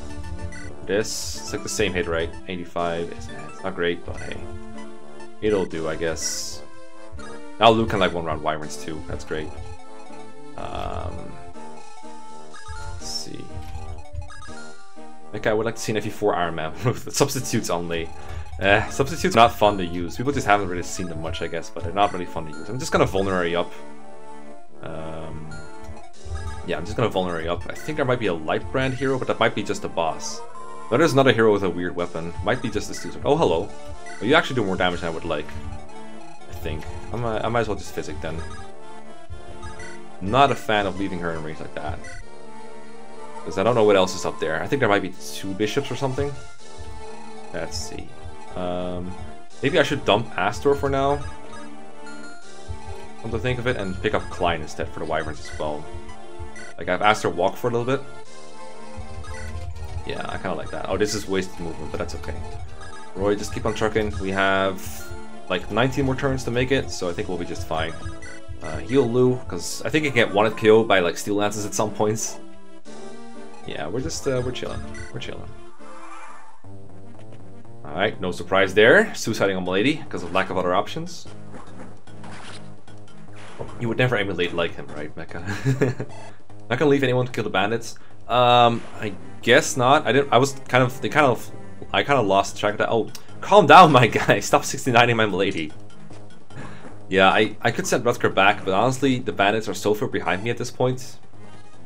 This, it's like the same hit, right? 85, it's, it's not great, but hey. It'll do, I guess. Now Lugh can like one round Wyverns too, that's great. Um, let's see. Like I would like to see an FE4 Iron Man with substitutes only. Eh, substitutes not fun to use. People just haven't really seen them much, I guess, but they're not really fun to use. I'm just gonna vulnerary up. Um, yeah, I'm just gonna vulnerary up. I think there might be a light brand hero, but that might be just a boss. But there's another hero with a weird weapon. Might be just a student. Oh, hello. You actually do more damage than I would like. I think. I might, I might as well just physic then. Not a fan of leaving her in range like that. Because I don't know what else is up there. I think there might be two bishops or something. Let's see. Um, maybe I should dump Astol for now. Come to think of it, and pick up Klein instead for the Wyverns as well. Like, I've Astol walk for a little bit. Yeah, I kind of like that. Oh, this is wasted movement, but that's okay. Roy, just keep on trucking. We have like 19 more turns to make it, so I think we'll be just fine. Uh, heal Lugh, because I think he can get one KO by like Steel Lances at some points. Yeah, we're just, uh, we're chilling. We're chilling. Alright, no surprise there. Suiciding on Milady because of lack of other options. You would never emulate like him, right, Mekkah? not gonna leave anyone to kill the bandits. Um, I guess not. I didn't. I was kind of. They kind of. I kind of lost track of that. Oh, calm down, my guy. Stop 69ing my Milady. Yeah, I, I could send Rutger back, but honestly, the bandits are so far behind me at this point.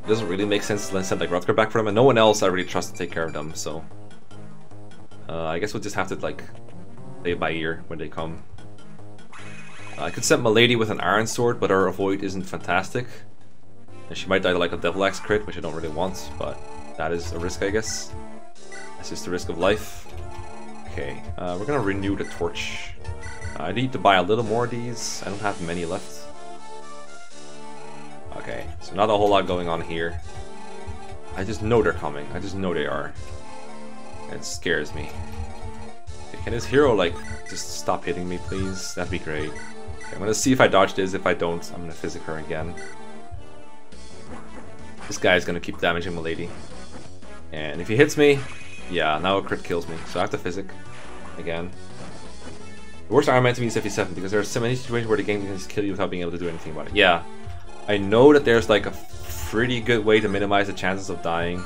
It doesn't really make sense to send like Rutger back for them, and no one else I really trust to take care of them, so... Uh, I guess we'll just have to like play by ear when they come. Uh, I could send Milady with an Iron Sword, but her avoid isn't fantastic. And she might die to like a Devil Axe crit, which I don't really want, but that is a risk, I guess. That's just the risk of life. Okay, uh, we're gonna renew the torch. I need to buy a little more of these. I don't have many left. Okay, so not a whole lot going on here. I just know they're coming. I just know they are. It scares me. Okay, can this hero, like, just stop hitting me, please? That'd be great. Okay, I'm gonna see if I dodge this. If I don't, I'm gonna physic her again. This guy's gonna keep damaging Milady. And if he hits me, yeah, now a crit kills me. So I have to physic again. The worst Iron Man to me is 57 because there are so many situations where the game can just kill you without being able to do anything about it. Yeah, I know that there's like a pretty good way to minimize the chances of dying,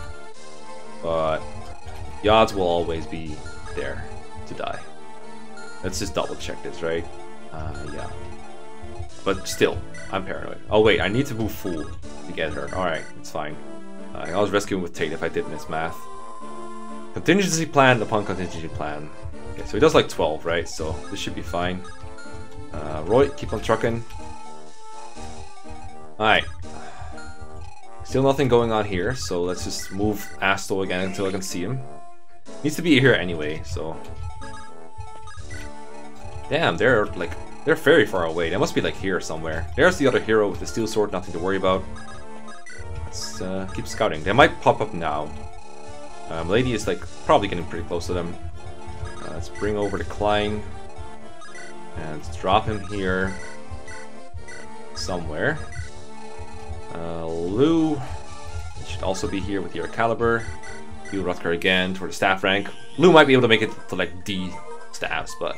but the odds will always be there to die. Let's just double check this, right? Uh, yeah. But still, I'm paranoid. Oh wait, I need to move full to get her. Alright, it's fine. Uh, I was rescuing with Tate if I did miss math. Contingency plan upon contingency plan. Okay, so he does like 12, right? So this should be fine. Uh, Roy, keep on trucking. Alright. Still nothing going on here, so let's just move Astol again until I can see him. Needs to be here anyway, so... Damn, they're like... They're very far away. They must be like here somewhere. There's the other hero with the steel sword, nothing to worry about. Let's uh, keep scouting. They might pop up now. Um, Lady is like probably getting pretty close to them. Uh, let's bring over the Klein. And drop him here. Somewhere. Uh, Lugh should also be here with Air Caliber. Heal Rutger again toward the staff rank. Lugh might be able to make it to like D staffs, but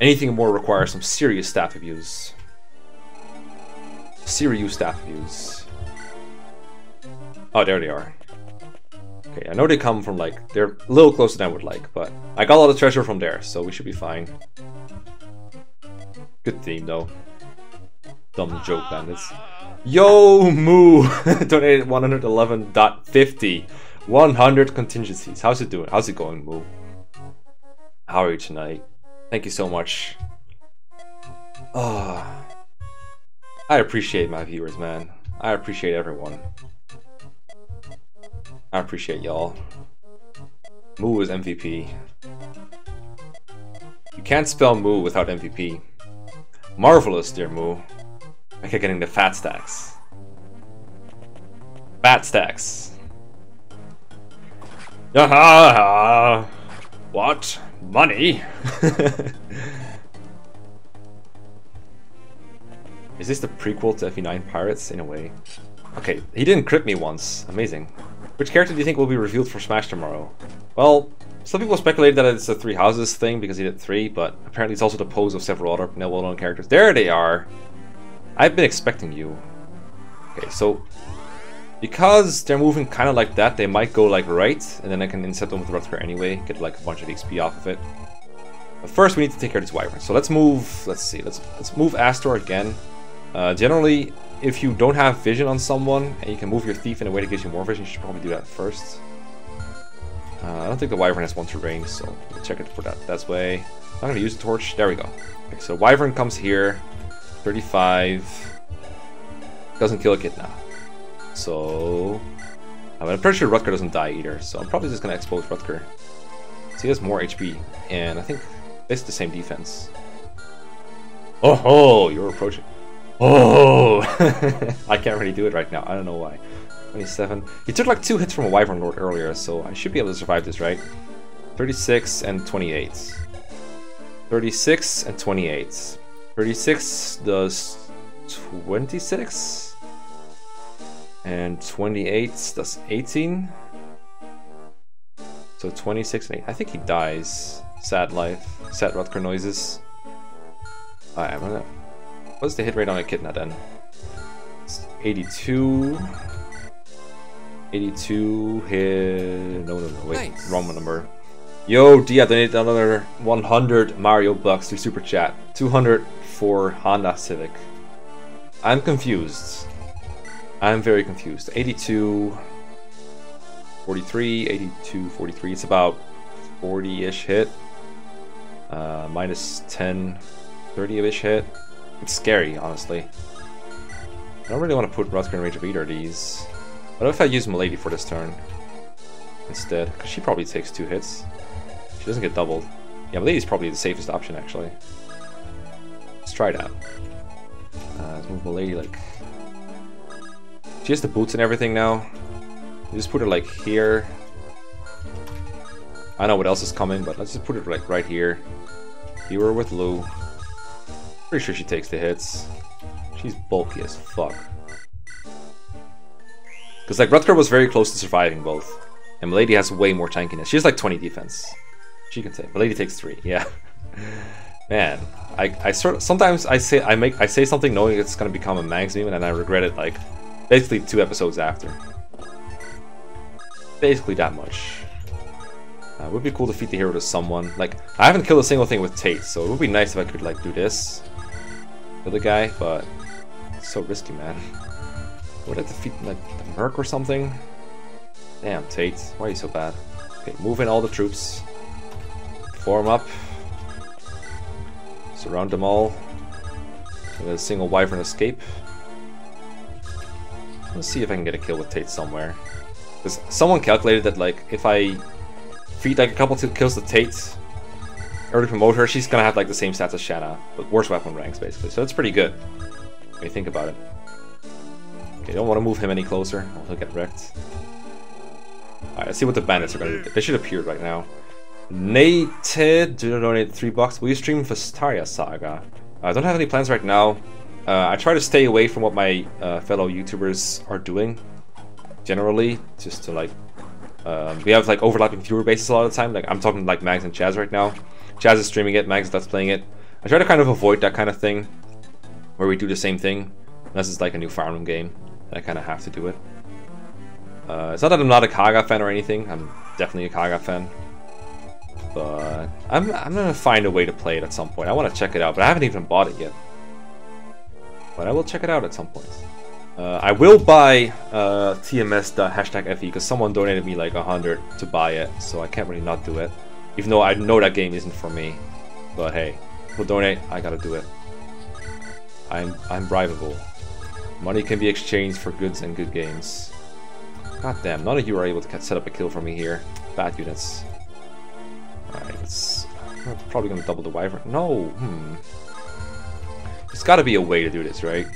anything more requires some serious staff abuse. Serious staff abuse. Oh, there they are. Okay, I know they come from like, they're a little closer than I would like, but I got a lot of treasure from there, so we should be fine. Good theme though. Dumb joke bandits. Yo, Moo! Donated 111.50. 100 contingencies. How's it doing? How's it going, Moo? How are you tonight? Thank you so much. Oh, I appreciate my viewers, man. I appreciate everyone. I appreciate y'all. Moo is MVP. You can't spell Moo without MVP. Marvelous, dear Moo. I kept getting the fat stacks. Fat stacks. What? Money? Is this the prequel to FE9 Pirates? In a way. Okay, he didn't crit me once. Amazing. Which character do you think will be revealed for Smash tomorrow? Well, some people speculate that it's a Three Houses thing because he did three, but apparently it's also the pose of several other well-known characters. There they are! I've been expecting you. Okay, so because they're moving kind of like that, they might go like right, and then I can inset them with Rutger anyway, get like a bunch of XP off of it. But first we need to take care of this Wyvern. So let's move, let's see, let's let's move Astol again. Uh, generally, if you don't have vision on someone, and you can move your Thief in a way that gives you more vision, you should probably do that first. Uh, I don't think the Wyvern has one to range, so we'll check it for that That's way. I'm to use the torch. There we go. Okay, so Wyvern comes here. 35. Doesn't kill Echidna. So... I'm pretty sure Rutger doesn't die either, so I'm probably just gonna expose Rutger. So he has more HP, and I think it's the same defense. Oh ho! You're approaching. Oh! I can't really do it right now. I don't know why. 27. He took like two hits from a Wyvern Lord earlier, so I should be able to survive this, right? 36 and 28. 36 and 28. 36 does 26. And 28 does 18. So 26 and 8. I think he dies. Sad life. Sad Rutger noises. Alright, I'm gonna... What's the hit rate on a Echidna then? It's 82. 82 hit... No, no, no, wait. Nice. Wrong number. Yo, Dia donated another 100 Mario bucks to Super Chat. 200 for Honda Civic. I'm confused. I'm very confused. 82... 43, 82, 43. It's about 40-ish hit. Uh, minus 10, 30-ish hit. It's scary, honestly. I don't really want to put Rutger in range of either of these. What if I use Milady for this turn? Instead, because she probably takes two hits. She doesn't get doubled. Yeah, Milady's probably the safest option, actually. Let's try that. Uh, let's move Milady, like... She has the boots and everything now. You just put her, like, here. I know what else is coming, but let's just put it, like, right here. Were with Lugh. Pretty sure she takes the hits. She's bulky as fuck. Because like Rutger was very close to surviving both. And Milady has way more tankiness. She has like 20 defense. She can take. Milady takes three. Yeah. Man, I, I sort of, sometimes I say I make I say something knowing it's gonna become a Mags meme and I regret it like basically two episodes after. Basically that much. Uh, it would be cool to feed the hero to someone. Like, I haven't killed a single thing with Tate, so it would be nice if I could, like, do this. The guy, but it's so risky, man. Would I defeat, like, the Merc or something? Damn, Tate. Why are you so bad? Okay, move in all the troops. Form up. Surround them all. With a single Wyvern escape. Let's see if I can get a kill with Tate somewhere. Because someone calculated that, like, if I feed like a couple two kills to Tate, early promote her, she's gonna have like the same stats as Shanna, but worse weapon ranks basically. So it's pretty good when you think about it. Okay, don't want to move him any closer, or he'll get wrecked. Alright, let's see what the bandits are gonna do. They should appear right now. Nated donate three bucks. Will you stream Vestaria Saga? I don't have any plans right now. Uh, I try to stay away from what my uh, fellow YouTubers are doing, generally, just to like um, we have like overlapping viewer bases a lot of the time. Like I'm talking like Mags and Chaz right now. Chaz is streaming it, Mags is playing it. I try to kind of avoid that kind of thing, where we do the same thing, unless it's like a new Emblem game, and I kind of have to do it. Uh, it's not that I'm not a Kaga fan or anything. I'm definitely a Kaga fan, but I'm I'm gonna find a way to play it at some point. I want to check it out, but I haven't even bought it yet. But I will check it out at some point. Uh, I will buy uh, TMS hashtag FE because someone donated me like a hundred to buy it, so I can't really not do it. Even though I know that game isn't for me, but hey, we'll donate. I gotta do it. I'm I'm bribable. Money can be exchanged for goods and good games. God damn, none of you are able to set up a kill for me here. Bad units. Alright. I'm probably gonna double the Wyvern. No! Hmm. There's gotta be a way to do this, right?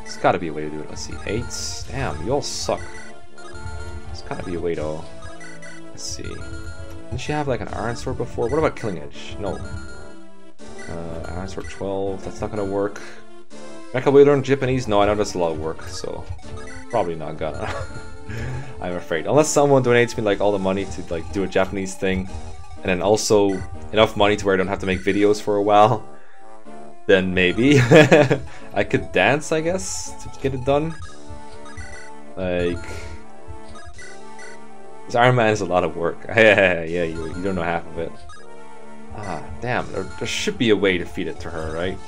There's gotta be a way to do it. Let's see. Eight. Damn, you all suck. There's gotta be a way though. Let's see. Didn't she have like an iron sword before? What about killing edge? No. Uh, iron sword 12. That's not gonna work. Can we learn Japanese? No, I know that's a lot of work, so probably not gonna. I'm afraid. Unless someone donates me like all the money to like do a Japanese thing, and then also enough money to where I don't have to make videos for a while then maybe I could dance, I guess, to get it done. Like, this Iron Man is a lot of work. yeah, yeah, you, you don't know half of it. Ah, damn, there, there should be a way to feed it to her, right?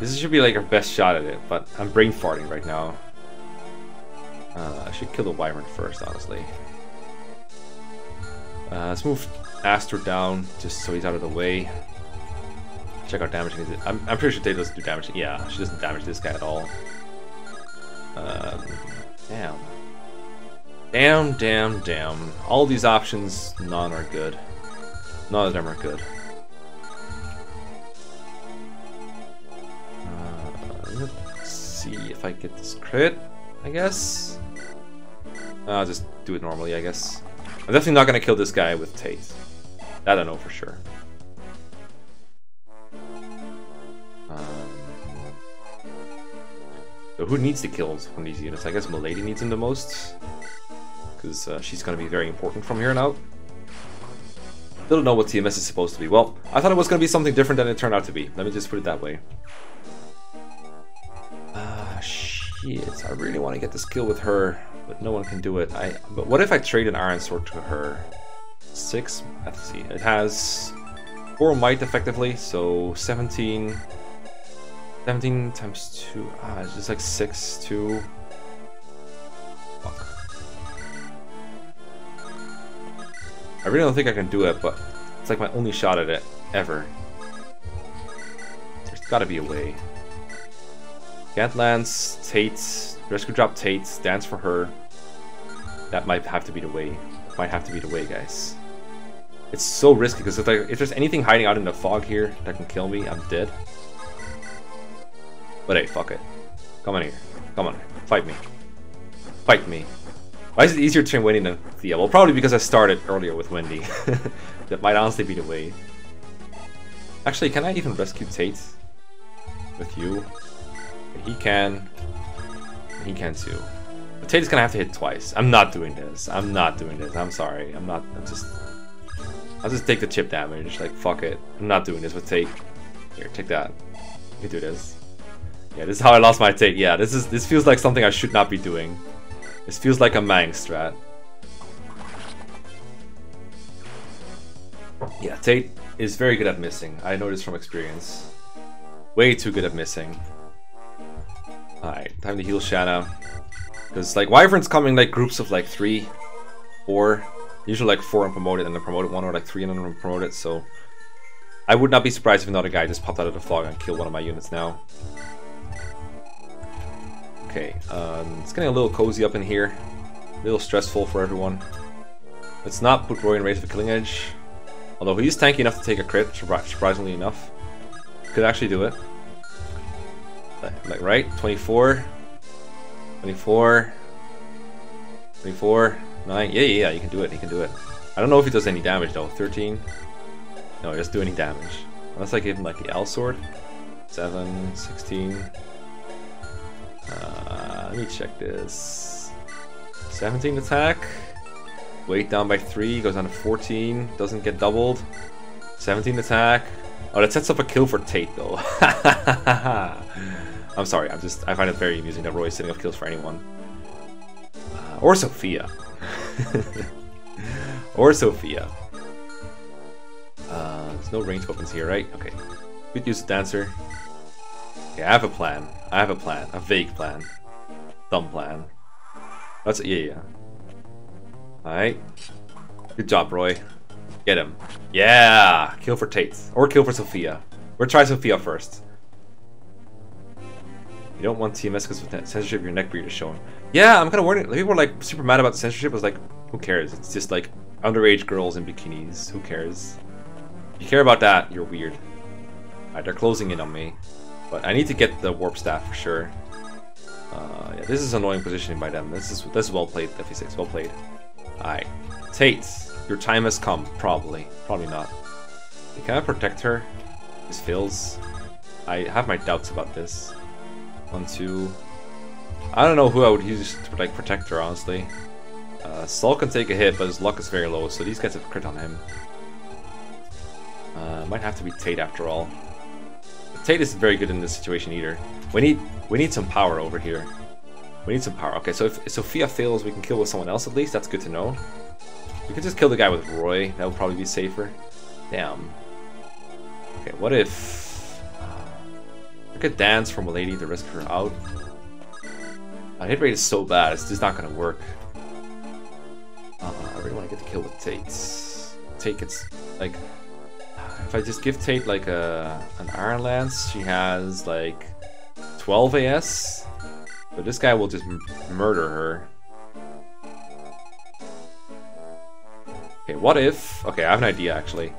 This should be like our best shot at it, but I'm brain farting right now. Uh, I should kill the Wyvern first, honestly. Uh, let's move Astol down, just so he's out of the way. Check out damage. I'm, I'm pretty sure Tate doesn't do damage. Yeah, she doesn't damage this guy at all. Um, damn. Damn, damn, damn. All these options, none are good. None of them are good. Uh, let's see if I get this crit. I guess. I'll just do it normally, I guess. I'm definitely not gonna kill this guy with Tate. That I know for sure. Um, so who needs the kills from these units? I guess Milady needs them the most because uh, she's going to be very important from here on out. Little know what TMS is supposed to be. Well, I thought it was going to be something different than it turned out to be. Let me just put it that way. Ah, uh, shit. I really want to get this kill with her, but no one can do it. I. But what if I trade an Iron Sword to her? Six? Let's see. It has four might effectively, so 17... 17 times 2, ah, it's just like 6, 2, I really don't think I can do it, but it's like my only shot at it ever. There's gotta be a way. Lance, Tate, Rescue drop Tate, dance for her. That might have to be the way. Might have to be the way, guys. It's so risky because if, if there's anything hiding out in the fog here that can kill me, I'm dead. But hey, fuck it. Come on here. Come on. Fight me. Fight me. Why is it easier to train Wendy than Thea? Well, probably because I started earlier with Wendy. that might honestly be the way. Actually, can I even rescue Tate? With you? He can. He can too. But Tate's gonna have to hit twice. I'm not doing this. I'm not doing this. I'm sorry. I'm not. I'm just. I'll just take the chip damage. Like fuck it. I'm not doing this with Tate. Here, take that. You do this. Yeah, this is how I lost my Tate. Yeah, this is. This feels like something I should not be doing. This feels like a Mang strat. Yeah, Tate is very good at missing. I know this from experience. Way too good at missing. Alright, time to heal Shanna. Because, like, Wyvern's coming, like, groups of, like, three, four. Usually, like, four and promoted, and then promoted one, or, like, three and then promoted, so... I would not be surprised if another guy just popped out of the fog and killed one of my units now. Okay, um, it's getting a little cozy up in here. A little stressful for everyone. Let's not put Roy in of a killing edge. Although he's tanky enough to take a crit, surprisingly enough. Could actually do it. Like, right? 24. 24. 24. 9. Yeah, yeah, yeah, you can do it. You can do it. I don't know if he does any damage though. 13. No, he doesn't do any damage. Unless I give him like the L sword. 7, 16. Uh, let me check this. 17 attack. Weight down by 3, goes down to 14. Doesn't get doubled. 17 attack. Oh, that sets up a kill for Tate though. I'm sorry, I'm just I find it very amusing that Roy's setting up kills for anyone. Uh, or Sophia. or Sophia. Uh, there's no ranged weapons here, right? Okay. Good use of Dancer. Okay, I have a plan. I have a plan. A vague plan. Dumb plan. That's yeah, yeah. Alright. Good job, Roy. Get him. Yeah! Kill for Tate. Or kill for Sophia. Or try Sophia first. You don't want TMS because of censorship your neck beard is showing. Yeah, I'm kind of worried. People were like super mad about censorship. I was like, who cares? It's just like underage girls in bikinis. Who cares? If you care about that, you're weird. Alright, they're closing in on me. But I need to get the warp staff for sure. Uh, yeah, this is annoying positioning by them. This is this is well played, FE6. Well played. Alright. Tate, your time has come. Probably. Probably not. Can I protect her? This fails. I have my doubts about this. One, two. I don't know who I would use to like protect her, honestly. Uh, can take a hit, but his luck is very low, so these guys have crit on him. Uh, might have to be Tate after all. Tate isn't very good in this situation either. We need we need some power over here. We need some power. Okay, so if Sophia fails, we can kill with someone else at least. That's good to know. We could just kill the guy with Roy. That would probably be safer. Damn. Okay, what if I could dance from a lady to risk her out. My hit rate is so bad, it's just not gonna work. Uh, I really want to get the kill with Tate. Tate it's like if I just give Tate like a an Iron Lance, she has like 12 AS. But this guy will just murder her. Okay, what if... Okay, I have an idea actually.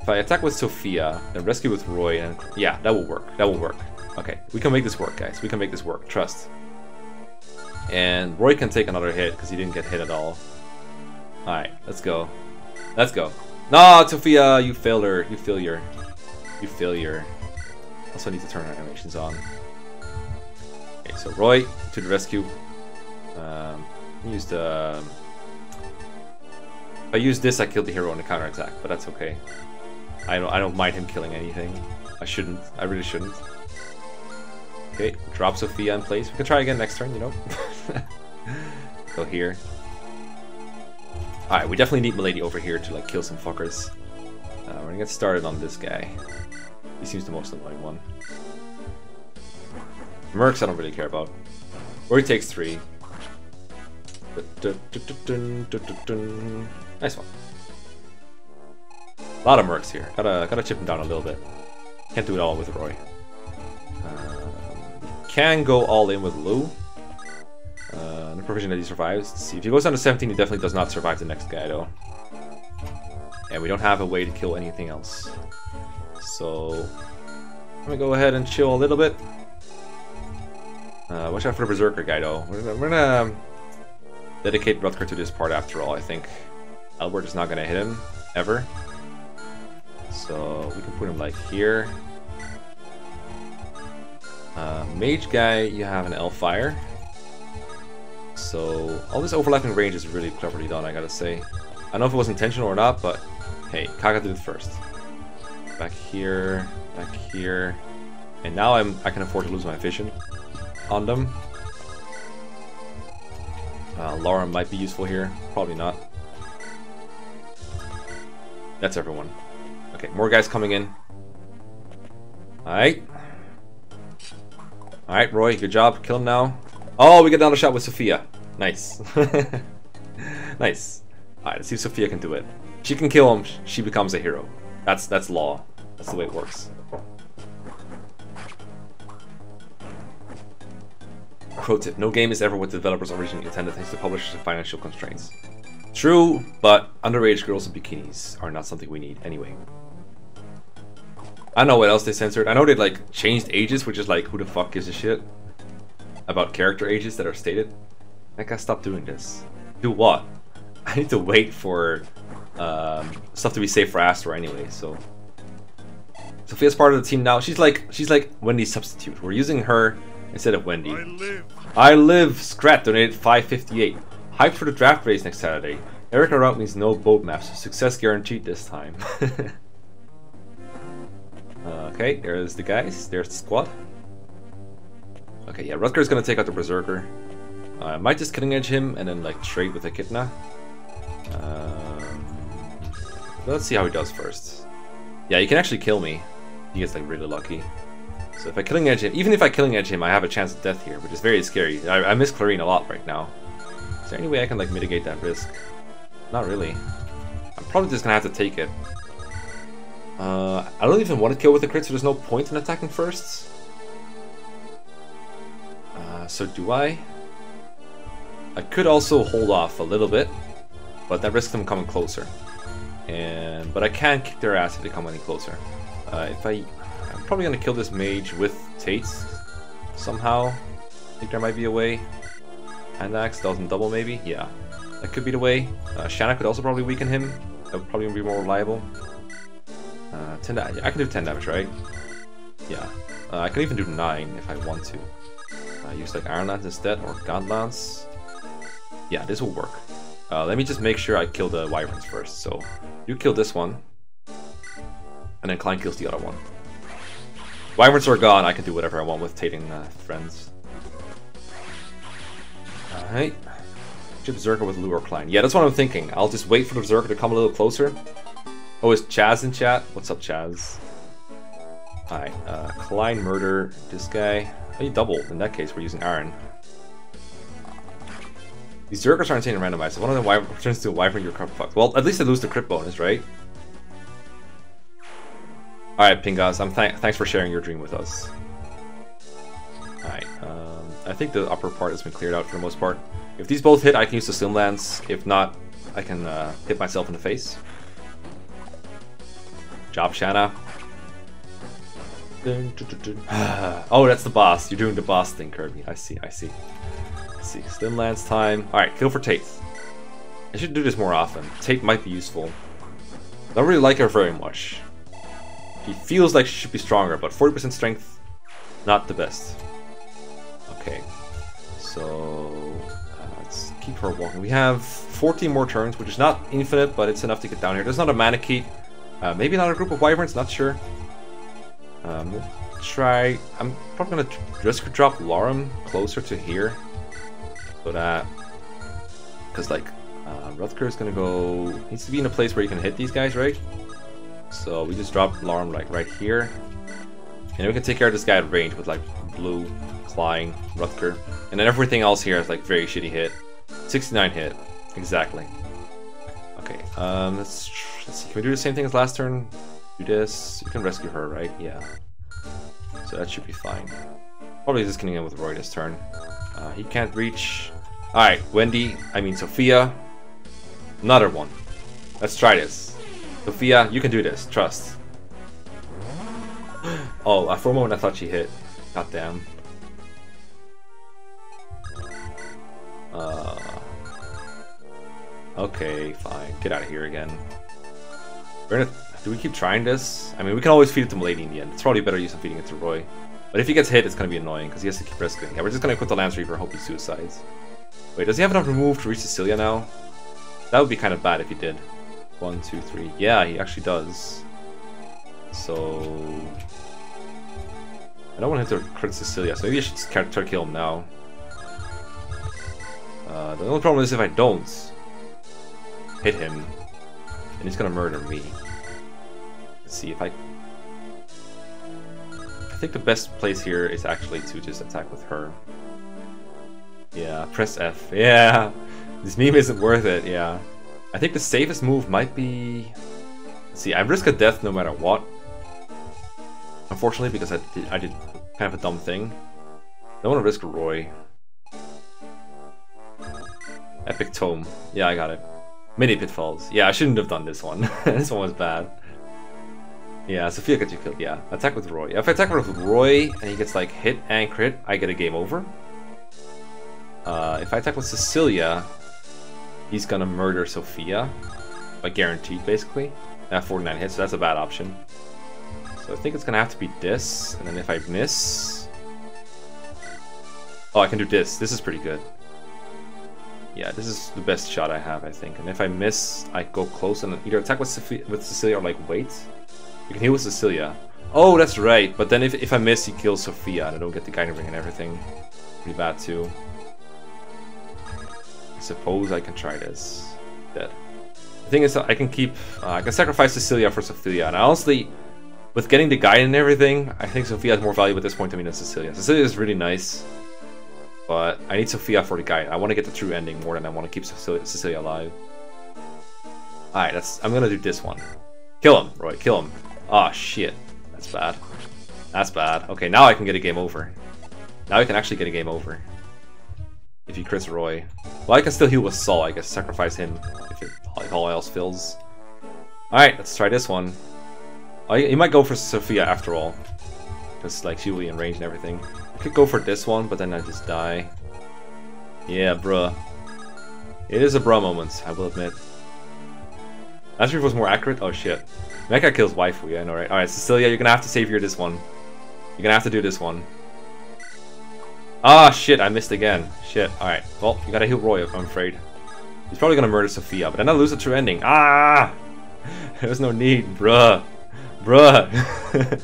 If I attack with Sophia, then rescue with Roy, and yeah, that will work. That will work. Okay, we can make this work, guys. We can make this work. Trust. and Roy can take another hit because he didn't get hit at all. Alright, let's go. Let's go. No, Sophia, you failure. You failure. You failure. Also need to turn our animations on. Okay, so Roy to the rescue. Um, used uh, I used this, I killed the hero on the counter attack, but that's okay. I don't I don't mind him killing anything. I shouldn't. I really shouldn't. Okay, drop Sophia in place. We can try again next turn, you know? Go here. Alright, we definitely need Milady over here to like kill some fuckers. Uh, we're gonna get started on this guy. He seems the most annoying one. Mercs I don't really care about. Or he takes three. Nice one. A lot of mercs here. Gotta gotta chip him down a little bit. Can't do it all with Roy. Uh, can go all in with Lugh. Uh, the provision that he survives. Let's see, if he goes down to 17, he definitely does not survive the next guy though. And we don't have a way to kill anything else. So, I'm gonna go ahead and chill a little bit. Uh, watch out for the Berserker guy though. We're gonna, we're gonna um, dedicate Rutger to this part after all, I think. Albert is not gonna hit him, ever. So we can put him like here. Uh, mage guy, you have an Elfire. So all this overlapping range is really cleverly done, I gotta say. I don't know if it was intentional or not, but hey, Kaga did it first. Back here, back here. And now I'm I can afford to lose my vision on them. Uh, Laura might be useful here, probably not. That's everyone. Okay, more guys coming in. Alright. Alright, Roy, good job. Kill him now. Oh, we get another shot with Sophia. Nice. nice. Alright, let's see if Sophia can do it. She can kill him, she becomes a hero. That's that's law. That's the way it works. Pro tip, no game is ever what the developers originally intended thanks to publishers' and financial constraints. True, but underage girls in bikinis are not something we need anyway. I don't know what else they censored. I know they like changed ages, which is like, who the fuck gives a shit about character ages that are stated? I gotta stop doing this. Do what? I need to wait for um, stuff to be safe for Astol anyway, so. Sophia's part of the team now. She's like she's like Wendy's substitute. We're using her instead of Wendy. I live. I live. Scrat donated 558. Hype for the draft race next Saturday. Erica route means no boat maps. Success guaranteed this time. okay, there's the guys. There's the squad. Okay, yeah, Rutger's gonna take out the Berserker. Uh, I might just Killing Edge him and then like trade with Echidna. Um, let's see how he does first. Yeah, he can actually kill me. He gets like really lucky. So if I Killing Edge him, even if I Killing Edge him, I have a chance of death here, which is very scary. I, I miss Clarine a lot right now. Is there any way I can like mitigate that risk? Not really. I'm probably just gonna have to take it. Uh, I don't even want to kill with the crit, so there's no point in attacking first. Uh, so do I? I could also hold off a little bit, but that risks them coming closer. And but I can't kick their ass if they come any closer. Uh, if I, I'm probably gonna kill this mage with Tate somehow. I think there might be a way. Hand axe doesn't double maybe? Yeah. That could be the way. Uh, Shanna could also probably weaken him. That would probably be more reliable. Uh, 10 damage. I can do 10 damage, right? Yeah. Uh, I can even do 9 if I want to. Uh, use like Iron Lance instead, or God Lance. Yeah, this will work. Uh, let me just make sure I kill the Wyverns first. So, you kill this one. And then Klein kills the other one. Wyverns are gone, I can do whatever I want with tating uh, friends. Alright. Chip Berserker with Lure Klein. Yeah, that's what I'm thinking. I'll just wait for the Berserker to come a little closer. Oh, is Chaz in chat? What's up, Chaz? Alright, uh, Klein murder this guy. Oh, you doubled. In that case, we're using Iron. These Zerkers are insane and randomized. One of them turns to a Wyvern, you're fucked. Well, at least they lose the crit bonus, right? Alright, Pingas, I'm th thanks for sharing your dream with us. Alright, um, I think the upper part has been cleared out for the most part. If these both hit, I can use the Slim Lance. If not, I can uh, hit myself in the face. Job, Shanna. oh, that's the boss. You're doing the boss thing, Kirby. I see, I see. Let's see, Slim Lance time. Alright, kill for Tate. I should do this more often. Tate might be useful. I don't really like her very much. She feels like she should be stronger, but 40% strength, not the best. Okay, so uh, let's keep her walking. We have 14 more turns, which is not infinite, but it's enough to get down here. There's not a Manakete. Uh, maybe not a group of wyverns, not sure. Um, try. I'm probably gonna risk drop Lalum closer to here, so that because like uh, Rutger is gonna go needs to be in a place where you can hit these guys, right? So we just drop Lalum like right here, and we can take care of this guy at range with like blue, Klein, Rutger, and then everything else here is like very shitty hit. 69 hit, exactly. Okay, um, let's let's see. Can we do the same thing as last turn? Do this. You can rescue her, right? Yeah. So that should be fine. Probably just getting in with Roy this turn. Uh, he can't reach. Alright, Wendy, I mean Sophia. Another one. Let's try this. Sophia, you can do this. Trust. oh, uh, for a moment I thought she hit. God damn. Uh, okay, fine. Get out of here again. We're gonna do we keep trying this? I mean, we can always feed it to Milady in the end. It's probably better use of feeding it to Roy. But if he gets hit, it's going to be annoying, because he has to keep risking. Yeah, we're just going to equip the Lance Reaver, hope he suicides. Wait, does he have enough remove to reach Cecilia now? That would be kind of bad if he did. One, two, three. Yeah, he actually does. So... I don't want him to crit Cecilia, so maybe I should just to kill him now. Uh, the only problem is if I don't hit him, and he's gonna murder me. See if I... I think the best place here is actually to just attack with her. Yeah, press F. Yeah! This meme isn't worth it, yeah. I think the safest move might be... See, I risk a death no matter what. Unfortunately, because I did, I did kind of a dumb thing. Don't want to risk Roy. Epic Tome. Yeah, I got it. Mini Pitfalls. Yeah, I shouldn't have done this one. this one was bad. Yeah, Sophia gets you killed, yeah. Attack with Roy. If I attack with Roy and he gets like hit and crit, I get a game over. Uh, if I attack with Cecilia, he's gonna murder Sophia. Like guaranteed, basically. Have 49 hits, so that's a bad option. So I think it's gonna have to be this, and then if I miss... Oh, I can do this. This is pretty good. Yeah, this is the best shot I have, I think. And if I miss, I go close and either attack with, Sophia, with Cecilia or like wait. You can heal with Cecilia. Oh, that's right. But then if, if I miss, he kills Sophia and I don't get the Guiding Ring and everything. Pretty bad too. I suppose I can try this. Dead. The thing is, I can keep... Uh, I can sacrifice Cecilia for Sophia. And honestly, with getting the guide and everything, I think Sophia has more value at this point to me than Cecilia. Cecilia is really nice. But I need Sophia for the guide. I want to get the true ending more than I want to keep Cecilia, Cecilia alive. Alright, that's I'm gonna do this one. Kill him, Roy, kill him. Oh shit. That's bad. That's bad. Okay, now I can get a game over. Now I can actually get a game over. If you Chris Roy. Well, I can still heal with Saul, I guess. Sacrifice him if, it, all else fails. Alright, let's try this one. Oh, he might go for Sophia after all. Because, like, she will be in range and everything. I could go for this one, but then I just die. Yeah, bruh. It is a bruh moment, I will admit. Last was more accurate? Oh shit. Mekkah kills waifu, yeah, I know, right? Alright, Cecilia, you're gonna have to save your this one. You're gonna have to do this one. Ah, shit, I missed again. Shit, alright. Well, you gotta heal Roy, I'm afraid. He's probably gonna murder Sophia, but then I lose the true ending. Ah! There's no need, bruh. Bruh.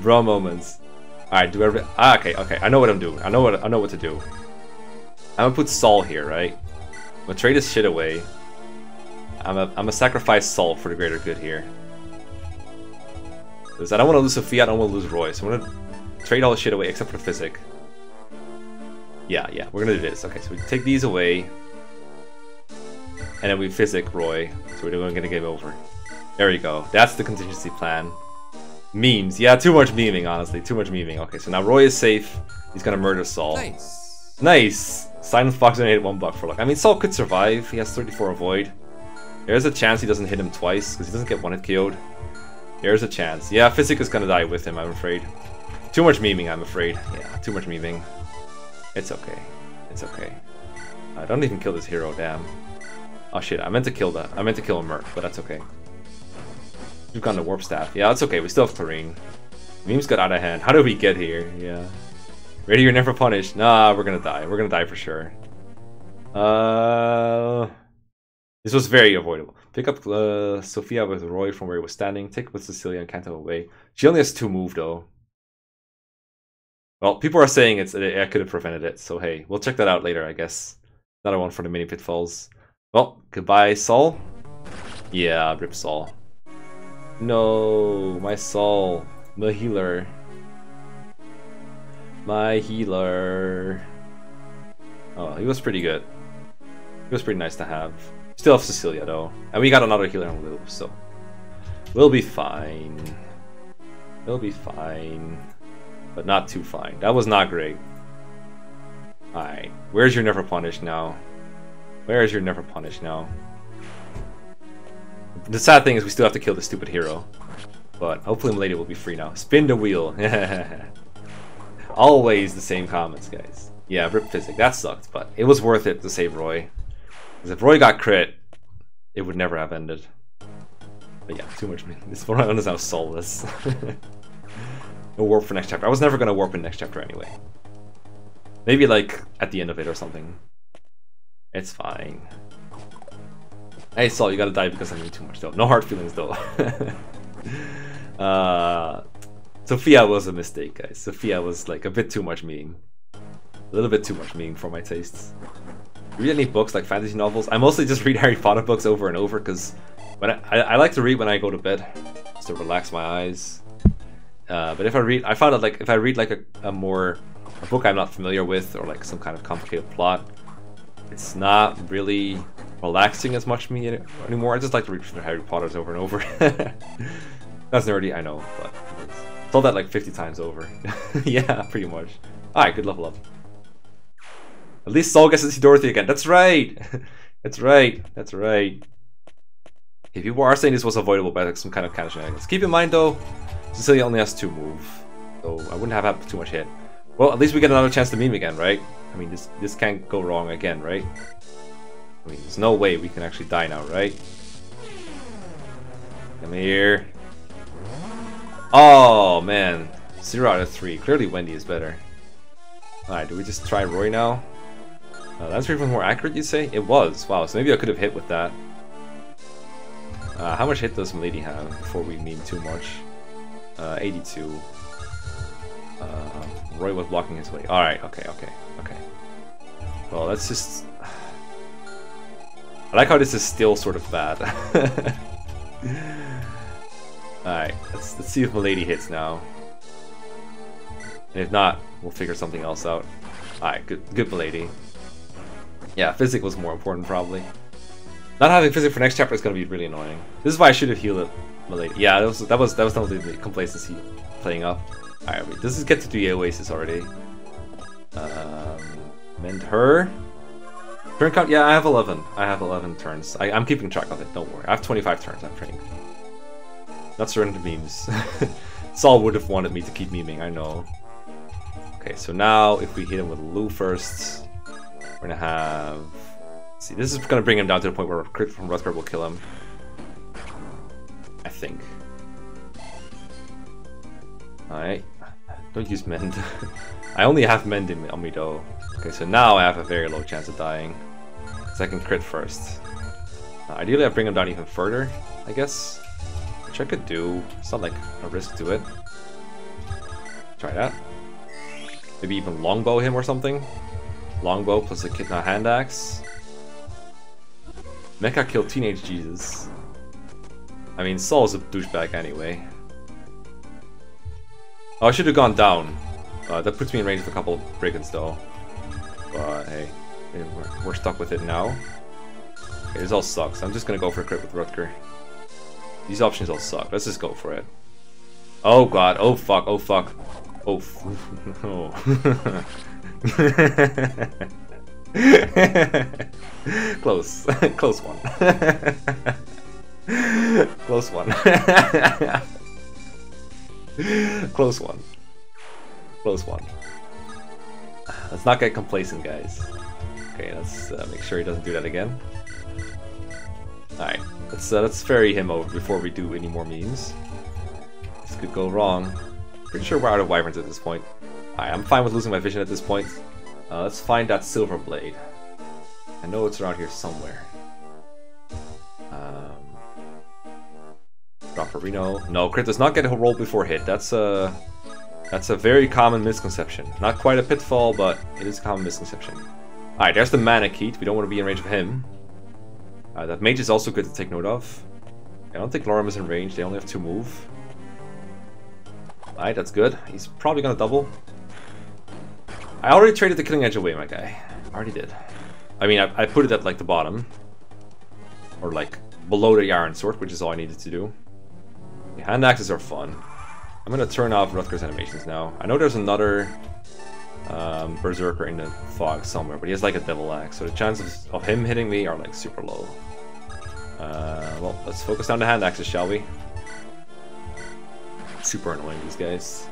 bruh moments. Alright, do every- Ah, okay, okay. I know what I'm doing. I know what- I know what to do. I'm gonna put Saul here, right? I'm gonna trade his shit away. I'm a, I'm gonna sacrifice Saul for the greater good here. Because I don't want to lose Sophia, I don't want to lose Roy, so I'm gonna trade all the shit away except for Physic. Yeah, yeah, we're gonna do this. Okay, so we take these away. And then we Physic Roy, so we're gonna get a game over. There you go. That's the contingency plan. Memes. Yeah, too much memeing, honestly. Too much memeing. Okay, so now Roy is safe. He's gonna murder Saul. Nice. Nice! Silence Fox donated one buck for luck. I mean, Saul could survive. He has 34 avoid. There's a chance he doesn't hit him twice, because he doesn't get one hit KO'd. There's a chance. Yeah, Physic is gonna die with him, I'm afraid. Too much memeing, I'm afraid. Yeah, too much memeing. It's okay. It's okay. I don't even kill this hero, damn. Oh shit, I meant to kill that. I meant to kill a Merc, but that's okay. We've gone to Warp Staff. Yeah, that's okay, we still have Clarine. Memes got out of hand. How did we get here? Yeah. Ready you're never punished. Nah, we're gonna die. We're gonna die for sure. Uh, This was very avoidable. Pick up uh, Sophia with Roy from where he was standing. Take with Cecilia and Canto away. She only has two move though. Well, people are saying it's I could have prevented it, so hey, we'll check that out later, I guess. Another one for the mini pitfalls. Well, goodbye, Saul. Yeah, rip Saul. No, my Saul, my healer. My healer. Oh, he was pretty good. He was pretty nice to have. Still have Cecilia though, and we got another healer on loop, so we'll be fine. We'll be fine but not too fine. That was not great. Alright, where's your Never Punish now? Where is your Never Punish now? The sad thing is we still have to kill the stupid hero. But hopefully Milady will be free now. Spin the wheel. Always the same comments, guys. Yeah, Rip Physic. That sucked, but it was worth it to save Roy. Because if Roy got crit, it would never have ended. But yeah, too much. Mean. This one is now soulless. No warp for next chapter. I was never gonna warp in next chapter anyway. Maybe like at the end of it or something. It's fine. Hey Saul, you gotta die because I mean too much though. No hard feelings though. uh, Sophia was a mistake, guys. Sophia was like a bit too much mean. A little bit too much mean for my tastes. Read any books like fantasy novels? I mostly just read Harry Potter books over and over because when I, I, I like to read when I go to bed just to relax my eyes. Uh, but if I read, I found that like if I read like a, a more a book I'm not familiar with or like some kind of complicated plot, it's not really relaxing as much me anymore. I just like to read Harry Potter's over and over. That's nerdy, I know, but told that like 50 times over. yeah, pretty much. Alright, good level up. At least Saul gets to see Dorothy again. That's right! That's right. That's right. Okay, people are saying this was avoidable by like some kind of of shenanigans. Keep in mind though, Cecilia only has two move, so I wouldn't have had too much hit. Well, at least we get another chance to meme again, right? I mean, this this can't go wrong again, right? I mean, there's no way we can actually die now, right? Come here. Oh, man. Zero out of three. Clearly Wendy is better. Alright, do we just try Roy now? Uh, that's even more accurate, you say? It was. Wow, so maybe I could have hit with that. Uh, how much hit does Milady have before we meme too much? Uh, 82. Uh, Roy was blocking his way. Alright, okay, okay, okay. Well, let's just... I like how this is still sort of bad. Alright, let's, let's see if Milady hits now. And if not, we'll figure something else out. Alright, good, good Milady. Yeah, physic was more important probably. Not having physic for next chapter is going to be really annoying. This is why I should have healed it yeah, that was that was that was definitely the complacency playing up. Alright, wait, this is get to do the Oasis already. Um, mend her. Turn count, yeah, I have 11. I have 11 turns. I, am keeping track of it, don't worry. I have 25 turns, I'm think. Not surrender memes. Saul would have wanted me to keep memeing, I know. Okay, so now if we hit him with Lugh first, we're gonna have... see, this is gonna bring him down to the point where a crit from Rutger will kill him. I think. Alright. Don't use mend. I only have mend in, on me though. Okay, so now I have a very low chance of dying. Because I can crit first. Uh, ideally I bring him down even further, I guess. Which I could do. It's not like a risk to it. Try that. Maybe even longbow him or something. Longbow plus Echidna hand axe. Mekkah kill Teenage Jesus. I mean, Saul's a douchebag anyway. Oh, I should have gone down. Uh, that puts me in range of a couple of brigands though. But hey, we're, we're stuck with it now. Okay, this all sucks. I'm just gonna go for a crit with Rutger. These options all suck. Let's just go for it. Oh god. Oh fuck. Oh fuck. Oh. oh. Close. Close one. Close one. Close one. Close one. Let's not get complacent, guys. Okay, let's uh, make sure he doesn't do that again. Alright, let's, uh, let's ferry him over before we do any more memes. This could go wrong. Pretty sure we're out of wyverns at this point. Alright, I'm fine with losing my vision at this point. Uh, let's find that silver blade. I know it's around here somewhere. Um, Reno. No, crit does not get a roll before hit. That's a that's a very common misconception. Not quite a pitfall, but it is a common misconception. Alright, there's the Manakete. We don't want to be in range of him. Uh, that mage is also good to take note of. I don't think Lalum is in range. They only have two move. Alright, that's good. He's probably gonna double. I already traded the Killing Edge away, my guy. I already did. I mean, I, I put it at like the bottom. Or like below the Iron Sword, which is all I needed to do. The hand axes are fun. I'm gonna turn off Rutger's animations now. I know there's another um, Berserker in the fog somewhere, but he has like a Devil Axe, so the chances of him hitting me are like super low. Uh, well, let's focus on the hand axes, shall we? Super annoying, these guys.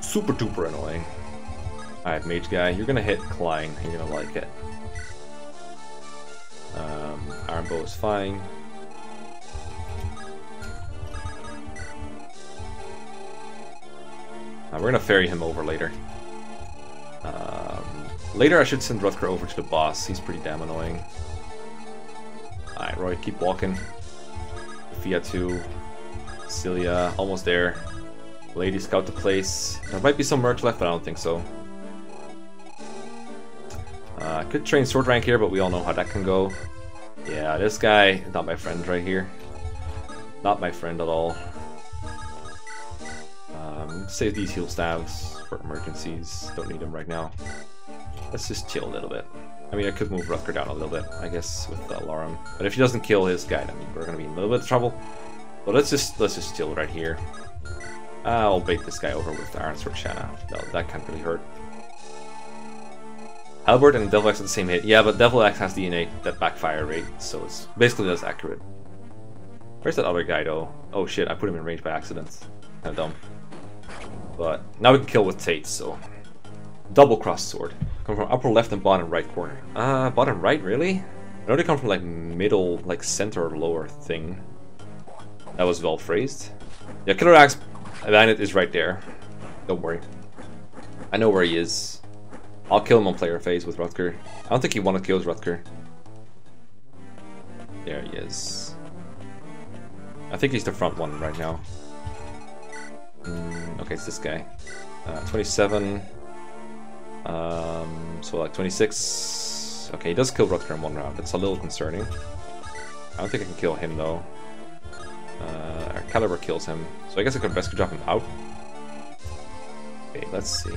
Super duper annoying. Alright, mage guy, you're gonna hit Klein. You're gonna like it. Um, Iron Bow is fine. Uh, we're gonna ferry him over later. Um, later I should send Rutger over to the boss. He's pretty damn annoying. Alright, Roy, keep walking. Fia 2. Celia, almost there. Lady scout the place. There might be some merch left, but I don't think so. Uh, could train sword rank here, but we all know how that can go. Yeah, this guy, not my friend right here. Not my friend at all. Um, save these heal staves for emergencies. Don't need them right now. Let's just chill a little bit. I mean, I could move Rutger down a little bit, I guess, with uh, Lalum. But if he doesn't kill his guy, we're gonna be in a little bit of trouble. But let's just let's just chill right here. I'll bait this guy over with the Iron Sword Shanna. That can't really hurt. Halberd and Devil Axe have the same hit. Yeah, but Devil Axe has DNA that backfire rate, so it's basically as accurate. Where's that other guy though? Oh shit, I put him in range by accident. Kinda dumb. But now we can kill with Tate, so... Double cross sword. Come from upper left and bottom right corner. Uh, bottom right, really? I know they come from like middle, like center or lower thing. That was well phrased. Yeah, Killer Axe Bandit is right there. Don't worry. I know where he is. I'll kill him on player phase with Rutger. I don't think he wanna kill Rutger. There he is. I think he's the front one right now. Mm, okay, it's this guy. Uh, 27. Um, so like 26. Okay, he does kill Rutger in one round. That's a little concerning. I don't think I can kill him though. Uh, Caliber kills him. So I guess I could rescue drop him out. Okay, let's see.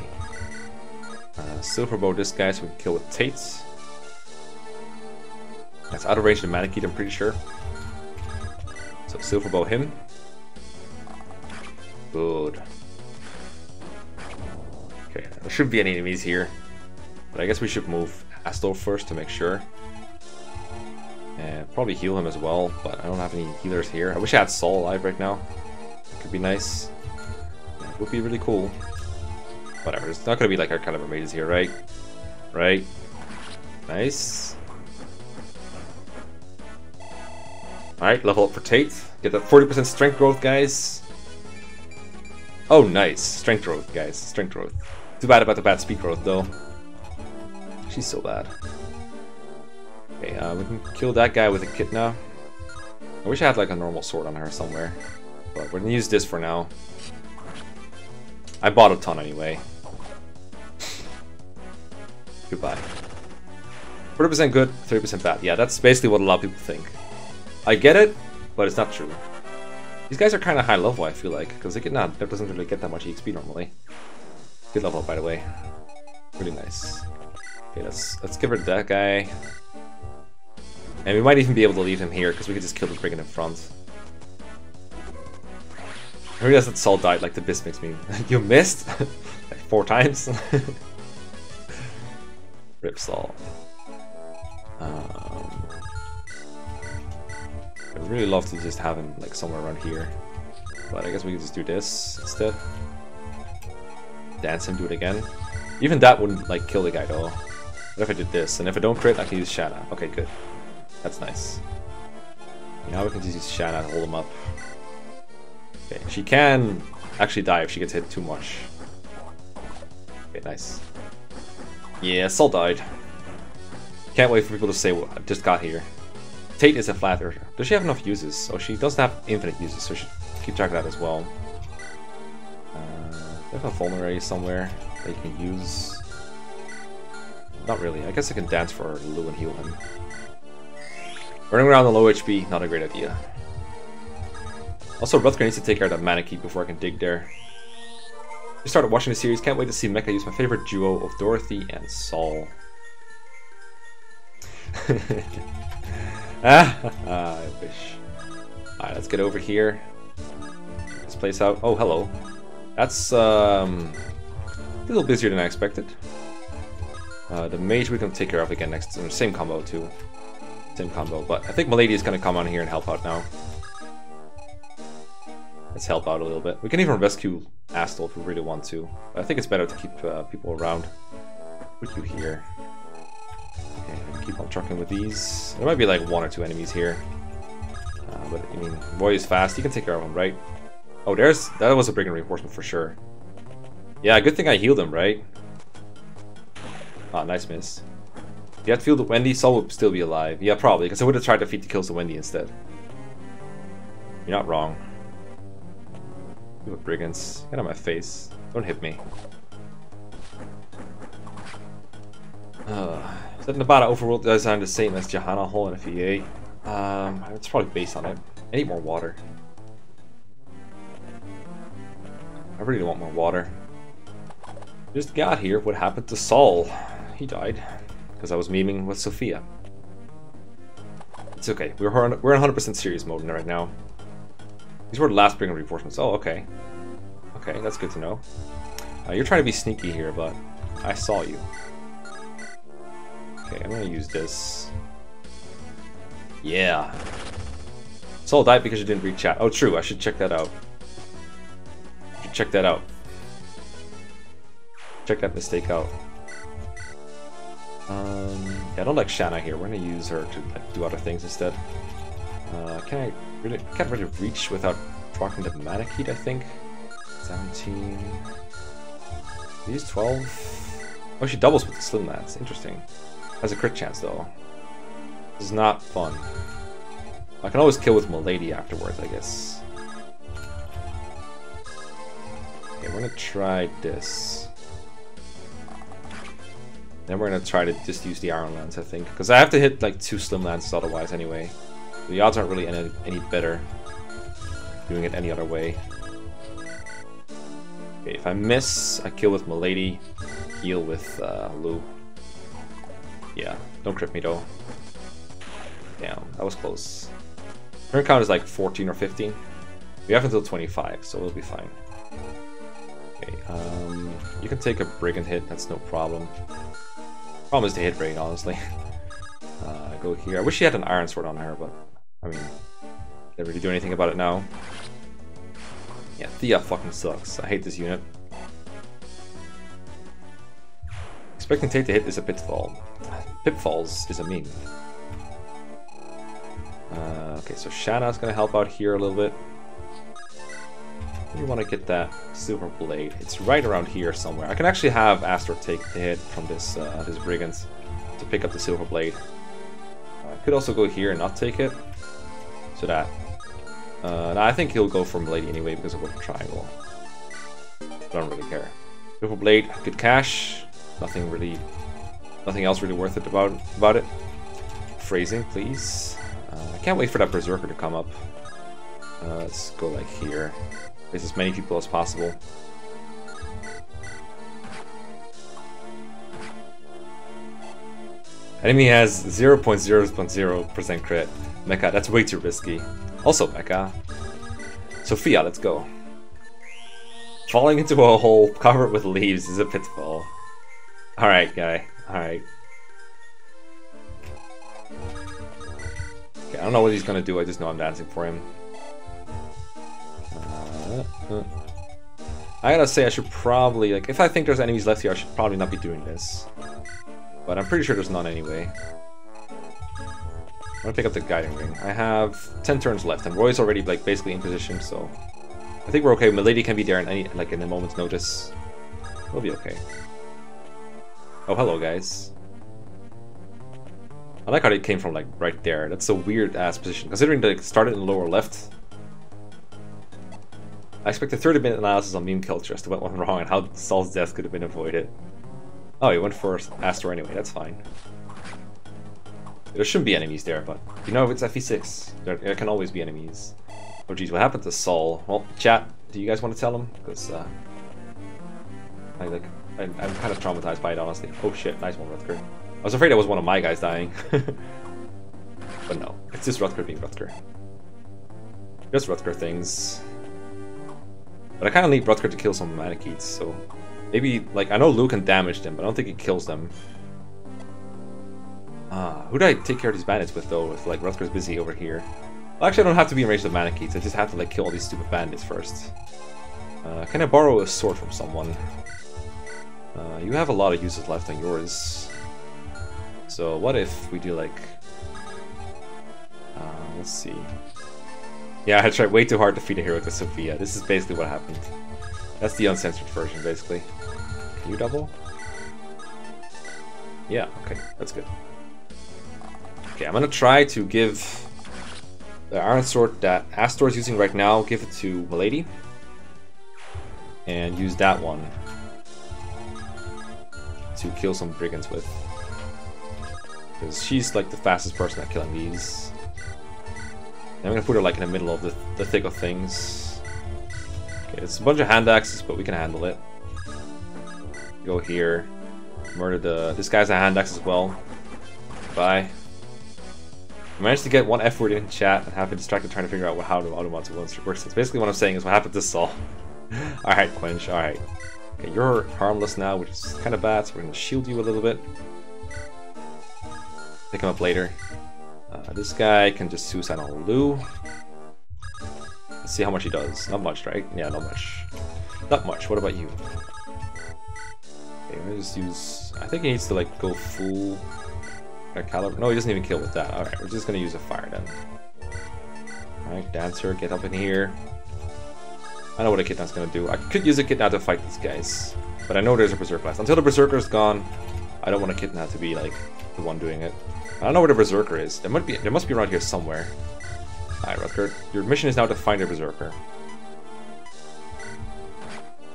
Uh, Silver Bow this guy so we can kill with Tates. That's out of range of Manakete, I'm pretty sure. So Silver Bow him. Good. Okay, there shouldn't be any enemies here. But I guess we should move Astol first to make sure. And probably heal him as well, but I don't have any healers here. I wish I had Saul alive right now. It could be nice. It would be really cool. Whatever, it's not gonna be like Air Caliber mages here, right? Right? Nice. Alright, level up for Tate. Get that 40% strength growth, guys. Oh, nice. Strength growth, guys. Strength growth. Too bad about the bad speed growth, though. She's so bad. Okay, uh, we can kill that guy with Echidna. I wish I had like a normal sword on her somewhere. But we're gonna use this for now. I bought a ton anyway. Goodbye. 40% good, 30% bad. Yeah, that's basically what a lot of people think. I get it, but it's not true. These guys are kind of high level, I feel like, because they get not that doesn't really get that much EXP normally. Good level by the way. Really nice. Okay, let's let's get rid of that guy. And we might even be able to leave him here, because we could just kill the brigand in front. I realize that Saul died like the Biss meme. you missed? like four times? Rip Saul. Um, I'd really love to just have him like somewhere around here. But I guess we can just do this instead. Dance him, do it again. Even that wouldn't like kill the guy though. What if I did this? And if I don't crit, I can use Shanna. Okay, good. That's nice. Now we can just use Shanna to hold him up. Okay, she can actually die if she gets hit too much. Okay, nice. Yeah, Saul died. Can't wait for people to say, well, I just got here. Tate is a flat earther. Does she have enough uses? Oh, she doesn't have infinite uses, so she keep track of that as well. Uh, there's a vulnerary somewhere that you can use. Not really. I guess I can dance for Lugh and heal him. Running around on low HP, not a great idea. Also, Rutger needs to take care of that Manakete before I can dig there. Just started watching the series, can't wait to see Mekkah use my favorite duo of Dorothy and Saul. ah, I wish. Alright, let's get over here. This place out. Oh, hello. That's um, a little busier than I expected. Uh, the mage we can take care of again next. Same combo too. Same combo, but I think Milady is gonna come on here and help out now. Let's help out a little bit. We can even rescue Astol if we really want to. But I think it's better to keep uh, people around. Put you here. Okay, keep on trucking with these. There might be like one or two enemies here. Uh, but I mean, Roy is fast. You can take care of him, right? Oh, there's that was a brigand reinforcement for sure. Yeah, good thing I healed him, right? Ah, nice miss. If you to the Wendy, Saul would still be alive. Yeah, probably, because I would have tried to feed the kills to Wendy instead. You're not wrong. You brigands. Get on my face. Don't hit me. Uh, that Nabata overworld design the same as Jehanna Hall in FE8? Um, it's probably based on it. I need more water. I really want more water. Just got here. What happened to Saul? He died because I was memeing with Sophia. It's okay. We're we're in 100% serious mode right now. These were the last brigand reinforcements. Oh, okay. Okay, that's good to know. Uh, you're trying to be sneaky here, but I saw you. Okay, I'm gonna use this. Yeah. Saul died because you didn't read chat. Oh, true. I should check that out. Check that out. Check that mistake out. Um, yeah, I don't like Shanna here. We're gonna use her to like, do other things instead. Uh, can I really can't really reach without proccing the Manakete, I think. 17. Use 12. Oh, she doubles with the Slim Lance. Interesting. Has a crit chance though. This is not fun. I can always kill with Milady afterwards, I guess. Okay, we're gonna try this. Then we're gonna try to just use the Iron Lance, I think. Because I have to hit like two Slim Lances otherwise anyway. The odds aren't really any, any better doing it any other way. Okay, if I miss, I kill with Milady, heal with uh, Lugh. Yeah, don't crit me though. Damn, that was close. Turn count is like 14 or 15. We have until 25, so we'll be fine. Okay, um, you can take a Brigand hit, that's no problem. Problem is the hit rate, honestly. Uh, go here. I wish she had an Iron Sword on her, but, I mean, can't really do anything about it now. Yeah, Thea fucking sucks. I hate this unit. Expecting Tate to hit is a pitfall. Pitfalls is a meme. Uh, okay, so Shanna's gonna help out here a little bit. You want to get that silver blade. It's right around here somewhere. I can actually have Astol take the hit from this uh, this brigands to pick up the silver blade. I could also go here and not take it, so that. Uh, I think he'll go for Blade anyway because of the triangle. I don't really care. Silver blade, good cash. Nothing really, nothing else really worth it about about it. Phrasing, please. Uh, I can't wait for that berserker to come up. Uh, let's go like here. Place as many people as possible. Enemy has 0.0.0% crit. Mekkah, that's way too risky. Also Mekkah. Sophia, let's go. Falling into a hole covered with leaves is a pitfall. Alright, guy. Alright. Okay, I don't know what he's gonna do, I just know I'm dancing for him. Uh, I gotta say, I should probably, like, if I think there's enemies left here, I should probably not be doing this. But I'm pretty sure there's none anyway. I'm gonna pick up the Guiding Ring. I have 10 turns left, and Roy's already like basically in position, so I think we're okay. Milady can be there in any like in a moment's notice. We'll be okay. Oh, hello, guys. I like how they came from like right there. That's a weird ass position, considering that it started in the lower left. I expect a 30 minute analysis on meme culture as to what went wrong and how Saul's death could have been avoided. Oh, he went for Astol anyway, that's fine. There shouldn't be enemies there, but you know if it's FE6, there, there can always be enemies. Oh geez, what happened to Saul? Well, chat, do you guys want to tell him? Because, uh, I like, I, am kind of traumatized by it, honestly. Oh shit, nice one, Rutger. I was afraid that was one of my guys dying. but no, it's just Rutger being Rutger. Just Rutger things. But I kind of need Rutger to kill some Manaketes, so... Maybe, like, I know Luke can damage them, but I don't think he kills them. Ah, who do I take care of these bandits with, though, if, like, Rutger's busy over here? Well, actually, I don't have to be in range of Manaketes, I just have to, like, kill all these stupid bandits first. Uh, can I borrow a sword from someone? Uh, you have a lot of uses left on yours. So what if we do, like... Uh, let's see. Yeah, I tried way too hard to feed a hero to Sophia. This is basically what happened. That's the uncensored version, basically. Can you double? Yeah, okay, that's good. Okay, I'm gonna try to give the Iron Sword that Astol is using right now, give it to Milady. And use that one to kill some brigands with. Because she's like the fastest person at killing these. I'm gonna put her like in the middle of the, the thick of things. Okay, it's a bunch of hand axes, but we can handle it. Go here. Murder the... This guy's a hand axe as well. Bye. I managed to get one F word in chat and have been distracted trying to figure out how the automats works. That's basically what I'm saying is what happened to Saul. alright, Quench, alright. Okay, you're harmless now, which is kind of bad, so we're gonna shield you a little bit. Pick him up later. Uh, this guy can just suicide on Lugh. Let's see how much he does. Not much, right? Yeah, not much. Not much. What about you? Okay, I'm just use... I think he needs to, like, go full... Caliber. No, he doesn't even kill with that. Alright, we're just gonna use a fire then. Alright, Dancer, get up in here. I know what Echidna's gonna do. I could use Echidna to fight these guys. But I know there's a Berserker last. Until the Berserker's gone, I don't want Echidna to be, like, the one doing it. I don't know where the Berserker is. There might be there must be around here somewhere. Alright, Rutger. Your mission is now to find a Berserker.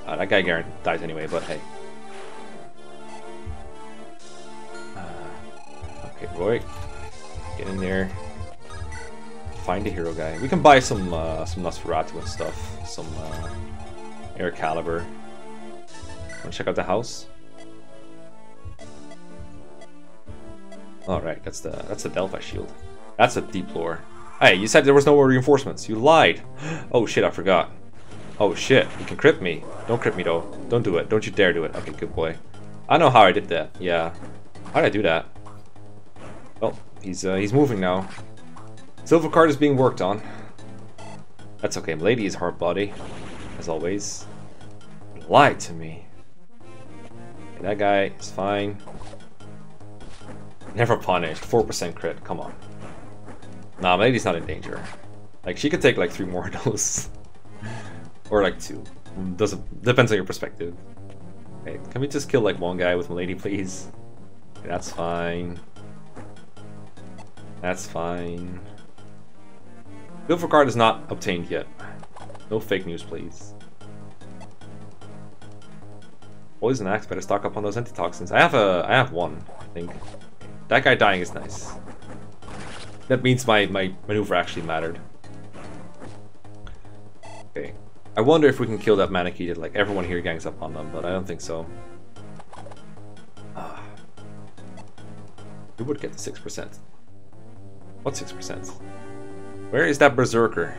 Uh, that guy Garen dies anyway, but hey. Okay, Roy. Get in there. Find a hero guy. We can buy some uh, some Nosferatu and stuff. Some uh, Air Caliber. Wanna check out the house? All right, that's the that's the Delphi shield. That's a deep lore. Hey, you said there was no more reinforcements. You lied. Oh shit, I forgot. Oh shit, you can crit me. Don't crit me though. Don't do it. Don't you dare do it. Okay, good boy. I know how I did that. Yeah. How did I do that? Well, he's uh, he's moving now. Silver card is being worked on. That's okay. Lady is hard body, as always. lied to me. Okay, that guy is fine. Never punished. 4% crit. Come on. Nah, Lady's not in danger. Like, she could take like three more of those. or like two. Doesn't depends on your perspective. Okay, can we just kill like one guy with Milady, please? Okay, that's fine. That's fine. Silver card is not obtained yet. No fake news, please. Poison axe, better stock up on those antitoxins. I have a, I have one, I think. That guy dying is nice. That means my, my maneuver actually mattered. Okay. I wonder if we can kill that Manakete. Like, everyone here gangs up on them, but I don't think so. Ah. We would get the 6%. What 6%? Where is that Berserker?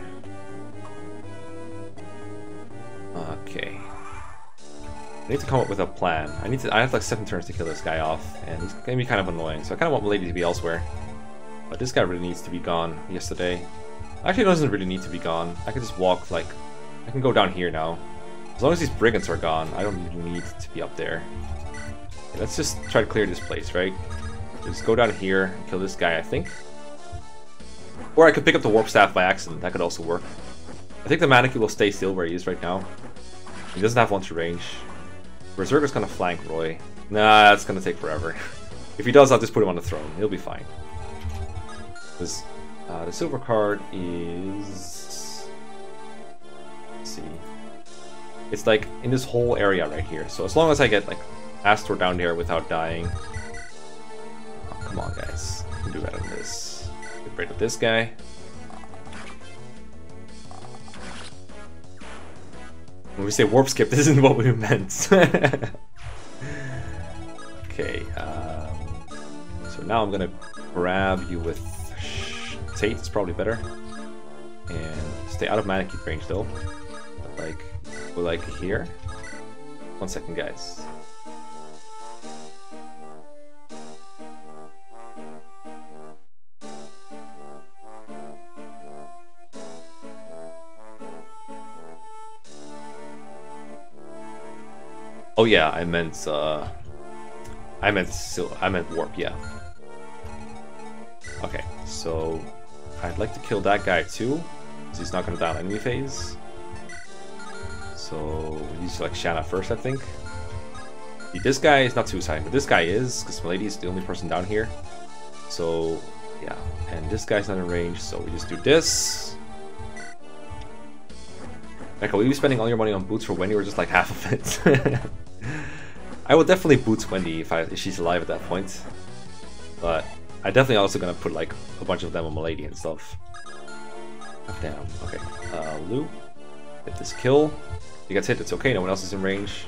Okay. I need to come up with a plan. I need to. I have like seven turns to kill this guy off, and he's gonna be kind of annoying. So I kind of want Milady to be elsewhere. But this guy really needs to be gone yesterday. Actually, doesn't really need to be gone. I can just walk like. I can go down here now. As long as these brigands are gone, I don't really need to be up there. Okay, let's just try to clear this place, right? Just go down here and kill this guy, I think. Or I could pick up the Warp Staff by accident. That could also work. I think the Manakete will stay still where he is right now. He doesn't have one to range. Berserker's gonna flank Roy. Nah, that's gonna take forever. if he does, I'll just put him on the throne. He'll be fine. This, uh, the silver card is... Let's see. It's like in this whole area right here. So as long as I get like Astol down here without dying. Oh, come on, guys. We can do better than this. Get rid of this guy. When we say warp skip, this isn't what we meant. okay, um, so now I'm gonna grab you with Tate, it's probably better. And stay out of Manakete range though. Like, we're like here. One second, guys. Oh yeah, I meant uh I meant I meant warp, yeah. Okay, so I'd like to kill that guy too, because he's not gonna die on enemy phase. So we need to like Shanna first, I think. This guy is not suicide, but this guy is, because Milady is the only person down here. So yeah, and this guy's not in range, so we just do this. Like, will you be spending all your money on boots for Wendy or just like half of it? I will definitely boot Wendy if, I, if she's alive at that point. But I definitely also gonna put like a bunch of them on Milady and stuff. damn. Okay. Uh, Lugh, get this kill. He gets hit. It's okay. No one else is in range.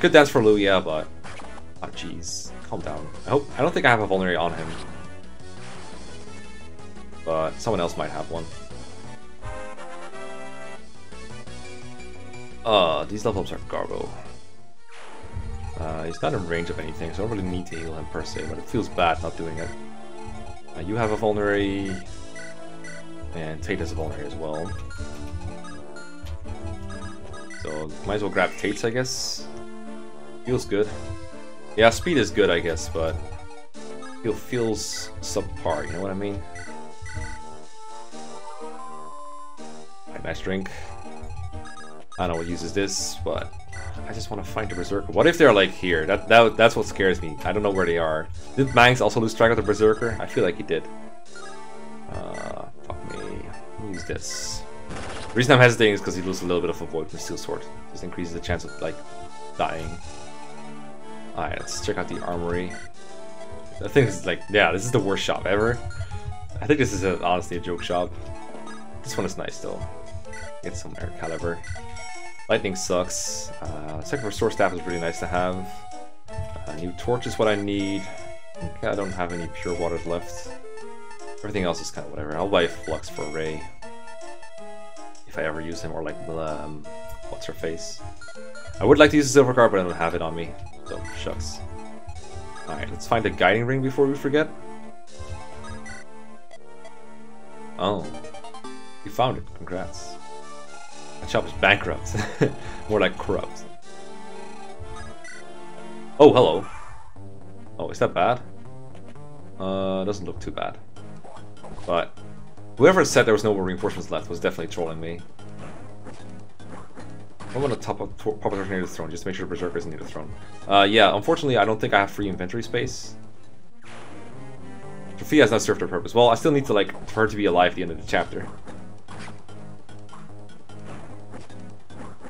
Good dance for Lugh, yeah, but oh jeez, calm down. I hope. I don't think I have a vulnerary on him, but someone else might have one. Uh, these level ups are garbo. Uh, he's not in range of anything, so I don't really need to heal him per se, but it feels bad not doing it. Uh, you have a vulnerary, and Tate has a vulnerary as well. So, might as well grab Tate's, I guess. Feels good. Yeah, speed is good, I guess, but feel feels subpar, you know what I mean? Right, nice drink. I don't know what uses this, but I just want to find the Berserker. What if they're like here? That, that That's what scares me. I don't know where they are. Did Mangs also lose track of the Berserker? I feel like he did. Uh, fuck me. Use this. The reason I'm hesitating is because he loses a little bit of a Void from Steel Sword. Just increases the chance of, like, dying. Alright, let's check out the Armory. I think this is like, yeah, this is the worst shop ever. I think this is a, honestly a joke shop. This one is nice though. Get some air caliber. Lightning sucks. Uh, second restore staff is really nice to have. Uh, new torch is what I need. Okay, I don't have any pure waters left. Everything else is kind of whatever. I'll buy Flux for Ray. If I ever use him, or like, um, what's her face? I would like to use a silver card, but I don't have it on me. So, shucks. Alright, let's find a guiding ring before we forget. Oh. You found it. Congrats. That shop is bankrupt. More like corrupt. Oh, hello. Oh, is that bad? Uh, doesn't look too bad. But whoever said there was no more reinforcements left was definitely trolling me. I want to top up pop near the throne just to make sure Berserker isn't near the throne. Uh, yeah, unfortunately, I don't think I have free inventory space. Sophia has not served her purpose. Well, I still need to like for her to be alive at the end of the chapter.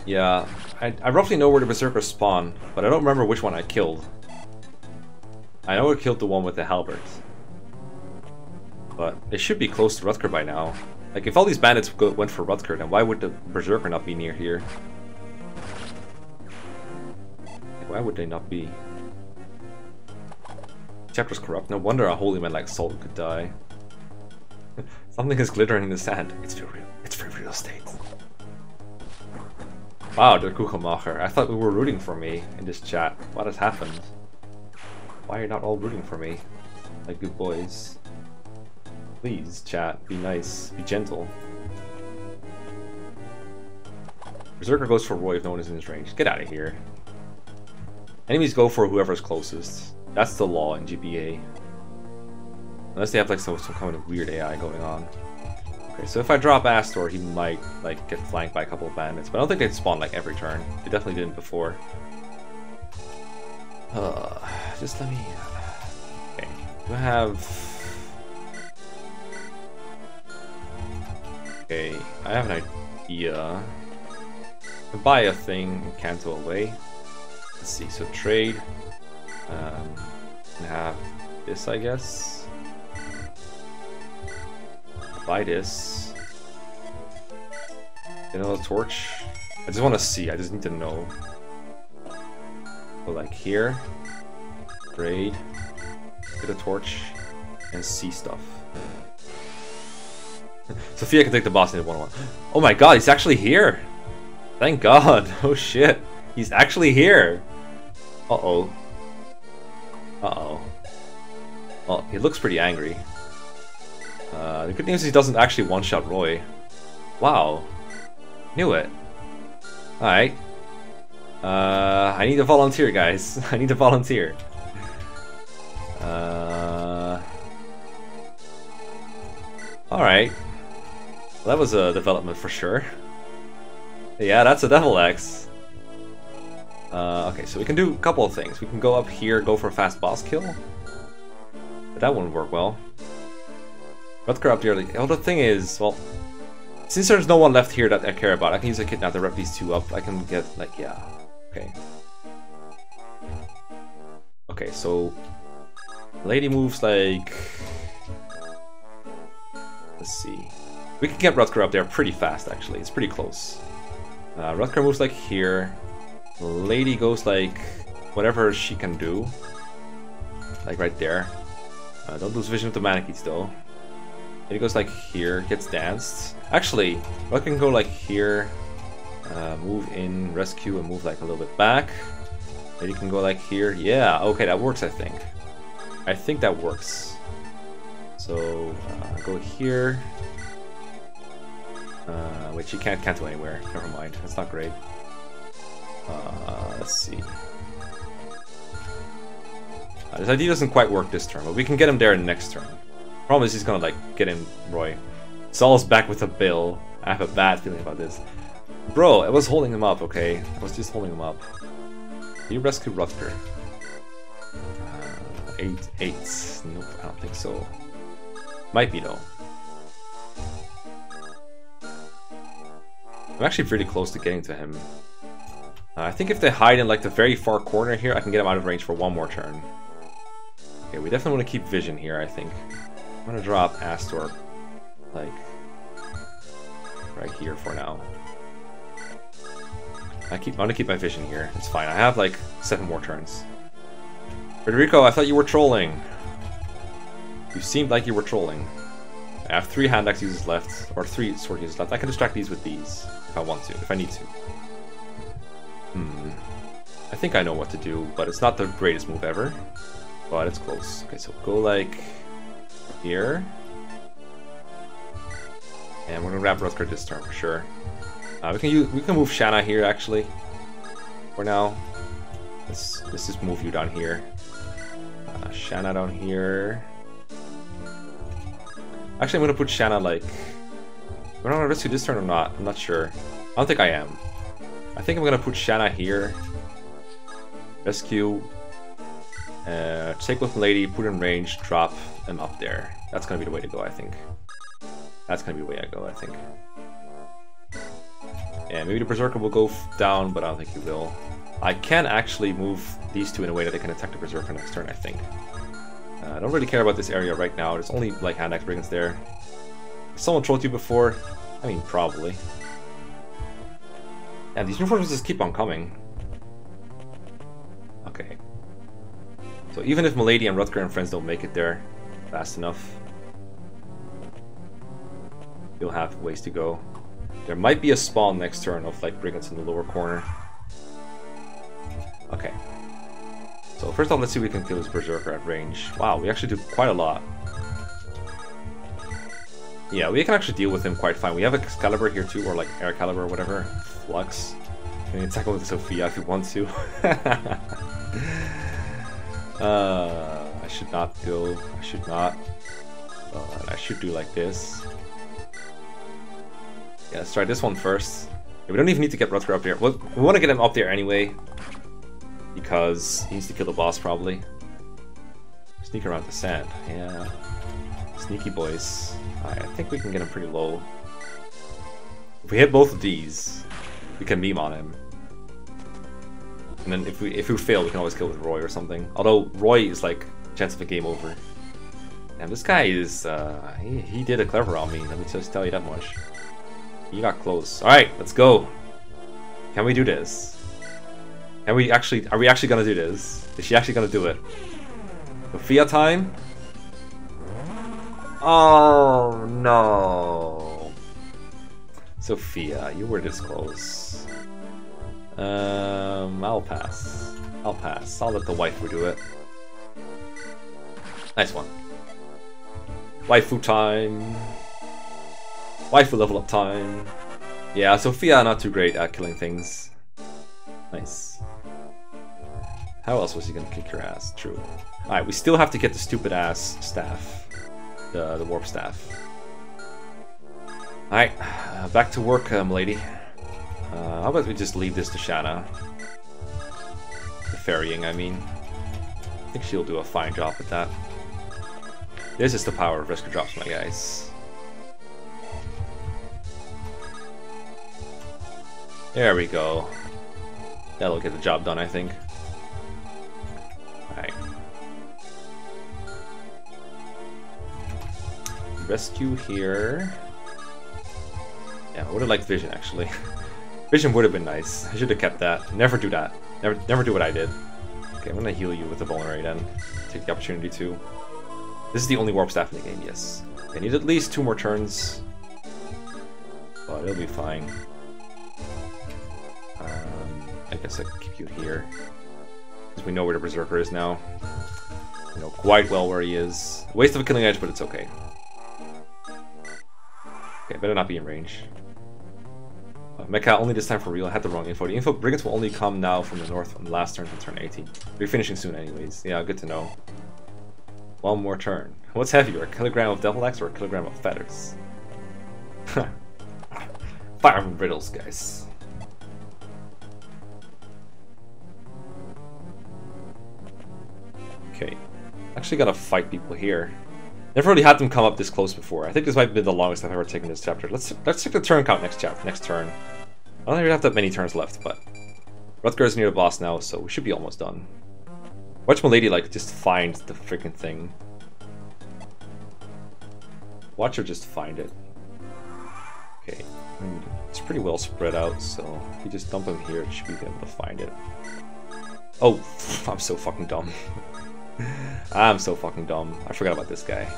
Yeah, I, I roughly know where the Berserkers spawn, but I don't remember which one I killed. I know I killed the one with the halberd. But it should be close to Rutger by now. Like, if all these bandits go, went for Rutger, then why would the Berserker not be near here? Why would they not be? Chapter's corrupt. No wonder a holy man like Saul could die. Something is glittering in the sand. It's for real. It's for real estate. Wow, the Kugelmacher. I thought we were rooting for me in this chat. What has happened? Why are you not all rooting for me? Like good boys. Please, chat, be nice, be gentle. Berserker goes for Roy if no one is in his range. Get out of here. Enemies go for whoever's closest. That's the law in GBA. Unless they have like some, some kind of weird AI going on. Okay, so if I drop Astol, he might like get flanked by a couple of bandits, but I don't think they'd spawn like every turn. They definitely didn't before. Uh, just let me... Okay, do I have... Okay, I have an idea. Buy a thing and cancel away. Let's see, so trade. Um, and have this, I guess. This. Get another torch. I just want to see, I just need to know. Go like here. Trade. Get a torch. And see stuff. Sophia can take the boss in one one. Oh my god, he's actually here! Thank god. Oh shit. He's actually here. Uh-oh. Uh-oh. Well, he looks pretty angry. Uh, the good news is he doesn't actually one-shot Roy. Wow. Knew it. Alright. Uh, I need to volunteer, guys. I need to volunteer. Uh... Alright. Well, that was a development for sure. Yeah, that's a Devil Axe. Uh, okay, so we can do a couple of things. We can go up here, go for a fast boss kill. But that wouldn't work well. Rutger up there. Oh, the thing is, well, since there's no one left here that I care about, I can use Echidna to rep these two up. I can get, like, yeah. Okay. Okay, so... Lady moves, like... Let's see. We can get Rutger up there pretty fast, actually. It's pretty close. Uh, Rutger moves, like, here. Lady goes like whatever she can do. Like right there. Uh, don't lose vision of the Manaketes though. Lady goes like here, gets danced. Actually, I can go like here, uh, move in, rescue, and move like a little bit back. Lady can go like here. Yeah, okay, that works I think. I think that works. So, uh, go here. Uh, wait, she can't cancel anywhere. Never mind, that's not great. Uh, let's see. Uh, this idea doesn't quite work this turn, but we can get him there next turn. Problem is he's gonna like get in Roy. Saul's back with a bill. I have a bad feeling about this. Bro, I was holding him up, okay? I was just holding him up. Can you rescue Rutger? Uh, eight, eight. Nope, I don't think so. Might be though. I'm actually pretty close to getting to him. Uh, I think if they hide in like the very far corner here, I can get him out of range for one more turn. Okay, we definitely want to keep vision here, I think. I'm gonna drop Astol, like, right here for now. I keep, I'm gonna keep my vision here. It's fine. I have like seven more turns. Federico, I thought you were trolling. You seemed like you were trolling. I have three hand axe uses left, or three sword uses left. I can distract these with these if I want to, if I need to. Hmm. I think I know what to do, but it's not the greatest move ever. But it's close. Okay, so go like here. And we're gonna grab Rutger this turn for sure. Uh, we can use, we can move Shanna here actually. For now. Let's let's just move you down here. Uh, Shanna down here. Actually, I'm gonna put Shanna like. We're not gonna rescue this turn or not. I'm not sure. I don't think I am. I think I'm gonna put Shanna here. Rescue. Uh, take with Lady, put in range, drop them up there. That's gonna be the way to go, I think. That's gonna be the way I go, I think. Yeah, maybe the Berserker will go down, but I don't think he will. I can actually move these two in a way that they can attack the Berserker next turn, I think. Uh, I don't really care about this area right now. There's only like hand axe brigands there. Someone trolled you before? I mean, probably. Yeah, these reinforcements just keep on coming. Okay. So even if Milady and Rutger and friends don't make it there fast enough, you'll have ways to go. There might be a spawn next turn of like brigands in the lower corner. Okay. So first off, let's see if we can kill this Berserker at range. Wow, we actually do quite a lot. Yeah, we can actually deal with him quite fine. We have Excalibur here too, or like Air Caliber or whatever. Flux. You can attack with Sophia if you want to. uh, should not go. I should not. But I should do like this. Yeah, let's try this one first. we don't even need to get Rutger up there. we we want to get him up there anyway. Because he needs to kill the boss, probably. Sneak around the sand. Yeah. Sneaky boys. Right, I think we can get him pretty low. If we hit both of these, we can meme on him. And then if we if we fail, we can always kill with Roy or something. Although Roy is like chance of a game over. And this guy is uh, he, he did a clever on me. Let me just tell you that much. He got close. All right, let's go. Can we do this? Can we actually? Are we actually gonna do this? Is she actually gonna do it? Sophia time. Oh no. Sophia, you were this close. Um, I'll pass. I'll pass. I'll let the waifu do it. Nice one. Waifu time. Waifu level up time. Yeah, Sophia not too great at killing things. Nice. How else was he gonna kick your ass? True. Alright, we still have to get the stupid ass staff. The, the warp staff. Alright, uh, back to work, um, lady. Uh, how about we just leave this to Shanna? The ferrying, I mean. I think she'll do a fine job with that. This is the power of Risker Drops, my guys. There we go. That'll get the job done, I think. Alright. Rescue here. Yeah, I would have liked Vision, actually. Vision would have been nice. I should have kept that. Never do that. Never, never do what I did. Okay, I'm gonna heal you with the Vulnerary then. Take the opportunity to. This is the only Warp Staff in the game, yes. I need at least two more turns. But it'll be fine. Um, I guess I can keep you here. Because we know where the Berserker is now. We know quite well where he is. Waste of a Killing Edge, but it's okay. Okay, better not be in range. Uh, Mecha only this time for real. I had the wrong info. The info brigands will only come now from the north on the last turn from turn 18. We're finishing soon anyways. Yeah, good to know. One more turn. What's heavier, a kilogram of devil axe or a kilogram of feathers? Fire riddles, guys. Okay. Actually gotta fight people here. Never really had them come up this close before. I think this might be the longest I've ever taken this chapter. Let's let's check the turn count next chapter, next turn. I don't we have that many turns left, but Rutger is near the boss now, so we should be almost done. Watch Milady like just find the freaking thing. Watch her just find it. Okay, it's pretty well spread out, so if you just dump him here, you should be able to find it. Oh, I'm so fucking dumb. I'm so fucking dumb. I forgot about this guy.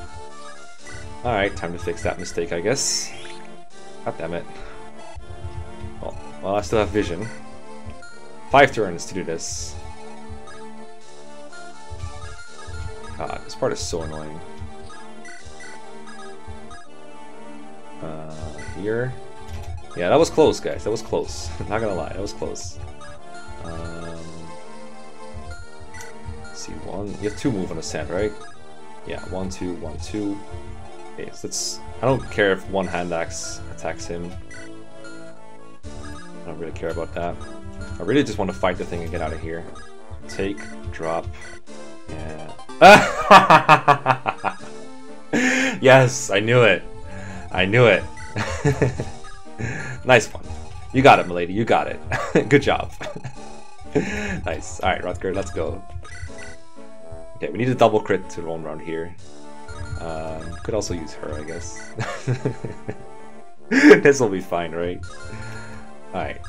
Alright, time to fix that mistake, I guess. God damn it. Well, well, I still have vision. Five turns to do this. God, this part is so annoying. Uh, here. Yeah, that was close, guys. That was close. Not gonna lie, that was close. Um, see, one. You have two move on the sand, right? Yeah, one, two, one, two. Okay, so let's. I don't care if one hand axe attacks him. I don't really care about that. I really just want to fight the thing and get out of here. Take, drop, yeah. yes, I knew it. I knew it. nice one. You got it, milady. You got it. Good job. nice. All right, Rutger, let's go. Okay, we need a double crit to roam around here. Um, could also use her, I guess. this will be fine, right? Alright.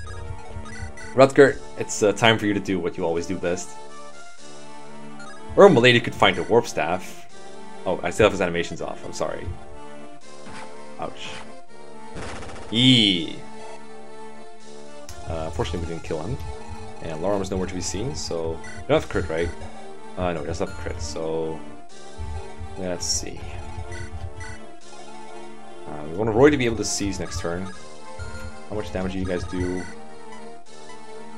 Rutger, it's uh, time for you to do what you always do best. Or Milady could find a warp staff. Oh, I still have his animations off. I'm sorry. Ouch. Yee. Uh, unfortunately, we didn't kill him. And Lalum is nowhere to be seen, so... You don't have crit, right? Uh, no, he doesn't have crit, so... Let's see. Uh, we want Roy to be able to seize next turn. How much damage do you guys do?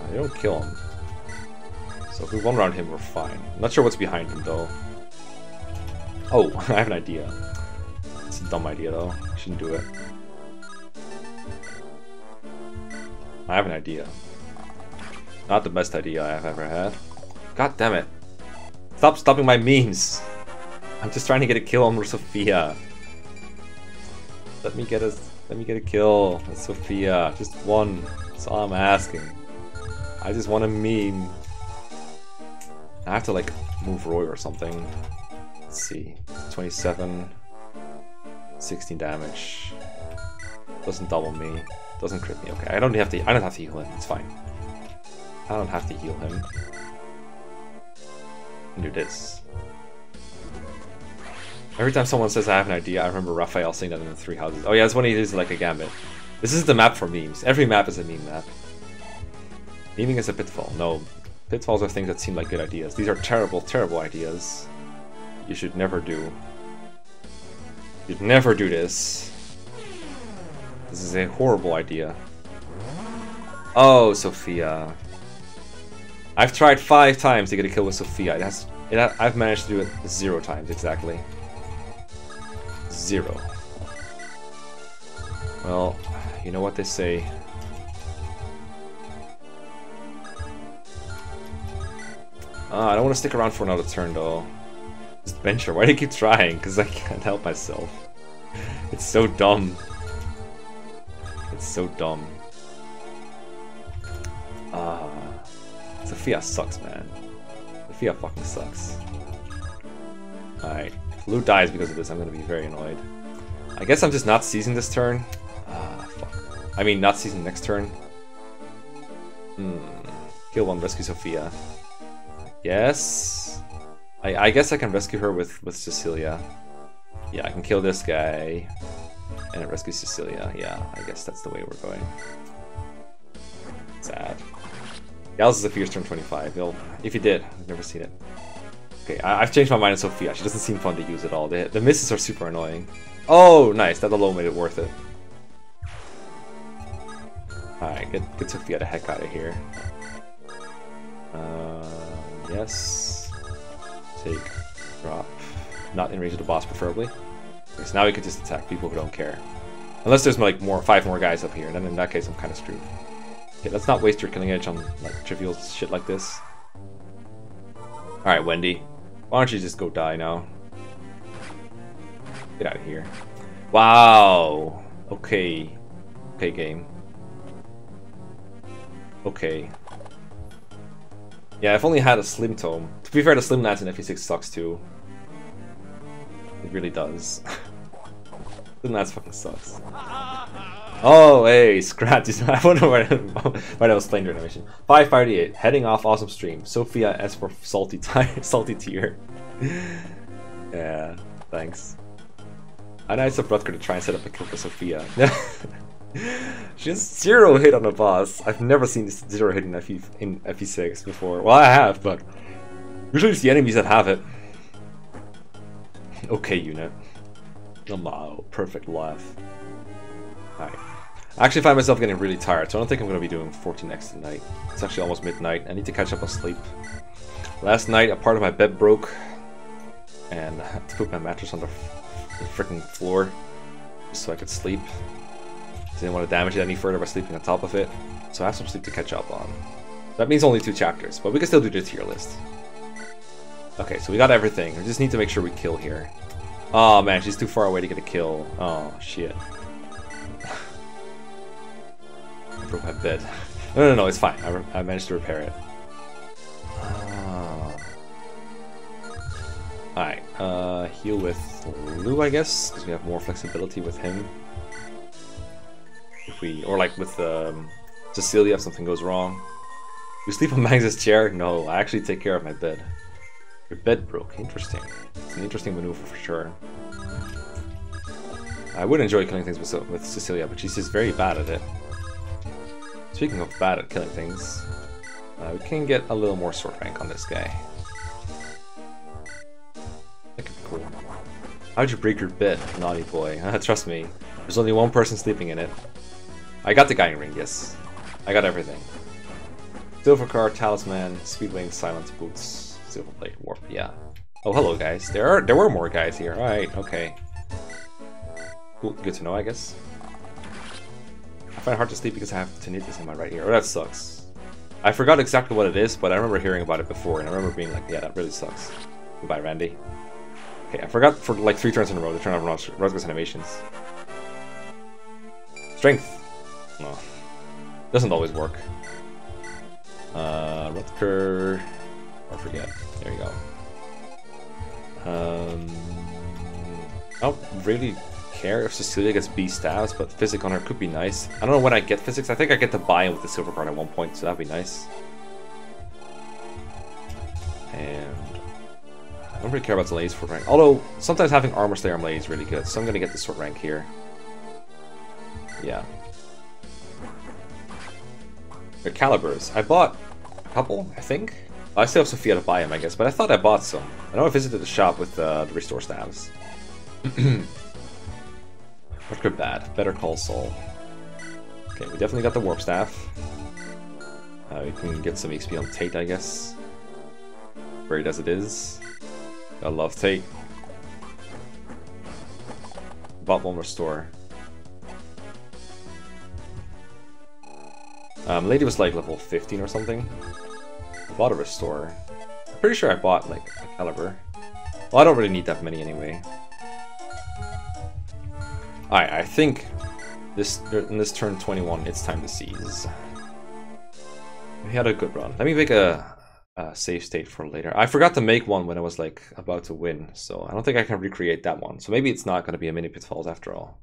Uh, you don't kill him. So if we one round him, we're fine. I'm not sure what's behind him though. Oh, I have an idea. It's a dumb idea though. I shouldn't do it. I have an idea. Not the best idea I have ever had. God damn it. Stop stopping my memes. I'm just trying to get a kill on Sophia. Let me get a let me get a kill with Sophia. Just one. That's all I'm asking. I just want a meme. I have to like move Roy or something. Let's see. 27. 16 damage. Doesn't double me. Doesn't crit me. Okay, I don't have to I don't have to heal him. It's fine. I don't have to heal him. do this. Every time someone says I have an idea, I remember Raphael saying that in the three houses. Oh yeah, it's when he is like a gambit. This is the map for memes. Every map is a meme map. Memeing is a pitfall. No, pitfalls are things that seem like good ideas. These are terrible, terrible ideas. You should never do. You'd never do this. This is a horrible idea. Oh, Sophia. I've tried five times to get a kill with Sophia. It has, it ha I've managed to do it zero times exactly. Zero. Well, you know what they say. Uh, I don't want to stick around for another turn though. Just venture. Why do you keep trying? Because I can't help myself. It's so dumb. It's so dumb. Ah. Uh, Sophia sucks, man. Sophia fucking sucks. Alright. Blue dies because of this, I'm gonna be very annoyed. I guess I'm just not seizing this turn. Ah, fuck. I mean, not seizing next turn. Hmm. Kill one, rescue Sophia. Yes. I, I guess I can rescue her with, with Cecilia. Yeah, I can kill this guy. And rescue Cecilia. Yeah, I guess that's the way we're going. Sad. Gals is a fierce turn 25. He'll, if he did, I've never seen it. Okay, I, have changed my mind on Sophia. She doesn't seem fun to use at all. The, the misses are super annoying. Oh, nice. That alone made it worth it. Alright, get, get Sophia the heck out of here. Uh, yes. Take, drop. Not in range of the boss, preferably. Okay, so now we can just attack people who don't care. Unless there's like more, five more guys up here, and then in that case I'm kind of screwed. Okay, let's not waste your killing edge on like trivial shit like this. Alright, Wendy. Why don't you just go die now? Get out of here. Wow. Okay. Okay, game. Okay. Yeah, I've only had a Slim Tome. To be fair, the Slim Lance in FE6 sucks too. It really does. Slim Lance fucking sucks. Oh, hey, scratch. I wonder why, why that was playing during the mission. 558, heading off awesome stream. Sophia S for salty salty tier. yeah, thanks. I know it's a Rutger to try and set up a kill for Sophia. she has zero hit on the boss. I've never seen zero hit in, FE, in FE6 before. Well, I have, but usually it's the enemies that have it. Okay, unit. Oh, perfect laugh. Alright. I actually find myself getting really tired, so I don't think I'm going to be doing 14x tonight. It's actually almost midnight. I need to catch up on sleep. Last night, a part of my bed broke, and I had to put my mattress on the, the freaking floor so I could sleep. Didn't want to damage it any further by sleeping on top of it, so I have some sleep to catch up on. That means only two chapters, but we can still do the tier list. Okay, so we got everything. We just need to make sure we kill here. Oh man, she's too far away to get a kill. Oh shit. I broke my bed. No, no, no, it's fine. I, I managed to repair it. Uh, Alright, uh, heal with Lugh, I guess, because we have more flexibility with him. If we, or like with um, Cecilia if something goes wrong. You sleep on Mags's chair? No, I actually take care of my bed. Your bed broke. Interesting. It's an interesting maneuver for sure. I would enjoy killing things with, with Cecilia, but she's just very bad at it. Speaking of bad at killing things, uh, we can get a little more sword rank on this guy. That could be cool. How'd you break your bed, naughty boy? Trust me, there's only one person sleeping in it. I got the guiding ring, yes. I got everything. Silver Card, Talisman, Speedwing, Silence Boots, Silver Blade, Warp, yeah. Oh, hello guys. There are there were more guys here. Alright, okay. Cool, good to know, I guess. I find it hard to sleep because I have tinnitus in my right ear. Oh, that sucks. I forgot exactly what it is, but I remember hearing about it before, and I remember being like, yeah, that really sucks. Goodbye, Randy. Okay, I forgot for like three turns in a row to turn off Roscoe's animations. Strength. No. Doesn't always work. Uh, Rutger... Or forget. There you go. Um, I don't really care if Cecilia gets B stabs, but Physic on her could be nice. I don't know when I get Physics. I think I get to buy in with the silver card at one point, so that'd be nice. And I don't really care about the Lays for rank. Although, sometimes having Armor Slayer on Lay is really good, so I'm gonna get the sword rank here. Yeah. Calibers. I bought a couple, I think. I still have Sophia to buy them, I guess, but I thought I bought some. I know I visited the shop with uh, the restore staves. What good bad? Better call Saul. Okay, we definitely got the warp staff. Uh, we can get some XP on Tate, I guess. Great as it is. I love Tate. Bought one restore. Um, lady was like level 15 or something. I bought a restore. I'm pretty sure I bought like a caliber. Well, I don't really need that many anyway. Alright, I think this in this turn 21, it's time to seize. We had a good run. Let me make a, a save state for later. I forgot to make one when I was like about to win, so I don't think I can recreate that one. So maybe it's not going to be a mini pitfalls after all.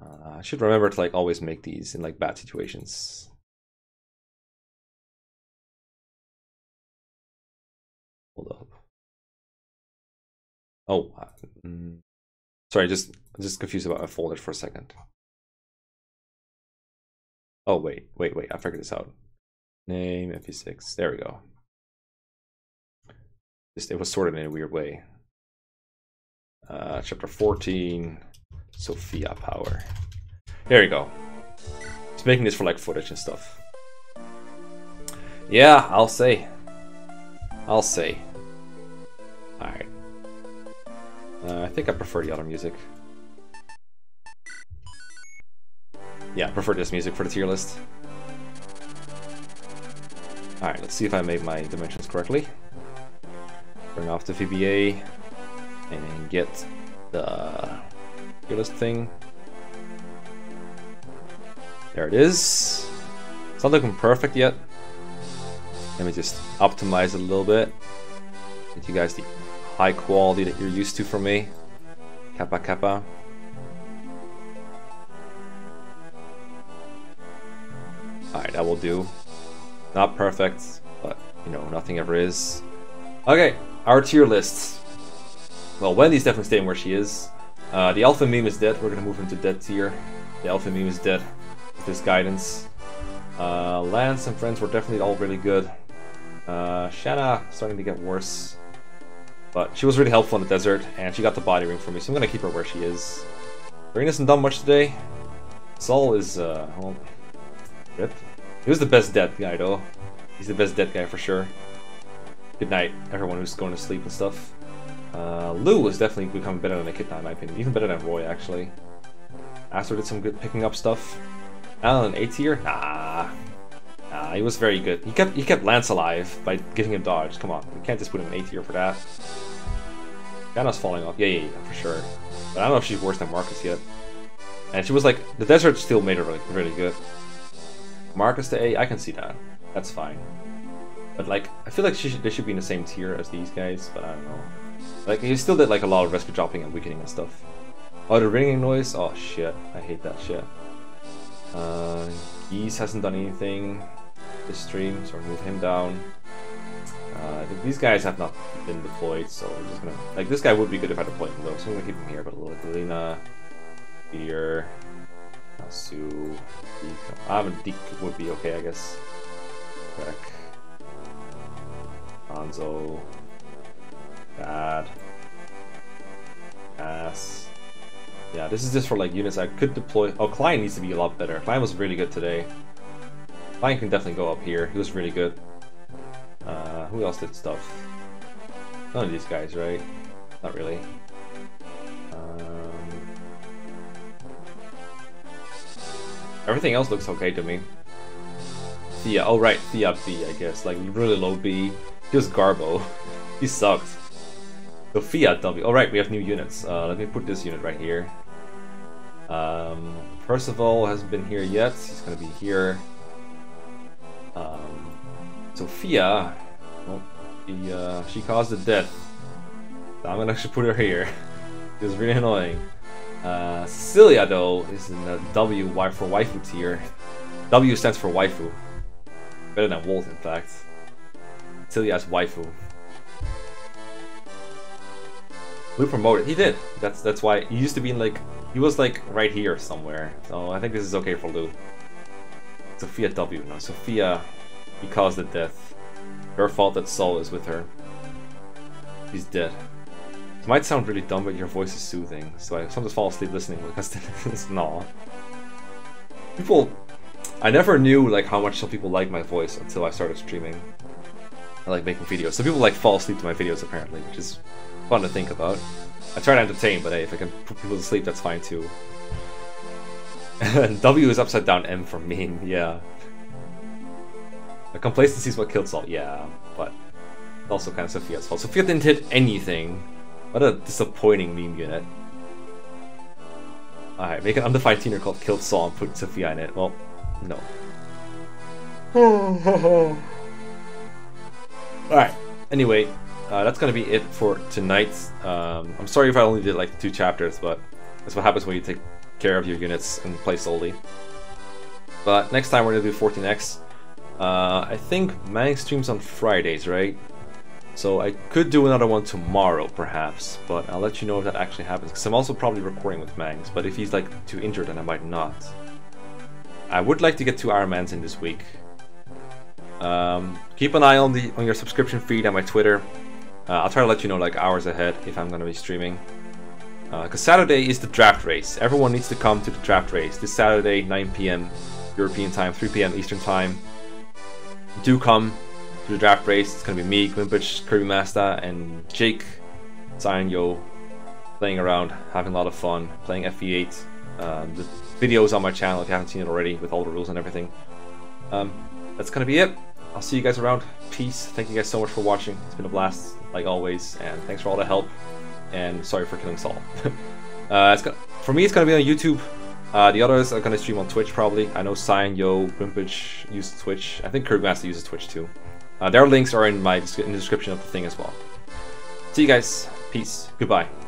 Uh, I should remember to like always make these in like bad situations. Hold up. Oh, uh, mm, sorry, just just confused about my folder for a second. Oh, wait, wait, wait, I figured this out. Name, MP6, there we go. Just, it was sorted in a weird way. Uh, chapter 14, Sophia Power. There you go. Just making this for like footage and stuff. Yeah, I'll say. I'll say. Alright. Uh, I think I prefer the other music. Yeah, I prefer this music for the tier list. Alright, let's see if I made my dimensions correctly. Bring off the VBA and get the list thing. There it is. It's not looking perfect yet. Let me just optimize it a little bit. Get you guys the high quality that you're used to from me. Kappa kappa. Alright, that will do. Not perfect, but, you know, nothing ever is. Okay, our tier lists. Well, Wendy's definitely staying where she is. Uh, the Alpha meme is dead. We're gonna move into dead tier. The Alpha meme is dead with this guidance. Uh, Lance and friends were definitely all really good. Uh, Shanna starting to get worse. But she was really helpful in the desert, and she got the body ring for me, so I'm gonna keep her where she is. Green hasn't done much today. Saul is, uh, well, Rip. He was the best dead guy, though. He's the best dead guy for sure. Good night, everyone who's going to sleep and stuff. Uh, Lugh is definitely becoming better than Echidna, in my opinion. Even better than Roy, actually. Astol did some good picking up stuff. Alan, A tier? Nah. Nah, he was very good. He kept he kept Lance alive by getting him dodged. Come on, we can't just put him in A tier for that. Gana's falling off. Yeah, yeah, yeah, for sure. But I don't know if she's worse than Marcus yet. And she was like, the desert still made her really, really good. Marcus to A, I can see that. That's fine. But like, I feel like she should, they should be in the same tier as these guys, but I don't know. Like, he still did like a lot of rescue dropping and weakening and stuff. Oh, the ringing noise? Oh shit, I hate that shit. Uh, Geese hasn't done anything this stream, so move him down. Uh, these guys have not been deployed, so we're just gonna... Like, this guy would be good if I deployed him though, so I'm gonna keep him here, but a little Galena, Beer, Sue, I have a Dieck would be okay, I guess. Crack. Hanzo. Bad. Ass. Yeah, this is just for like units I could deploy. Oh, Klein needs to be a lot better. Klein was really good today. Lion can definitely go up here. He was really good. Uh, who else did stuff? None of these guys, right? Not really. Um, everything else looks okay to me. Thea, oh right, Thea B, I guess. Like really low B. Was Garbo. he sucked. Sophia W. Alright, we have new units. Uh, let me put this unit right here. Um, Percival hasn't been here yet. He's gonna be here. Um, Sophia, well, she, uh, she caused the death. I'm gonna actually put her here. it was really annoying. Uh, Cecilia, though, is in the W for waifu tier. W stands for waifu. Better than Wolt, in fact. Cecilia's waifu. Lugh promoted. He did. That's that's why he used to be in like he was like right here somewhere. So I think this is okay for Lugh. Sophia W. No, Sophia, he caused the death. Her fault that Saul is with her. He's dead. It might sound really dumb, but your voice is soothing. So I sometimes fall asleep listening because it's not. People, I never knew like how much some people like my voice until I started streaming. I like making videos. So people like fall asleep to my videos apparently, which is fun to think about. I try to entertain, but hey, if I can put people to sleep, that's fine too. w is upside down M for meme, yeah. The complacency is what killed Salt, yeah, but also kind of Sophia's fault. Sophia didn't hit anything. What a disappointing meme unit. Alright, make an undefined teener called Killed Saul and put Sophia in it. Well, no. Alright, anyway, uh, that's gonna be it for tonight. Um, I'm sorry if I only did like two chapters, but that's what happens when you take care of your units and play solely. But next time we're gonna do 14x. Uh, I think Mang streams on Fridays, right? So I could do another one tomorrow, perhaps, but I'll let you know if that actually happens, because I'm also probably recording with Mangs, but if he's like too injured, then I might not. I would like to get two Iron Mans in this week. Um, keep an eye on the on your subscription feed and my Twitter. Uh, I'll try to let you know like hours ahead if I'm going to be streaming. Because uh, Saturday is the draft race. Everyone needs to come to the draft race. This Saturday, 9 p.m. European time, 3 p.m. Eastern time. Do come to the draft race. It's going to be me, Glimpich, Kirby Master, and Jake, Zion Yo, playing around, having a lot of fun, playing FE8. Um, the videos on my channel if you haven't seen it already with all the rules and everything. Um, that's going to be it. I'll see you guys around. Peace. Thank you guys so much for watching. It's been a blast, like always, and thanks for all the help. And sorry for killing Saul. uh, it's for me, it's gonna be on YouTube. Uh, the others are gonna stream on Twitch probably. I know Cyan, Yo, Wimpage use Twitch. I think Kirkmaster uses Twitch too. Uh, their links are in my in the description of the thing as well. See you guys. Peace. Goodbye.